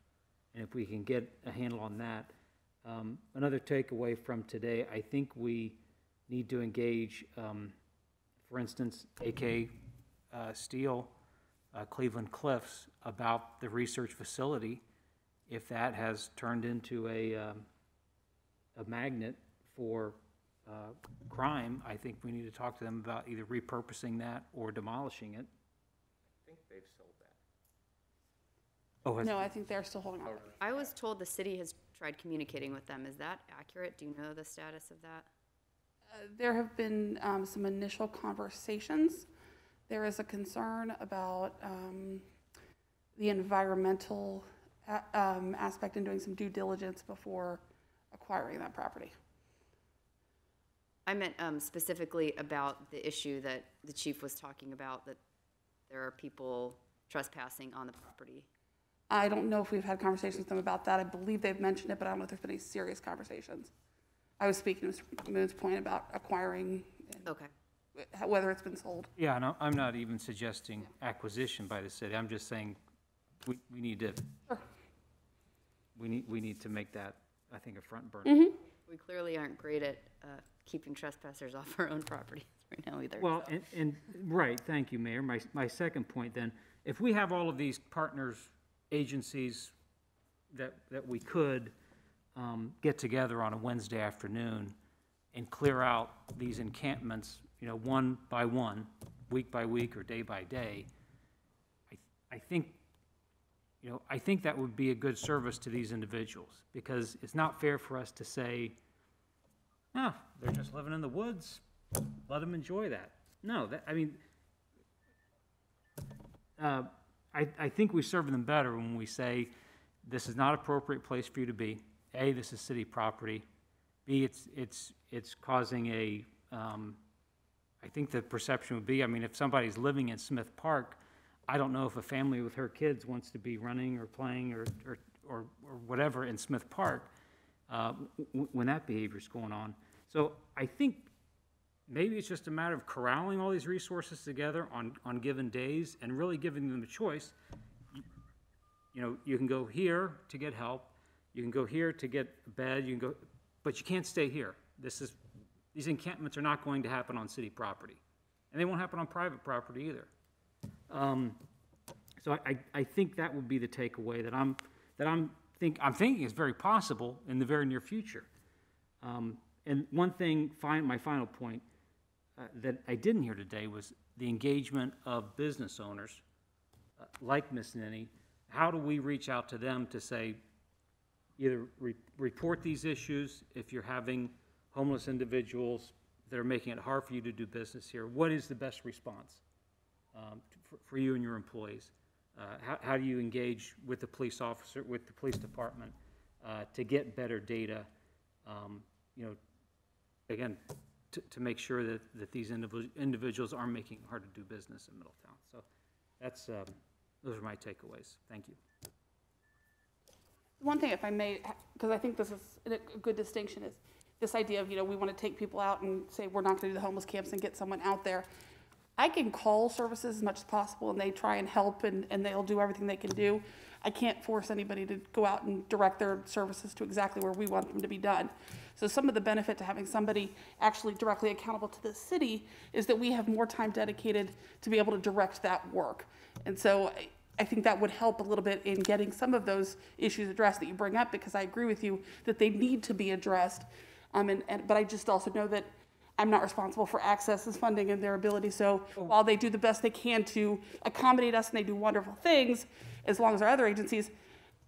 And if we can get a handle on that. Um, another takeaway from today, I think we need to engage, um, for instance, AK uh, Steel, uh, Cleveland Cliffs, about the research facility, if that has turned into a, um, a magnet for uh, crime, I think we need to talk to them about either repurposing that or demolishing it. I think they've sold that. Oh, has- No, I think they're still holding on. I was told the city has tried communicating with them. Is that accurate? Do you know the status of that? Uh, There have been um, some initial conversations. There is a concern about um, the environmental a- um, aspect and doing some due diligence before acquiring that property. I meant um, specifically about the issue that the chief was talking about, that there are people trespassing on the property. I don't know if we've had conversations with them about that. I believe they've mentioned it, but I don't know if there's been any serious conversations. I was speaking to Mr. Moon's point about acquiring. Okay. Whether it's been sold. Yeah, no, I'm not even suggesting acquisition by the city. I'm just saying we, we need to, we need, we need to make that, I think, a front burner. We clearly aren't great at uh, keeping trespassers off our own property right now either. Well, so. and, and, right, thank you, Mayor. My, my second point then, if we have all of these partners, agencies that, that we could um, get together on a Wednesday afternoon and clear out these encampments, you know, one by one, week by week or day by day, I, I think, you know, I think that would be a good service to these individuals, because it's not fair for us to say, ah, they're just living in the woods, let them enjoy that. No, that, I mean, uh, I, I think we serve them better when we say, this is not appropriate place for you to be. A, this is city property. B, it's, it's, it's causing a, um, I think the perception would be, I mean, if somebody's living in Smith Park, I don't know if a family with her kids wants to be running or playing or, or, or or whatever in Smith Park, uh, when that behavior is going on. So I think maybe it's just a matter of corralling all these resources together on, on given days and really giving them a choice. You know, you can go here to get help, you can go here to get a bed, you can go, but you can't stay here. This is, these encampments are not going to happen on city property. And they won't happen on private property either. Um, so I, I, think that would be the takeaway that I'm, that I'm think, I'm thinking is very possible in the very near future. Um, and one thing, fine, my final point, uh, that I didn't hear today was the engagement of business owners, uh, like Miss Nenni. How do we reach out to them to say, either re- report these issues if you're having homeless individuals that are making it hard for you to do business here? What is the best response um, for, for you and your employees? Uh, how, how do you engage with the police officer, with the police department, uh, to get better data? Um, you know, again, to, to make sure that, that these individuals, individuals are making it hard to do business in Middletown. So that's, um, those are my takeaways. Thank you. One thing, if I may, because I think this is a good distinction, is this idea of, you know, we want to take people out and say, we're not going to do the homeless camps and get someone out there. I can call services as much as possible and they try and help and, and they'll do everything they can do. I can't force anybody to go out and direct their services to exactly where we want them to be done. So some of the benefit to having somebody actually directly accountable to the city is that we have more time dedicated to be able to direct that work. And so I- I think that would help a little bit in getting some of those issues addressed that you bring up, because I agree with you that they need to be addressed. Um, and, and, but I just also know that I'm not responsible for access and funding and their ability. So while they do the best they can to accommodate us and they do wonderful things, as long as our other agencies,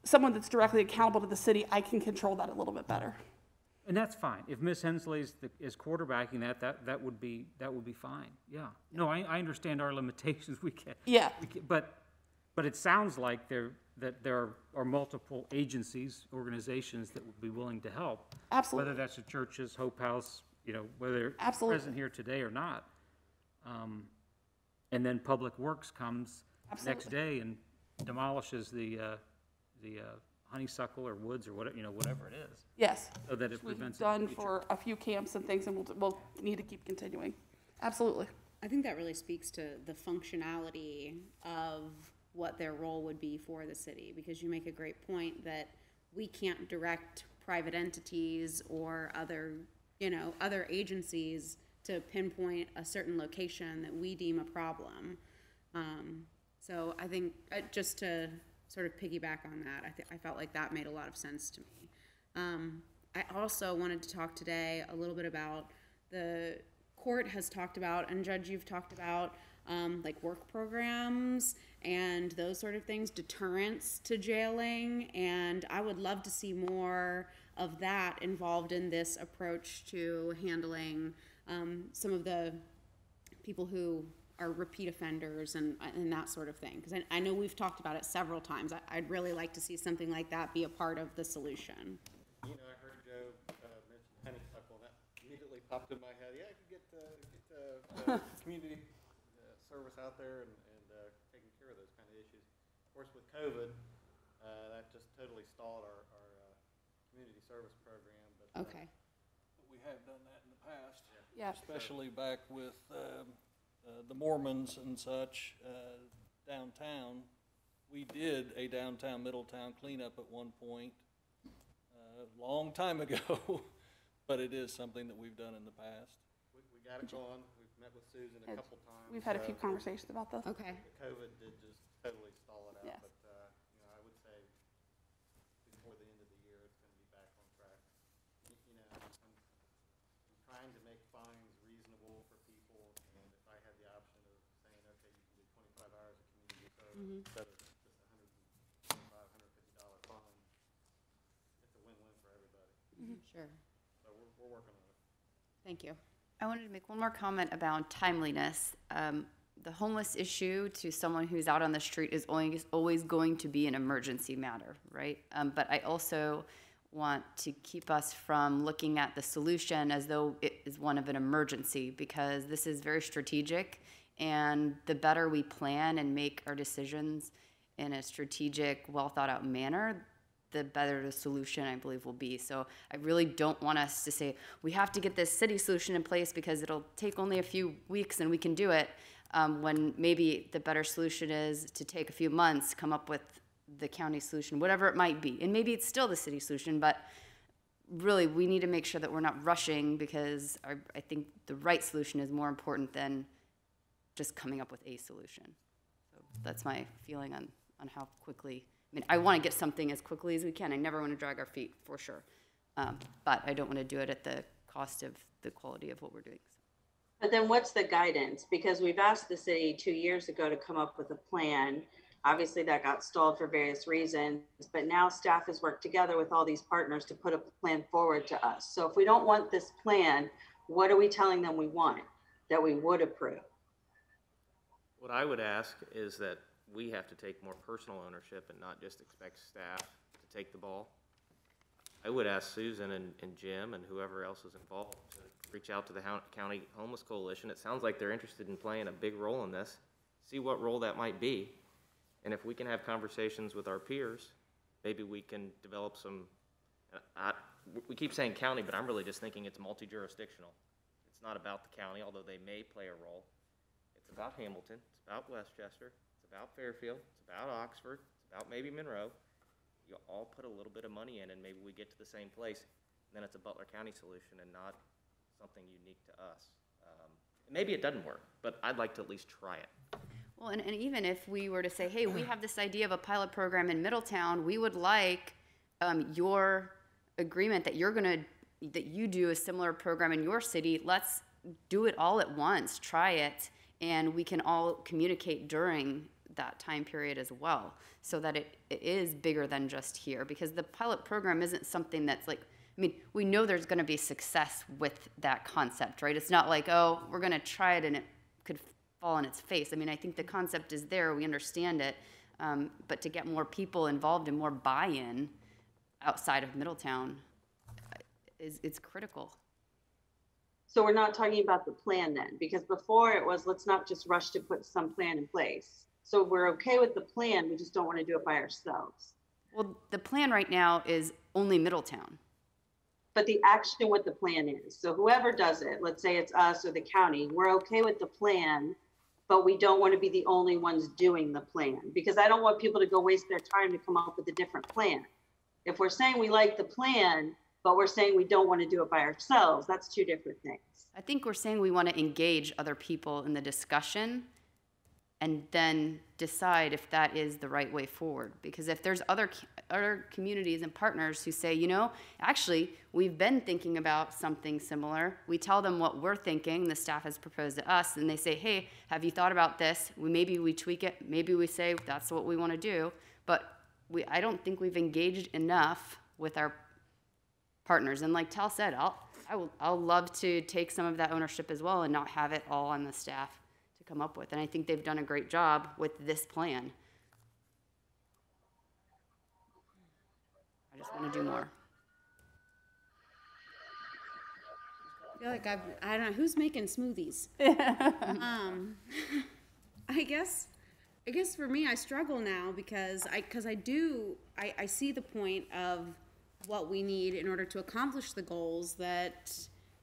someone that's directly accountable to the city, I can control that a little bit better. And that's fine. If Ms. Hensley is, the- is quarterbacking that, that, that would be, that would be fine. Yeah. No, I, I understand our limitations. We can't. Yeah. we can- But, but it sounds like there, that there are- are multiple agencies, organizations that would be willing to help. Absolutely. Whether that's the churches, Hope House, you know, whether they're Absolutely. present here today or not. Um, And then Public Works comes next day and demolishes the, uh, the uh, honeysuckle or woods or whatever, you know, whatever it is. Yes. So that it We've prevents. it done for a few camps and things, and we'll, we'll need to keep continuing. Absolutely. I think that really speaks to the functionality of what their role would be for the city, because you make a great point that we can't direct private entities or other, you know, other agencies to pinpoint a certain location that we deem a problem. Um, so I think, uh, just to sort of piggyback on that, I thi- I felt like that made a lot of sense to me. Um, I also wanted to talk today a little bit about the court has talked about, and Judge, you've talked about, um, like work programs and those sort of things, deterrence to jailing, and I would love to see more of that involved in this approach to handling, um, some of the people who are repeat offenders and, and that sort of thing. Because I, I know we've talked about it several times. I, I'd really like to see something like that be a part of the solution. You know, I heard Joe uh, mention honeysuckle, and that immediately popped in my head. Yeah, I could get, uh, get uh, uh, community uh, service out there and, and uh, taking care of those kind of issues. Of course, with COVID, uh, that just totally stalled our, service program. But uh, Okay. We have done that in the past. Yeah. Especially back with um, uh, the Mormons and such uh, downtown. We did a downtown, Middletown cleanup at one point, a long time ago, but it is something that we've done in the past. we, we got it going. We've met with Susan a Ed, couple times. We've had a few uh, conversations about this. Okay. COVID did just totally stall it out, Yes. but, uh, you know, I would say before the end of the year, it's gonna be back on track. Y- You know, I'm, I'm trying to make fines reasonable for people, and if I had the option of saying, okay, you can do twenty-five hours of community instead of just a hundred and twenty-five, hundred and fifty dollar fine, it's a win-win for everybody. Sure. So we're, we're working on it. Thank you. I wanted to make one more comment about timeliness. Um, the homeless issue to someone who's out on the street is always, always going to be an emergency matter, right? Um, but I also want to keep us from looking at the solution as though it is one of an emergency because this is very strategic And the better we plan and make our decisions in a strategic, well thought out manner, the better the solution I believe will be. So I really don't want us to say we have to get this city solution in place because it'll take only a few weeks and we can do it. Um, when maybe the better solution is to take a few months, come up with the county solution, whatever it might be, and maybe it's still the city solution, but really we need to make sure that we're not rushing because our, I think the right solution is more important than just coming up with a solution. So that's my feeling on, on how quickly, I mean, I want to get something as quickly as we can. I never want to drag our feet, for sure. Um, but I don't want to do it at the cost of the quality of what we're doing. But then what's the guidance? Because we've asked the city two years ago to come up with a plan. Obviously, that got stalled for various reasons, but now staff has worked together with all these partners to put a plan forward to us. So if we don't want this plan, what are we telling them we want, that we would approve? What I would ask is that we have to take more personal ownership and not just expect staff to take the ball. I would ask Susan and, and Jim and whoever else is involved to reach out to the County Homeless Coalition. It sounds like they're interested in playing a big role in this. See what role that might be. And if we can have conversations with our peers, maybe we can develop some, I, we keep saying county, but I'm really just thinking it's multi-jurisdictional. It's not about the county, although they may play a role. It's about Hamilton, it's about West Chester, it's about Fairfield, it's about Oxford, it's about maybe Monroe. You all put a little bit of money in and maybe we get to the same place. Then it's a Butler County solution and not something unique to us. Um, maybe it doesn't work, but I'd like to at least try it. Well, and, and even if we were to say, hey, we have this idea of a pilot program in Middletown, we would like um, your agreement that you're gonna, that you do a similar program in your city. Let's do it all at once, try it, and we can all communicate during that time period as well, so that it, it is bigger than just here. Because the pilot program isn't something that's like, I mean, we know there's gonna be success with that concept, right? It's not like, oh, we're gonna try it and it could fall on its face. I mean, I think the concept is there, we understand it, um, but to get more people involved and more buy-in outside of Middletown uh, is, it's critical. So we're not talking about the plan then, because before it was, let's not just rush to put some plan in place. So we're okay with the plan, we just don't want to do it by ourselves. Well, the plan right now is only Middletown. But the action, what the plan is. So whoever does it, let's say it's us or the county, we're okay with the plan, but we don't want to be the only ones doing the plan. Because I don't want people to go waste their time to come up with a different plan. If we're saying we like the plan, but we're saying we don't want to do it by ourselves, that's two different things. I think we're saying we want to engage other people in the discussion and then decide if that is the right way forward. Because if there's other, other communities and partners who say, you know, actually, we've been thinking about something similar, we tell them what we're thinking, the staff has proposed to us, and they say, hey, have you thought about this? We, maybe we tweak it, maybe we say that's what we want to do, but we, I don't think we've engaged enough with our partners. And like Tal said, I'll, I will, I'll love to take some of that ownership as well and not have it all on the staff to come up with. And I think they've done a great job with this plan. I just want to do more. I feel like I've, I don't know, who's making smoothies? um, I guess, I guess for me, I struggle now because I, because I do, I, I see the point of what we need in order to accomplish the goals that,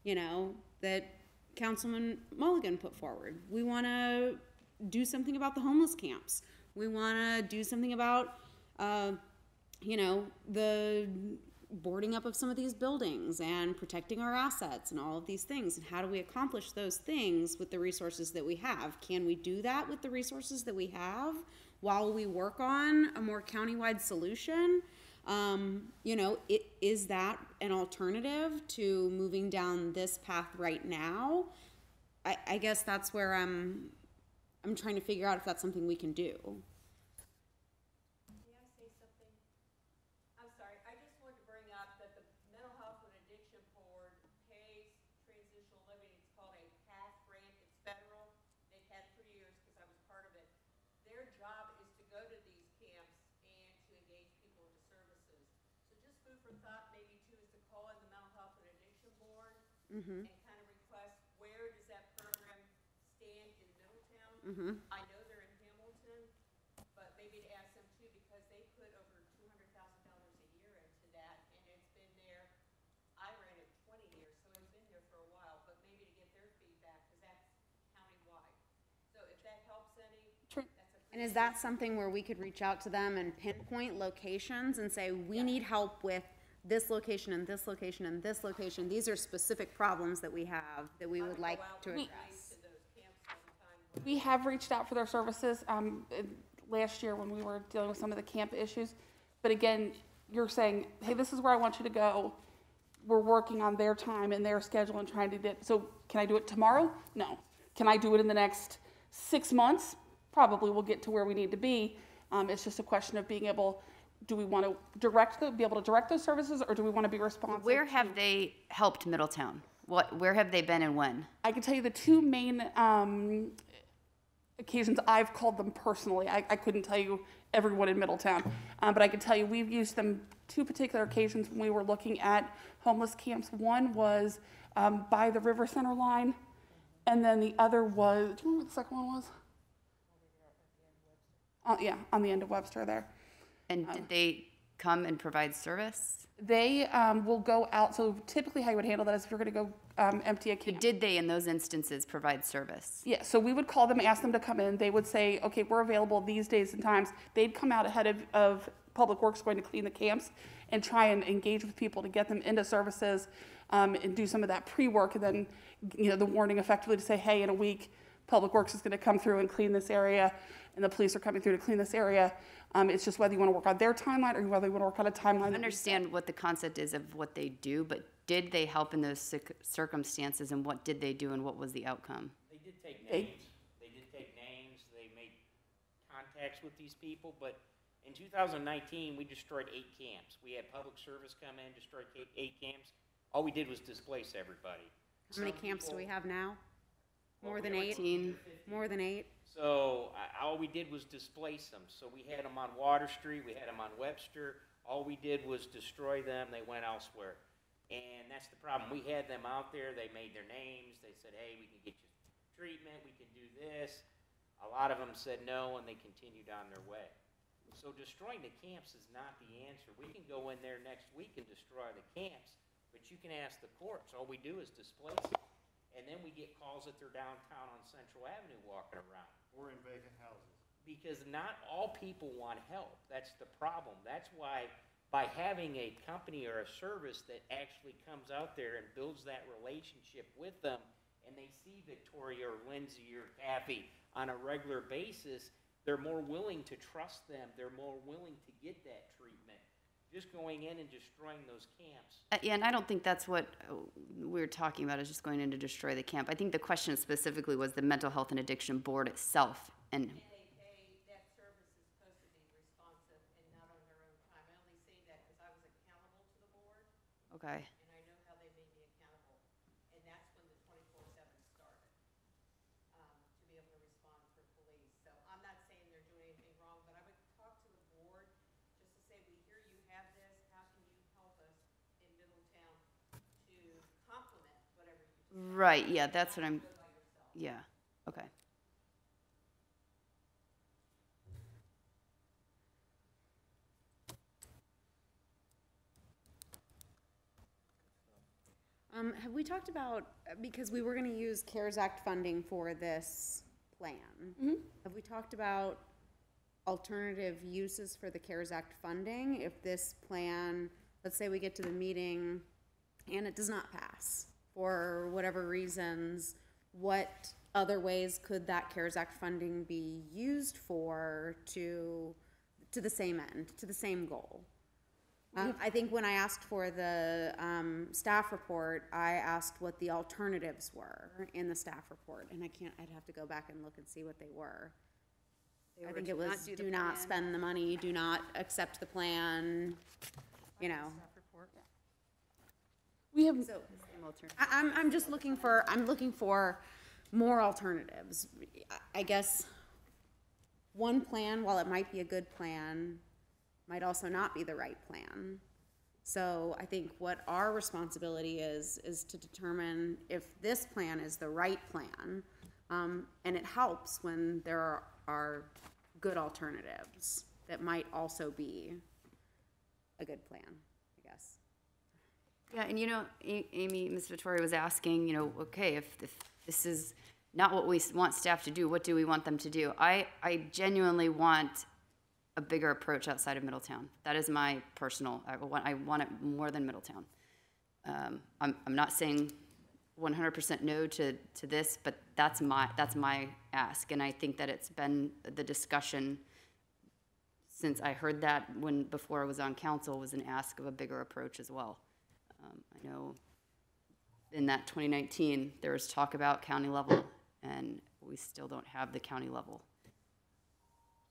you know, that Councilman Mulligan put forward. We want to do something about the homeless camps. We want to do something about, uh, you know, the boarding up of some of these buildings and protecting our assets and all of these things. And how do we accomplish those things with the resources that we have? Can we do that with the resources that we have while we work on a more countywide solution? Um, you know, it, is that an alternative to moving down this path right now? I, I guess that's where I'm, I'm trying to figure out if that's something we can do. I'm sorry, I just wanted to bring up that the Mental Health and Addiction Board pays transitional living, it's called a PATH grant, it's federal. They've had it for years because I was part of it. Their job is to go to these camps and to engage people into services. So just food for thought maybe too is to call in the Mental Health and Addiction Board Mm-hmm. and kind of request, where does that program stand in Middletown? Mhm. I know they're in Hamilton, but maybe to ask them too, because they put over two hundred thousand dollars a year into that, and it's been there, I ran it twenty years, so it's been there for a while, but maybe to get their feedback, because that's countywide. So if that helps any, that's a. And is that something where we could reach out to them and pinpoint locations and say, we need help with this location and this location and this location? These are specific problems that we have that we would like to address. We have reached out for their services, um, last year when we were dealing with some of the camp issues. But again, you're saying, hey, this is where I want you to go. We're working on their time and their schedule and trying to get, so can I do it tomorrow? No. Can I do it in the next six months? Probably we'll get to where we need to be. Um, it's just a question of being able, do we want to direct, the- be able to direct those services or do we want to be responsive? Where have they helped Middletown? What, where have they been and when? I can tell you the two main um, occasions I've called them personally. I, I couldn't tell you everyone in Middletown, um, but I can tell you we've used them two particular occasions when we were looking at homeless camps. One was um, by the River Center line, and then the other was. Do you remember what the second one was? Uh, yeah, on the end of Webster there. And did they come and provide service? They um, will go out. So typically, how you would handle that is if you're going to go um, empty a camp. Did they, in those instances, provide service? Yeah, so we would call them, ask them to come in. They would say, okay, we're available these days and times. They'd come out ahead of, of Public Works going to clean the camps and try and engage with people to get them into services um, and do some of that pre-work. And then, you know, the warning effectively to say, hey, in a week, Public Works is going to come through and clean this area, and the police are coming through to clean this area. Um, it's just whether you want to work on their timeline or whether you want to work on a timeline. I understand what the concept is of what they do, but did they help in those circumstances and what did they do and what was the outcome? They did take names, they did take names, they made contacts with these people, but in two thousand nineteen, we destroyed eight camps. We had public service come in, destroyed ca- eight camps. All we did was displace everybody. How many Some camps do we have now? Well, More than have eight? 14. More than eight? So, I all we did was displace them. So we had them on Water Street, we had them on Webster. All we did was destroy them, they went elsewhere. And that's the problem. We had them out there, they made their names, they said, hey, we can get you treatment, we can do this. A lot of them said no, and they continued on their way. So destroying the camps is not the answer. We can go in there next week and destroy the camps, but you can ask the courts. All we do is displace them. And then we get calls that they're downtown on Central Avenue walking around. Or in vacant houses. Because not all people want help. That's the problem. That's why by having a company or a service that actually comes out there and builds that relationship with them, and they see Victoria or Lindsay or Kathy on a regular basis, they're more willing to trust them. They're more willing to get that. Just going in and destroying those camps. Uh, Yeah, and I don't think that's what uh, we're talking about, is just going in to destroy the camp. I think the question specifically was the Mental Health and Addiction Board itself, and that service is supposed to be responsive and not on their own time. I only say that because I was accountable to the board, Okay. and I know how they made me accountable. And that's when the twenty-four seven started, um, to be able to respond for police. So I'm not saying they're doing anything wrong, but I would talk to the board just to say, we hear you have this, how can you help us in Middletown to complement whatever you do? Right, yeah, that's what I'm, yeah, okay. Um, have we talked about, because we were gonna use CARES Act funding for this plan. Have we talked about alternative uses for the CARES Act funding? If this plan, let's say we get to the meeting and it does not pass for whatever reasons, what other ways could that CARES Act funding be used for to, to the same end, to the same goal? Um, I think when I asked for the, um, staff report, I asked what the alternatives were in the staff report, and I can't, I'd have to go back and look and see what they were. They I were think it not was, do do not plan. spend the money, do not accept the plan, you know. We have, So, I, I'm, I'm just looking for, I'm looking for more alternatives. I- guess one plan, while it might be a good plan, might also not be the right plan. So I think what our responsibility is, is to determine if this plan is the right plan Um, and it helps when there are, are good alternatives that might also be a good plan. Yeah, and you know, A- Ami, Ms. Vitori was asking, you know, okay, if, if this is not what we want staff to do, what do we want them to do? I, I genuinely want a bigger approach outside of Middletown. That is my personal, I want, I want it more than Middletown. Um, I'm, I'm not saying one hundred percent no to, to this, but that's my, that's my ask. And I think that it's been the discussion since I heard that when, before I was on council, was an ask of a bigger approach as well. Um, I know in that 2019, there was talk about county level, and we still don't have the county level.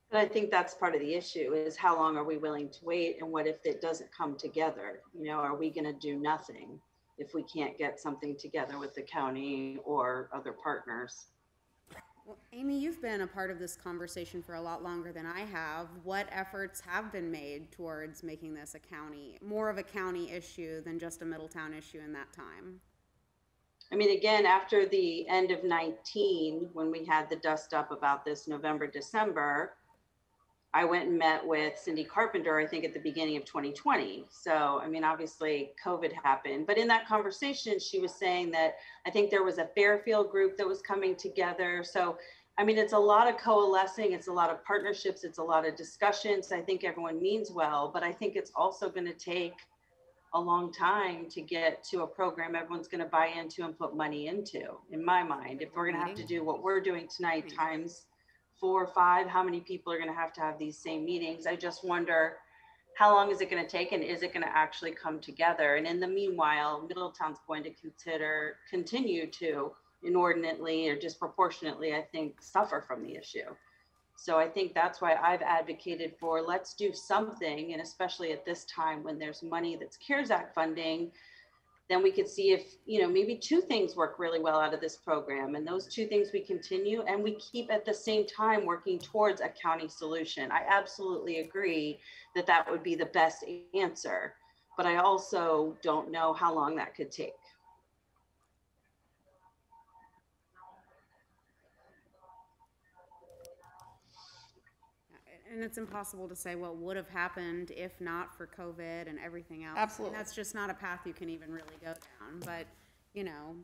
But I think that's part of the issue is how long are we willing to wait and what if it doesn't come together? You know, are we gonna do nothing if we can't get something together with the county or other partners? Well, Ami, you've been a part of this conversation for a lot longer than I have. What efforts have been made towards making this a county, more of a county issue than just a Middletown issue in that time? I mean, again, after the end of nineteen, when we had the dust up about this November, December, I went and met with Cindy Carpenter, I think at the beginning of 2020. So, I mean, obviously COVID happened, but in that conversation, she was saying that I think there was a Fairfield group that was coming together. So, I mean, it's a lot of coalescing, it's a lot of partnerships, it's a lot of discussions. I think everyone means well, but I think it's also going to take a long time to get to a program everyone's going to buy into and put money into, in my mind. If we're going to have to do what we're doing tonight times four or five, how many people are going to have to have these same meetings? I just wonder how long is it going to take and is it going to actually come together? And in the meanwhile, Middletown's going to consider, continue to inordinately or disproportionately, I think, suffer from the issue. So I think that's why I've advocated for let's do something, and especially at this time when there's money that's CARES Act funding, then we could see if, you know, maybe two things work really well out of this program. And those two things we continue and we keep at the same time working towards a county solution. I absolutely agree that that would be the best answer, but I also don't know how long that could take. And it's impossible to say what would have happened if not for COVID and everything else. Absolutely. And that's just not a path you can even really go down, but, you know,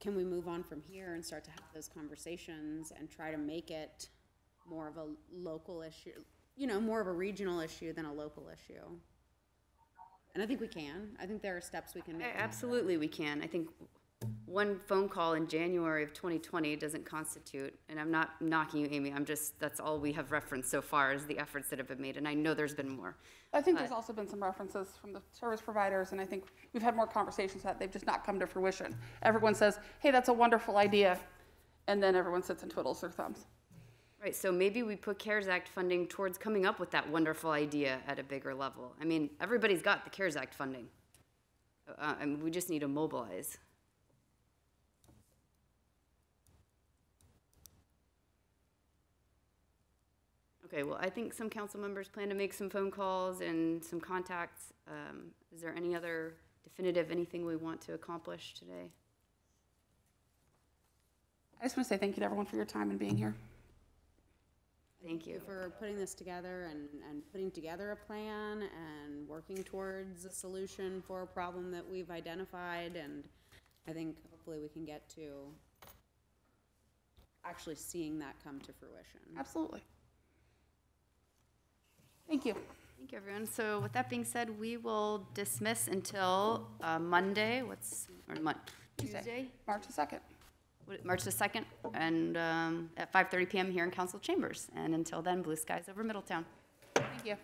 can we move on from here and start to have those conversations and try to make it more of a local issue, you know, more of a regional issue than a local issue? And I think we can. I think there are steps we can make. Absolutely, we can. I think one phone call in January of 2020 doesn't constitute, and I'm not knocking you, Ami, I'm just, that's all we have referenced so far is the efforts that have been made, and I know there's been more. I think there's also been some references from the service providers, and I think we've had more conversations that they've just not come to fruition. Everyone says, hey, that's a wonderful idea, and then everyone sits and twiddles their thumbs. Right, so maybe we put CARES Act funding towards coming up with that wonderful idea at a bigger level. I mean, everybody's got the CARES Act funding. Uh, mean, we just need to mobilize. Okay, well, I think some council members plan to make some phone calls and some contacts. Um, is there any other definitive, anything we want to accomplish today? I just want to say thank you to everyone for your time and being here. Thank you. For putting this together and, and putting together a plan and working towards a solution for a problem that we've identified, and I think hopefully we can get to actually seeing that come to fruition. Absolutely. Thank you. Thank you, everyone. So with that being said, we will dismiss until uh, Monday, what's, or Mon, Tuesday? March the 2nd. March the 2nd, and um, at 5:30 PM here in council chambers. And until then, blue skies over Middletown. Thank you.